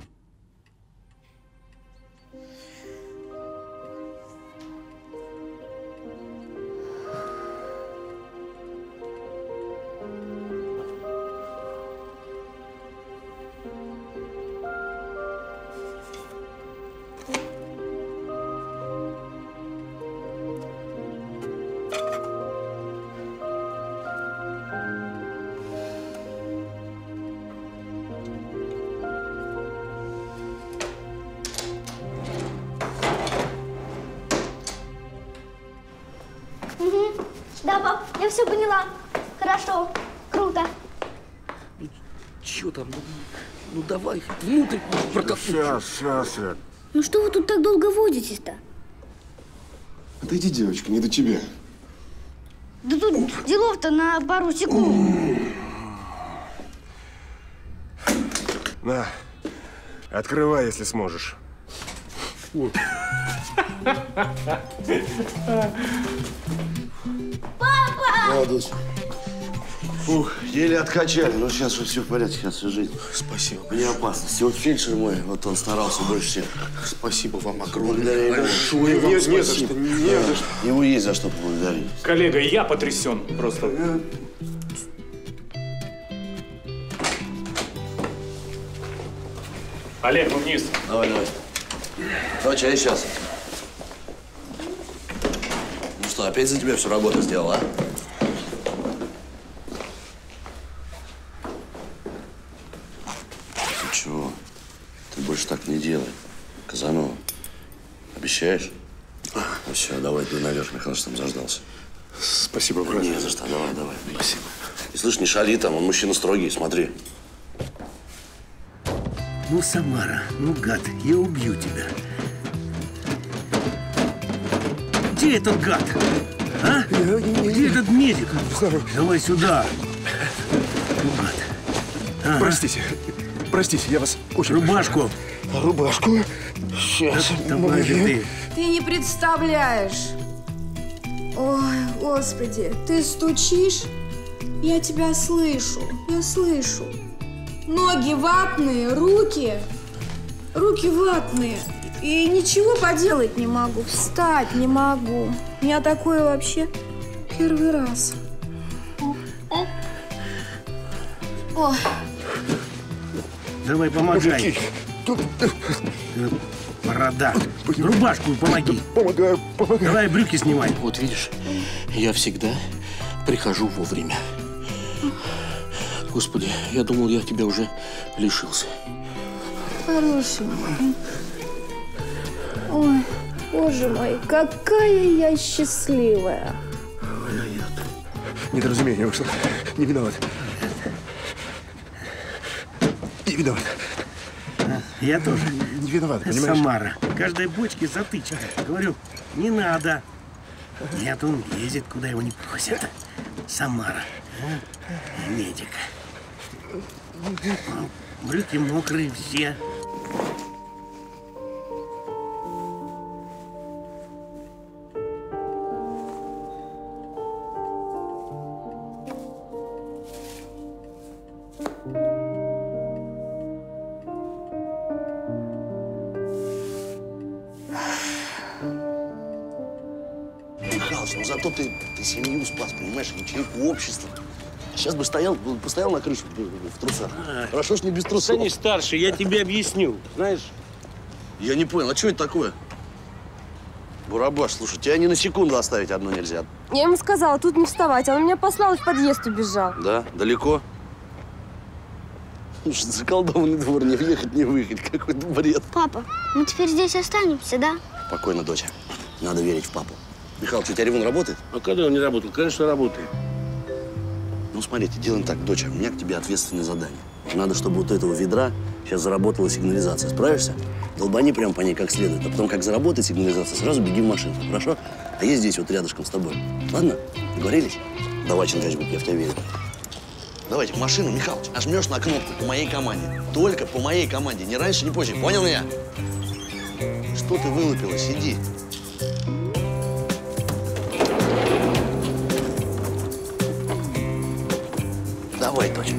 Угу. Да, пап, я все поняла. Хорошо. Круто. Че там? Ну, ну давай, внутрь прокопнуть. Сейчас, сейчас, сейчас. Ну что вы тут так долго водитесь-то? Отойди, девочка, не до тебя. Да тут делов-то на пару секунд. На, открывай, если сможешь. Молодец. Фух, еле откачали. Ну, сейчас уже все в порядке, сейчас все жизнь. Спасибо. Не опасности. Вот фельдшер мой, вот он старался больше всех. Спасибо вам огромное. Благодаря. Большое вам Не- не за спасибо. что, не за что. Ему есть за что поблагодарить. Коллега, я потрясен просто. Олег, мы вниз. Давай, давай. Доча, я сейчас. Ну что, опять за тебя всю работу сделал, а? Ты чего? Ты больше так не делай. Казанова, обещаешь? Ну все, давай, ты наверх, Михалыч там заждался. Спасибо, брат. Не за что, давай, давай. Спасибо. И слышь, не шали там, он мужчина строгий, смотри. Ну, Самара, ну, гад, я убью тебя. Где этот гад? А? Где этот медик? Давай сюда. Ну, гад. Ага. Простите, простите, я вас очень Рубашку. прошу. Рубашку? Сейчас. Давай же ты. Ты не представляешь. Ой, господи, ты стучишь? Я тебя слышу, я слышу. Ноги ватные, руки. Руки ватные. И ничего поделать не могу, встать не могу. У меня такое вообще первый раз. Ой, Давай, помогай. Э, Борода. Рубашку помоги. Помогаю, помогаю. Давай брюки снимай. Вот видишь, я всегда прихожу вовремя. Господи, я думал, я тебя уже лишился. хороший мой. Ой, боже мой, какая я счастливая. Недоразумение вышло. Не виноват. Не виноват. Я тоже. Не виноват, понимаешь? Самара. Каждой бочке затычка. Говорю, не надо. Нет, он ездит, куда его не просят. Самара. Ну, Медик. Брюки мокрые все. Михалыч, ну зато ты, ты семью спас, понимаешь, ячейку общества. Сейчас бы стоял, постоял на крыше в трусах. Хорошо, что не без трусов. Они старше, я тебе объясню. Знаешь, Я не понял, а что это такое? Бурабаш, слушай, тебя ни на секунду оставить одну нельзя. Я ему сказала, тут не вставать. а Он меня послал и в подъезд убежал. Да? Далеко? Слушай, заколдованный двор, не въехать, не выехать. Какой-то бред. Папа, мы теперь здесь останемся, да? Спокойно, доча. Надо верить в папу. Михалыч, у тебя ревун работает? а когда он не работал? Конечно, работает. Ну, смотрите, делаем так, доча, у меня к тебе ответственное задание. Надо, чтобы вот этого ведра сейчас заработала сигнализация. Справишься? Долбани прям по ней как следует, а потом, как заработает сигнализация, сразу беги в машину, хорошо? А я здесь вот рядышком с тобой. Ладно? Договорились? Давай, Чингачгук, я в тебя верю. Давайте в машину, Михалыч, нажмешь на кнопку по моей команде. Только по моей команде, ни раньше, ни позже. Понял меня? Что ты вылупилась? Иди. Давай, дочь.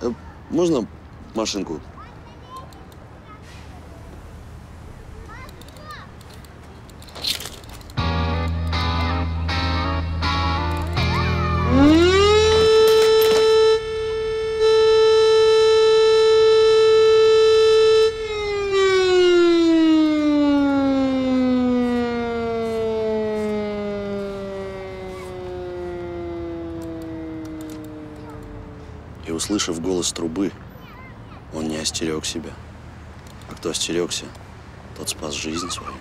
Э, Можно машинку? Услышав голос трубы, он не остерег себя. А кто остерегся, тот спас жизнь свою.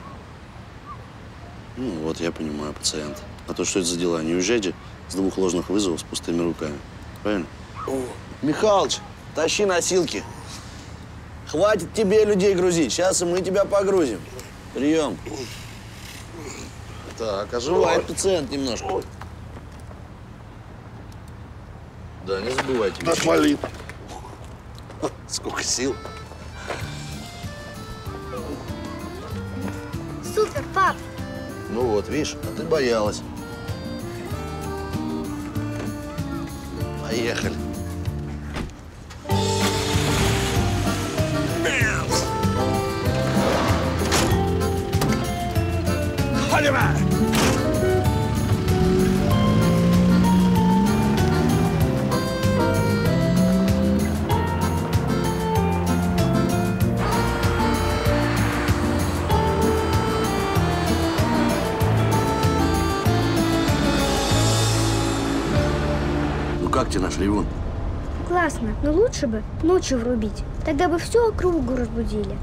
Ну, вот я понимаю, пациент. А то что это за дела? Не уезжайте с двух ложных вызовов с пустыми руками. Правильно? О, Михалыч, тащи носилки. Хватит тебе людей грузить. Сейчас и мы тебя погрузим. Прием. Так, оживает пациент немножко. Да, не забывайте. Наш молит. Сколько сил. Супер, пап. Ну вот, видишь, а ты боялась. Поехали. Как тебе наш Ливон? Классно, но лучше бы ночью врубить. Тогда бы всю округу разбудили.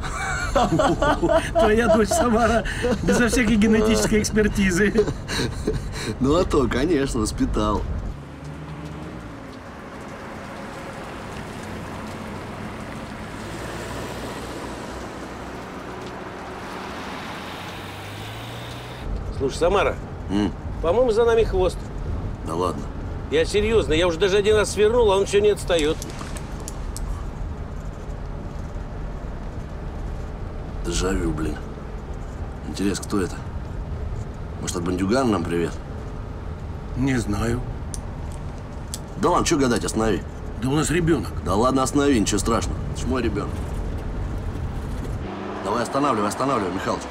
Твоя дочь Самара безо всякой генетической экспертизы. Ну а то, конечно, воспитал. Слушай, Самара, по-моему, за нами хвост. Да ладно. Я серьезно, я уже даже один раз свернул, а он все не отстает. Дежавю, блин. Интересно, кто это? Может, от бандюгана нам привет? Не знаю. Да ладно, что гадать, останови. Да у нас ребенок. Да ладно, останови, ничего страшного. Это ж мой ребенок. Давай останавливай, останавливай, Михалыч.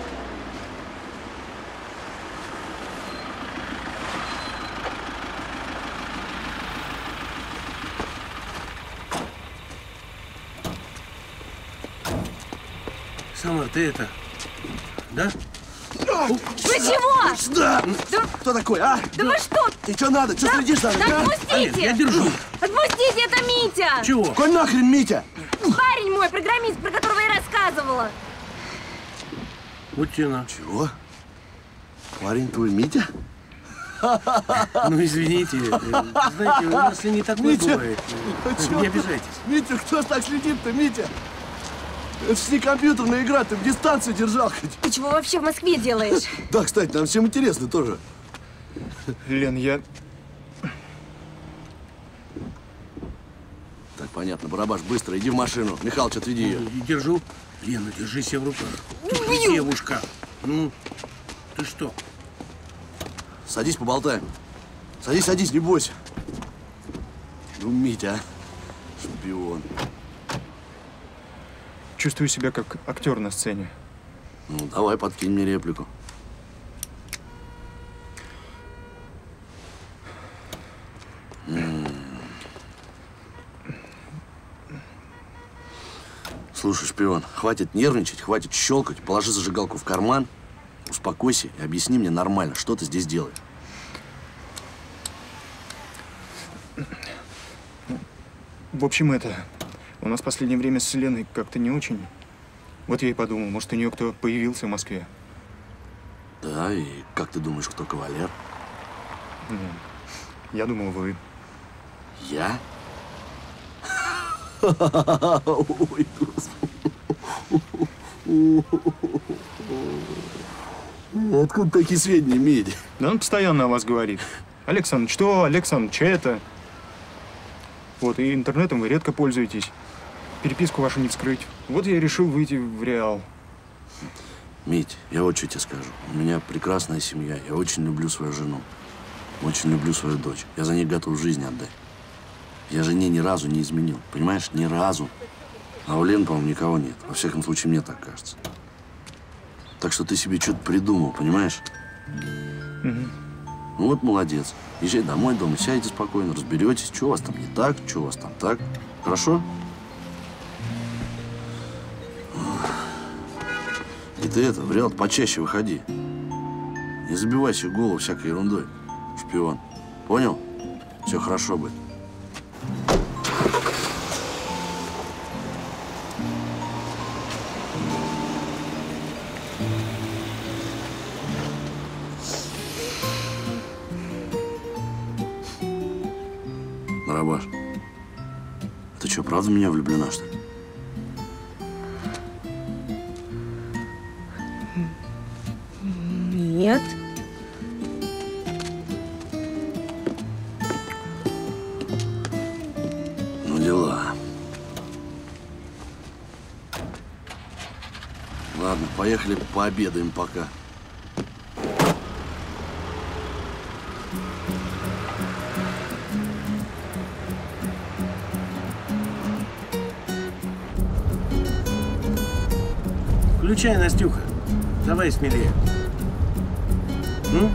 Самар, ты это... Да? Вы чего? Да! Да, Кто такой, а? да вы что? И что надо? Что следишь за мной, Да а? отпустите! Олег, я держу. Отпустите, это Митя! Чего? Какой нахрен Митя? Парень мой, программист, про которого я рассказывала. Вот тена. Чего? Парень твой Митя? Ну, извините. э, Знаете, у нас и не такое Митя, бывает. а Не обижайтесь. Митя, кто так следит-то, Митя? Это ж не компьютерная игра, ты в дистанцию держал хоть. Ты чего вообще в Москве делаешь? Да, кстати, нам всем интересно тоже. Лен, я... Так, Понятно. Барабаш, быстро, иди в машину. Михалыч, отведи ее. Держу. Лена, держи себя в руках. Убью. Девушка. Ну, ты что? Садись, поболтаем. Садись, садись, не бойся. Ну, Митя, а? Шпион. Чувствую себя как актер на сцене. Ну, давай, подкинь мне реплику. Слушай, шпион, хватит нервничать, хватит щелкать, положи зажигалку в карман, успокойся и объясни мне нормально, что ты здесь делаешь. В общем, это... У нас в последнее время с Леной как-то не очень. Вот я и подумал, может, у нее кто появился в Москве. Да, и как ты думаешь, кто кавалер? Я думал, вы. Я? Ой, господи. Откуда такие сведения, Меди? Да он постоянно о вас говорит. Александр, что? Александр, это? Вот, и интернетом вы редко пользуетесь. Переписку вашу не вскрыть. Вот я и решил выйти в реал. Мить, я вот что тебе скажу. У меня прекрасная семья. Я очень люблю свою жену. Очень люблю свою дочь. Я за ней готов жизнь отдать. Я жене ни разу не изменил. Понимаешь? Ни разу. А у Лены, по-моему, никого нет. Во всяком случае, мне так кажется. Так что ты себе что-то придумал, понимаешь? Мгм. Ну вот молодец. Езжай домой, дома сядьте спокойно, разберетесь, что у вас там не так, что у вас там так. Хорошо? И ты это, в реал почаще выходи. Не забивай себе голову всякой ерундой, шпион. Понял? Все хорошо будет. Барабаш, ты что, правда в меня влюблена, что ли? Нет. Ну, дела. Ладно, поехали пообедаем пока. Включай, Настюха. Давай смелее. Ну?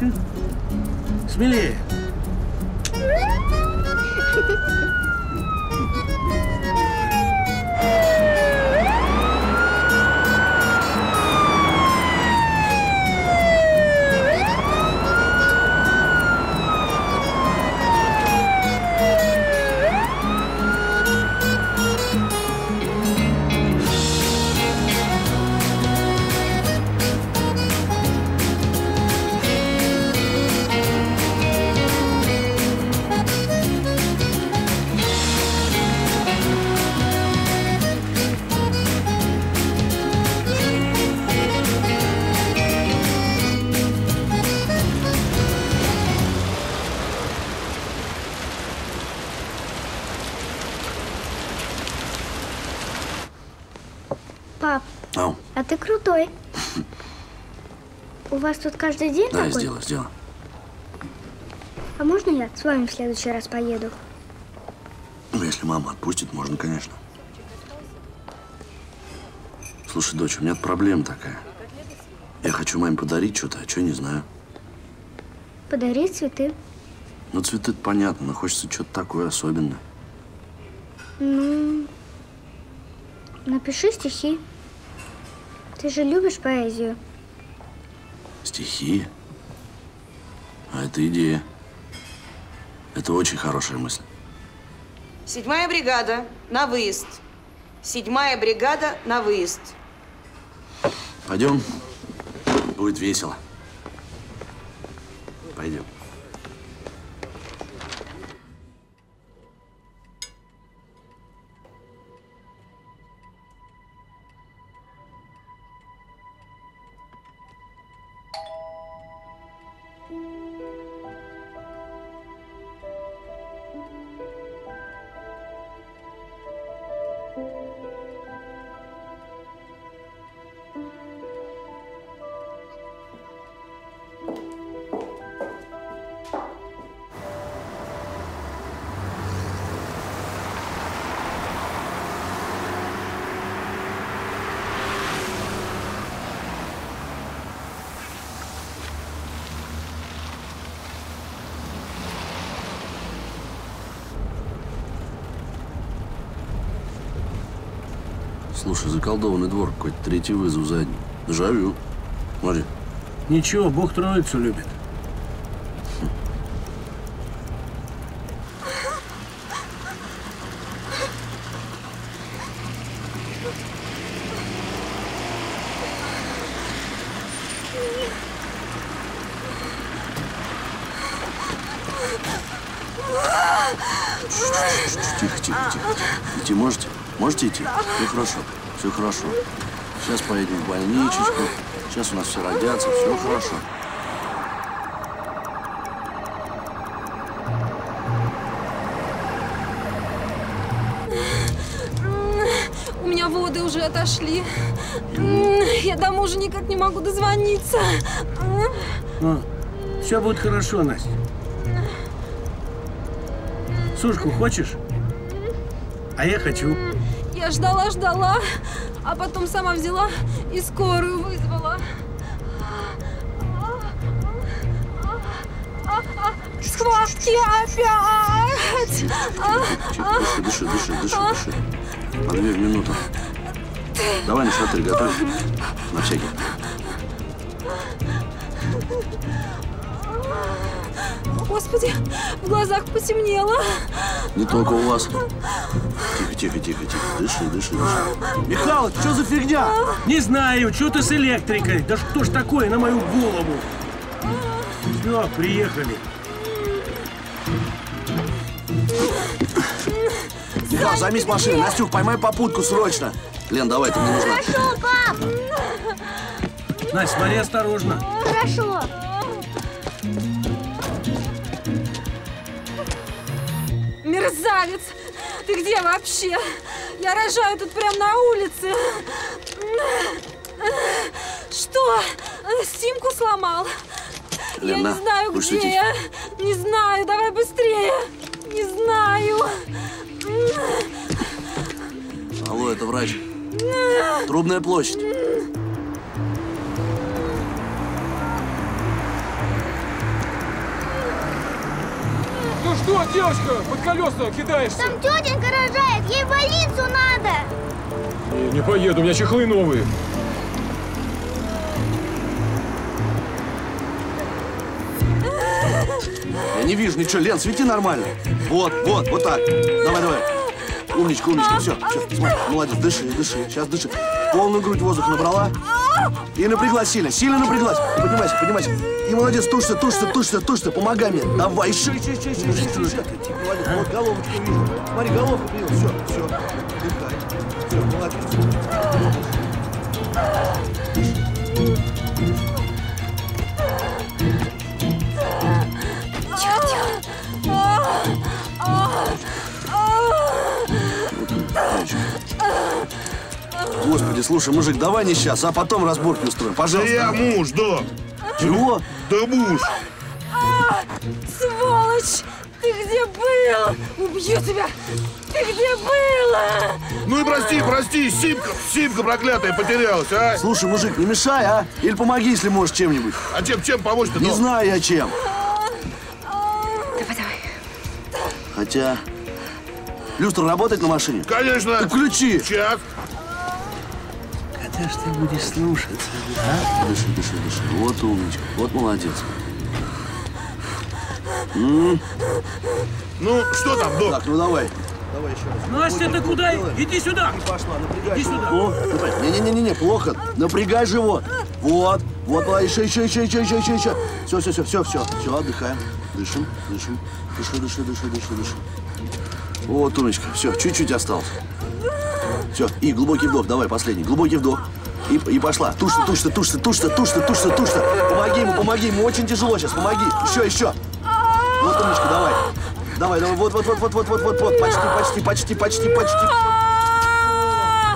Чё? Смелее. Вас тут каждый день Да, такой? сделаю, сделаю. А можно я с вами в следующий раз поеду? Ну, если мама отпустит, можно, конечно. Слушай, дочь, у меня проблема такая. Я хочу маме подарить что-то, а что не знаю. Подарить цветы? Ну, цветы понятно, но хочется что-то такое особенное. Ну, напиши стихи. Ты же любишь поэзию. Стихи. А это идея. Это очень хорошая мысль. Седьмая бригада на выезд. Седьмая бригада на выезд. Пойдем. Будет весело. Пойдем. Заколдованный двор какой-то, третий вызов задний. Дежавю. Смотри. Ничего, Бог троицу любит. Тихо, тихо, тихо. Идти можете? Можете идти? Все хорошо. Все хорошо. Сейчас поедем в больничечку. Сейчас у нас все родятся. Все хорошо. У меня воды уже отошли. Я до мужа никак не могу дозвониться. все будет хорошо, Настя. Сушку хочешь? А я хочу. Я ждала, ждала, а потом сама взяла и скорую вызвала. Схватки опять! Дыши, дыши, дыши, дыши, дыши. По две в минуту. Давай на шатырь готовь. На всякий. Господи, в глазах потемнело. Не только у вас. Тихо, тихо, тихо. Дыши, дыши, дыши. Михалыч, что за фигня? Не знаю, что ты с электрикой? Да что ж такое на мою голову? Все, приехали. Михал, займись машиной. Настюх, поймай попутку срочно. Лен, давай, ты мне нужна. Хорошо, пап. Настя, смотри осторожно. Хорошо. Мерзавец! Где вообще? Я рожаю тут прямо на улице. Что? Симку сломал? Я Лен, на, не знаю, где светить. я. Не знаю, давай быстрее. Не знаю. Алло, это врач. Трубная площадь. Что, девочка, под колеса кидаешься? Там тетенька рожает, ей в больницу надо. Не, не поеду, у меня чехлы новые. Я не вижу ничего. Лен, свети нормально. Вот, вот, вот так. Давай, давай. Умничка, умничка. Все, все, смотри, молодец. Дыши, дыши. Сейчас дыши. Полную грудь воздуха набрала. И напряглась сильно, сильно напряглась. Поднимайся, поднимайся. И молодец, тушься, тушься, тушься, тушься. Помогай мне. Давай, еще, еще, еще, еще, еще, еще. Молодец, вот головочку вижу. Смотри, головку видел. Все, все. Дыхай. Все, молодец. Господи, слушай, мужик, давай не сейчас, а потом разборки устроим. Пожалуйста. Да я муж, да. Чего? Да муж. Сволочь! Ты где был? Убью тебя! Ты где был? Ну и прости, прости, Симка, Симка проклятая потерялась, а? Слушай, мужик, не мешай, а? Или помоги, если можешь чем-нибудь. А чем, чем помочь-то? Не ну? знаю я чем. Давай, давай. Хотя... Люстра работает на машине? Конечно. Так включи. Сейчас. Когда ж ты будешь слушаться, а? Дыши, дыши, дыши. Вот умничка, вот молодец. М. Ну, что там, док? Так, ну давай. Давай еще раз. Настя, ты куда? Иди сюда. Пошла, напрягай. Иди сюда. О, не-не-не-не, плохо. Напрягай живот. Вот, вот, давай, еще, еще, еще, еще, еще, еще, еще. Все, все, все, все, все, все, отдыхаем. Дышим, дышим. Дыши, дыши, дыши, дыши, дыши. Вот, умничка, все, чуть-чуть осталось. Все, и глубокий вдох, давай, последний. Глубокий вдох. И, и пошла. Тушься, тушься, тушься, тушься, тушься, тушься, тушься. Помоги ему, помоги ему. Очень тяжело сейчас, помоги. Еще, еще. Вот, умничка, давай. Давай, давай, вот, вот, вот, вот, вот, вот, вот, вот. Почти, почти, почти, почти, почти.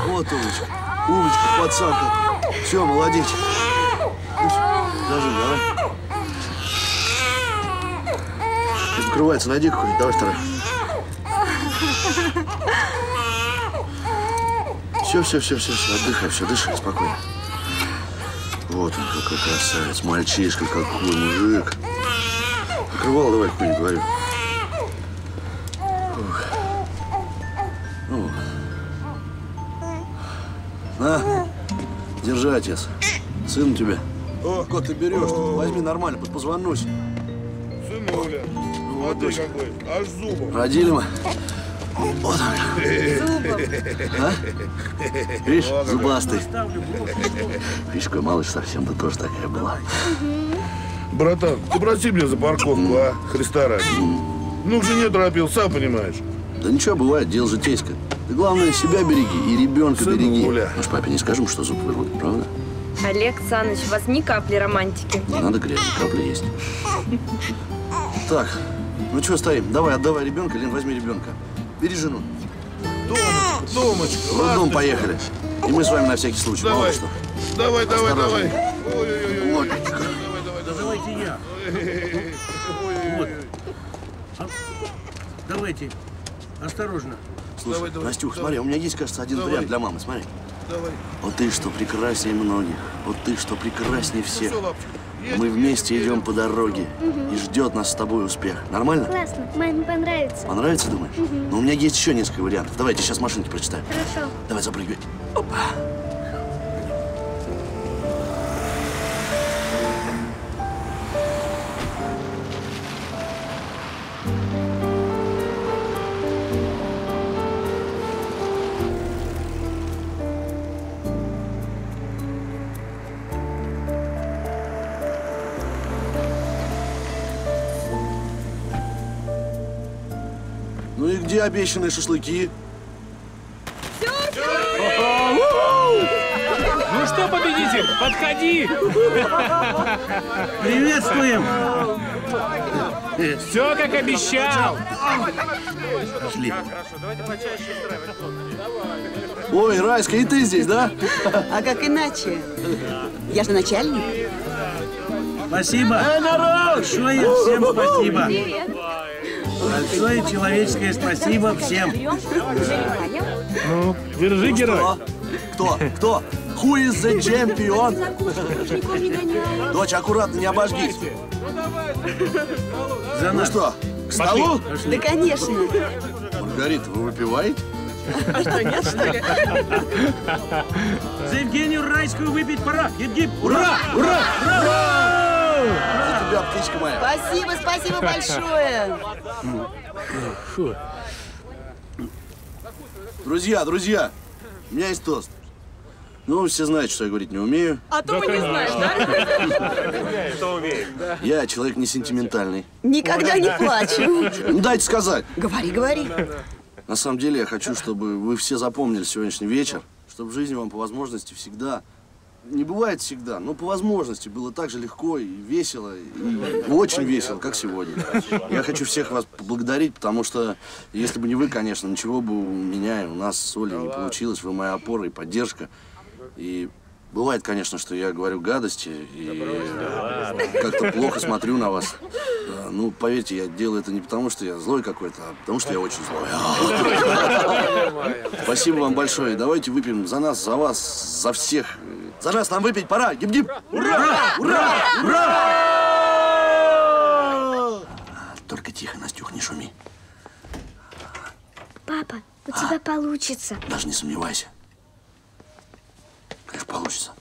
Вот, умничка. Умничка, пацанка. Все, молодец. Даже, давай. Закрывается, найди какой-нибудь. Давай второй. Все, все, все, все, все, отдыхай, все, дыши, спокойно. Вот он какой красавец, мальчишка какой, мужик. Покрывало давай какой-нибудь, говорю. Ух. Ух. твой отец? Сын у тебя? Кот, ты берешь, возьми нормально, под позвоночник. Сынуля, смотри какой, аж зубом. Родили мы. Вот он. А? Видишь, зубастый. Видишь, какой малыш совсем, ты тоже такая была. Братан, ты прости меня за парковку, а? Христа ради. Ну, к жене торопил, сам понимаешь. Да ничего, бывает, дело житейское. Ты главное себя береги и ребенка Сынуля. береги. Мы ж папе не скажем, что зуб вырвут, правда? Олег Саныч, у вас ни капли романтики. Не надо грязи, капли есть. Так, ну что стоим? Давай, отдавай ребенка, Лен, возьми ребенка. Бери жену. Томочка, Томочка, В ласточка. поехали. И мы с вами на всякий случай, Давай, что. давай, давай, давай. Ой-ой-ой. Вот. Да давайте я. Вот. Давайте. Осторожно. Слушай, Давай, давай, Настюх, давай. смотри, у меня есть, кажется, один Давай. вариант для мамы, смотри. Давай. Вот ты что прекраснее многих, вот ты что прекраснее всех. лапочка, есть, Мы вместе идем по дороге, и ждет нас с тобой успех. Нормально? Классно, маме понравится. Понравится, думаешь? Мгм. Но у меня есть еще несколько вариантов. Давайте сейчас машинки прочитаем. Хорошо. Давай запрыгивай. Опа. Обещанные шашлыки? Ну что, победитель, подходи! Приветствуем! Все как обещал! Пошли. Ой, Райска, и ты здесь, да? А как иначе? Я же начальник. Спасибо. Большое всем спасибо. Большое человеческое спасибо всем. Ну, держи, герой. Кто? Кто? Who is the champion? Дочь, аккуратно, не обожгись. За ну что, к столу? Да, конечно. Маргарита, вы выпиваете? А что, нет, что ли? За Евгению Райскую выпить пора. Гип-гип. Ура! Ура! Ура! За тебя, птичка моя. Спасибо, спасибо большое. Друзья, друзья, у меня есть тост. Ну, вы все знаете, что я говорить не умею. А то мы не знаем, да? Что умеет? Я человек не сентиментальный. Никогда не плачу. Ну, дайте сказать. Говори, говори. На самом деле, я хочу, чтобы вы все запомнили сегодняшний вечер, чтобы в жизни вам по возможности всегда, не бывает всегда, но по возможности было так же легко и весело, и очень весело, как сегодня. Я хочу всех вас поблагодарить, потому что, если бы не вы, конечно, ничего бы у меня и у нас с Олей не получилось. Вы моя опора и поддержка. И бывает, конечно, что я говорю гадости и как-то плохо смотрю на вас. Ну, поверьте, я делаю это не потому, что я злой какой-то, а потому, что я очень злой. Спасибо вам большое. Давайте выпьем за нас, за вас, за всех. За нас нам выпить пора. Гиб-гиб! Ура! Ура! Ура! Только тихо, Настюх, не шуми. Папа, у тебя получится. Даже не сомневайся. Конечно, получится.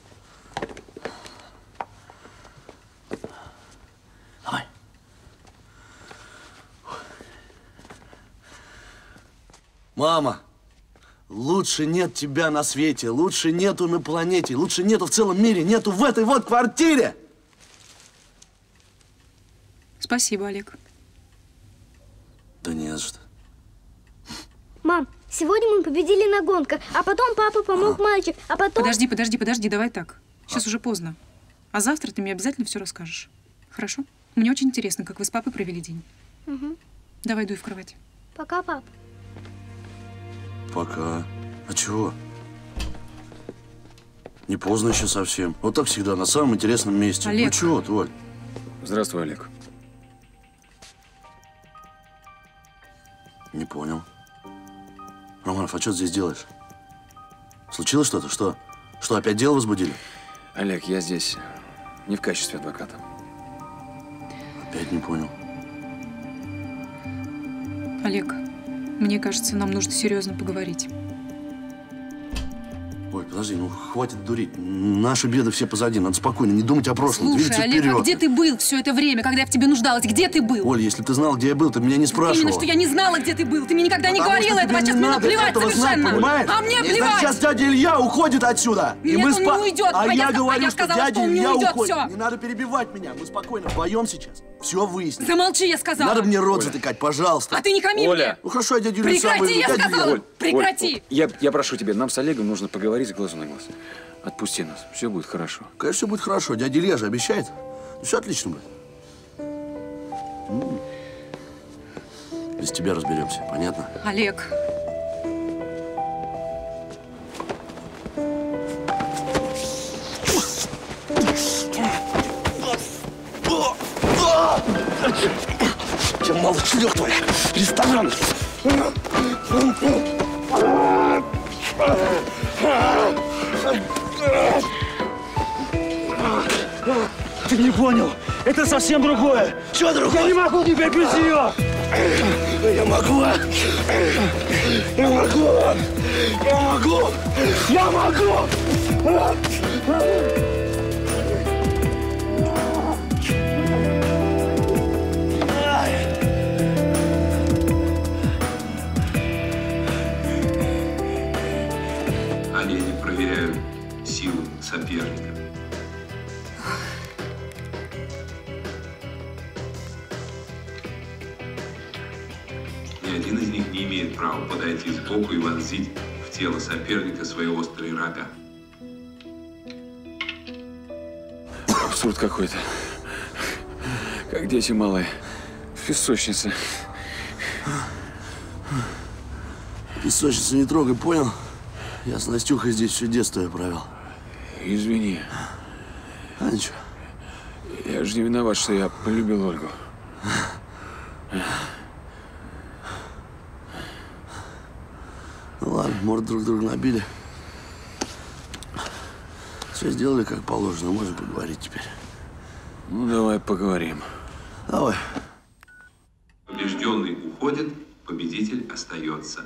Давай. Мама, лучше нет тебя на свете, лучше нету на планете, лучше нету в целом мире, нету в этой вот квартире. Спасибо, Олег. Да не за что. Мам, сегодня мы победили на гонках, а потом папа помог мальчик, а потом... Подожди, подожди, подожди, давай так. Сейчас уже поздно. А завтра ты мне обязательно все расскажешь. Хорошо? Мне очень интересно, как вы с папой провели день. Мгм. Давай дуй в кровать. Пока, пап. Пока. А чего? Не поздно еще совсем. Вот так всегда, на самом интересном месте. Олег. Ну чего, ты, Оль? Здравствуй, Олег. Не понял. Романов, а что ты здесь делаешь? Случилось что-то? Что? Что, опять дело возбудили? Олег, я здесь не в качестве адвоката. Опять не понял. Олег, мне кажется, нам нужно серьезно поговорить. Ой, подожди, ну хватит дурить. Наши беды все позади, надо спокойно, не думать о прошлом, Слушай, двигаться Олег, вперед. а где ты был все это время, когда я в тебе нуждалась? Где ты был? Оль, если ты знал, где я был, ты меня не спрашивал. Именно, что я не знала, где ты был. Ты мне никогда не Потому говорила что этого, а сейчас не мне надо наплевать знать, совершенно. понимаешь? а мне И значит, плевать. сейчас дядя Илья уходит отсюда. и Нет, мы он не спа- уйдет, А а я я- а говорю, я что сказала, дядя что он не Илья уйдет, уходит. всё. Не надо перебивать меня. Мы спокойно вдвоем сейчас. Все выясним. Замолчи, я сказала. Надо мне рот затыкать, пожалуйста. А ты не хами мне. Ну хорошо, я дядю Прекрати, я Дядя сказала. Прекрати. Я, я прошу тебя, нам с Олегом нужно поговорить с глазу на глаз. Отпусти нас, все будет хорошо. Конечно, все будет хорошо. Дядя Илья же обещает. Все отлично будет. М. Без тебя разберемся, понятно? Олег. Чем мало шлет твоя ресторан. Ты не понял. Это совсем другое. Что другое? Я не могу теперь без нее. Я могу. Я могу. Я могу. Я могу. Имеет права подойти сбоку и вонзить в тело соперника свои острые рога. Абсурд какой-то. Как дети малые. В песочнице. Песочницу не трогай, понял? Я с Настюхой здесь все детство я провел. Извини. А ничего. Я же не виноват, что я полюбил Ольгу. Ну ладно, может, друг друга набили. Все сделали как положено, можем поговорить теперь. Ну, давай поговорим. Давай. Побежденный уходит, победитель остается.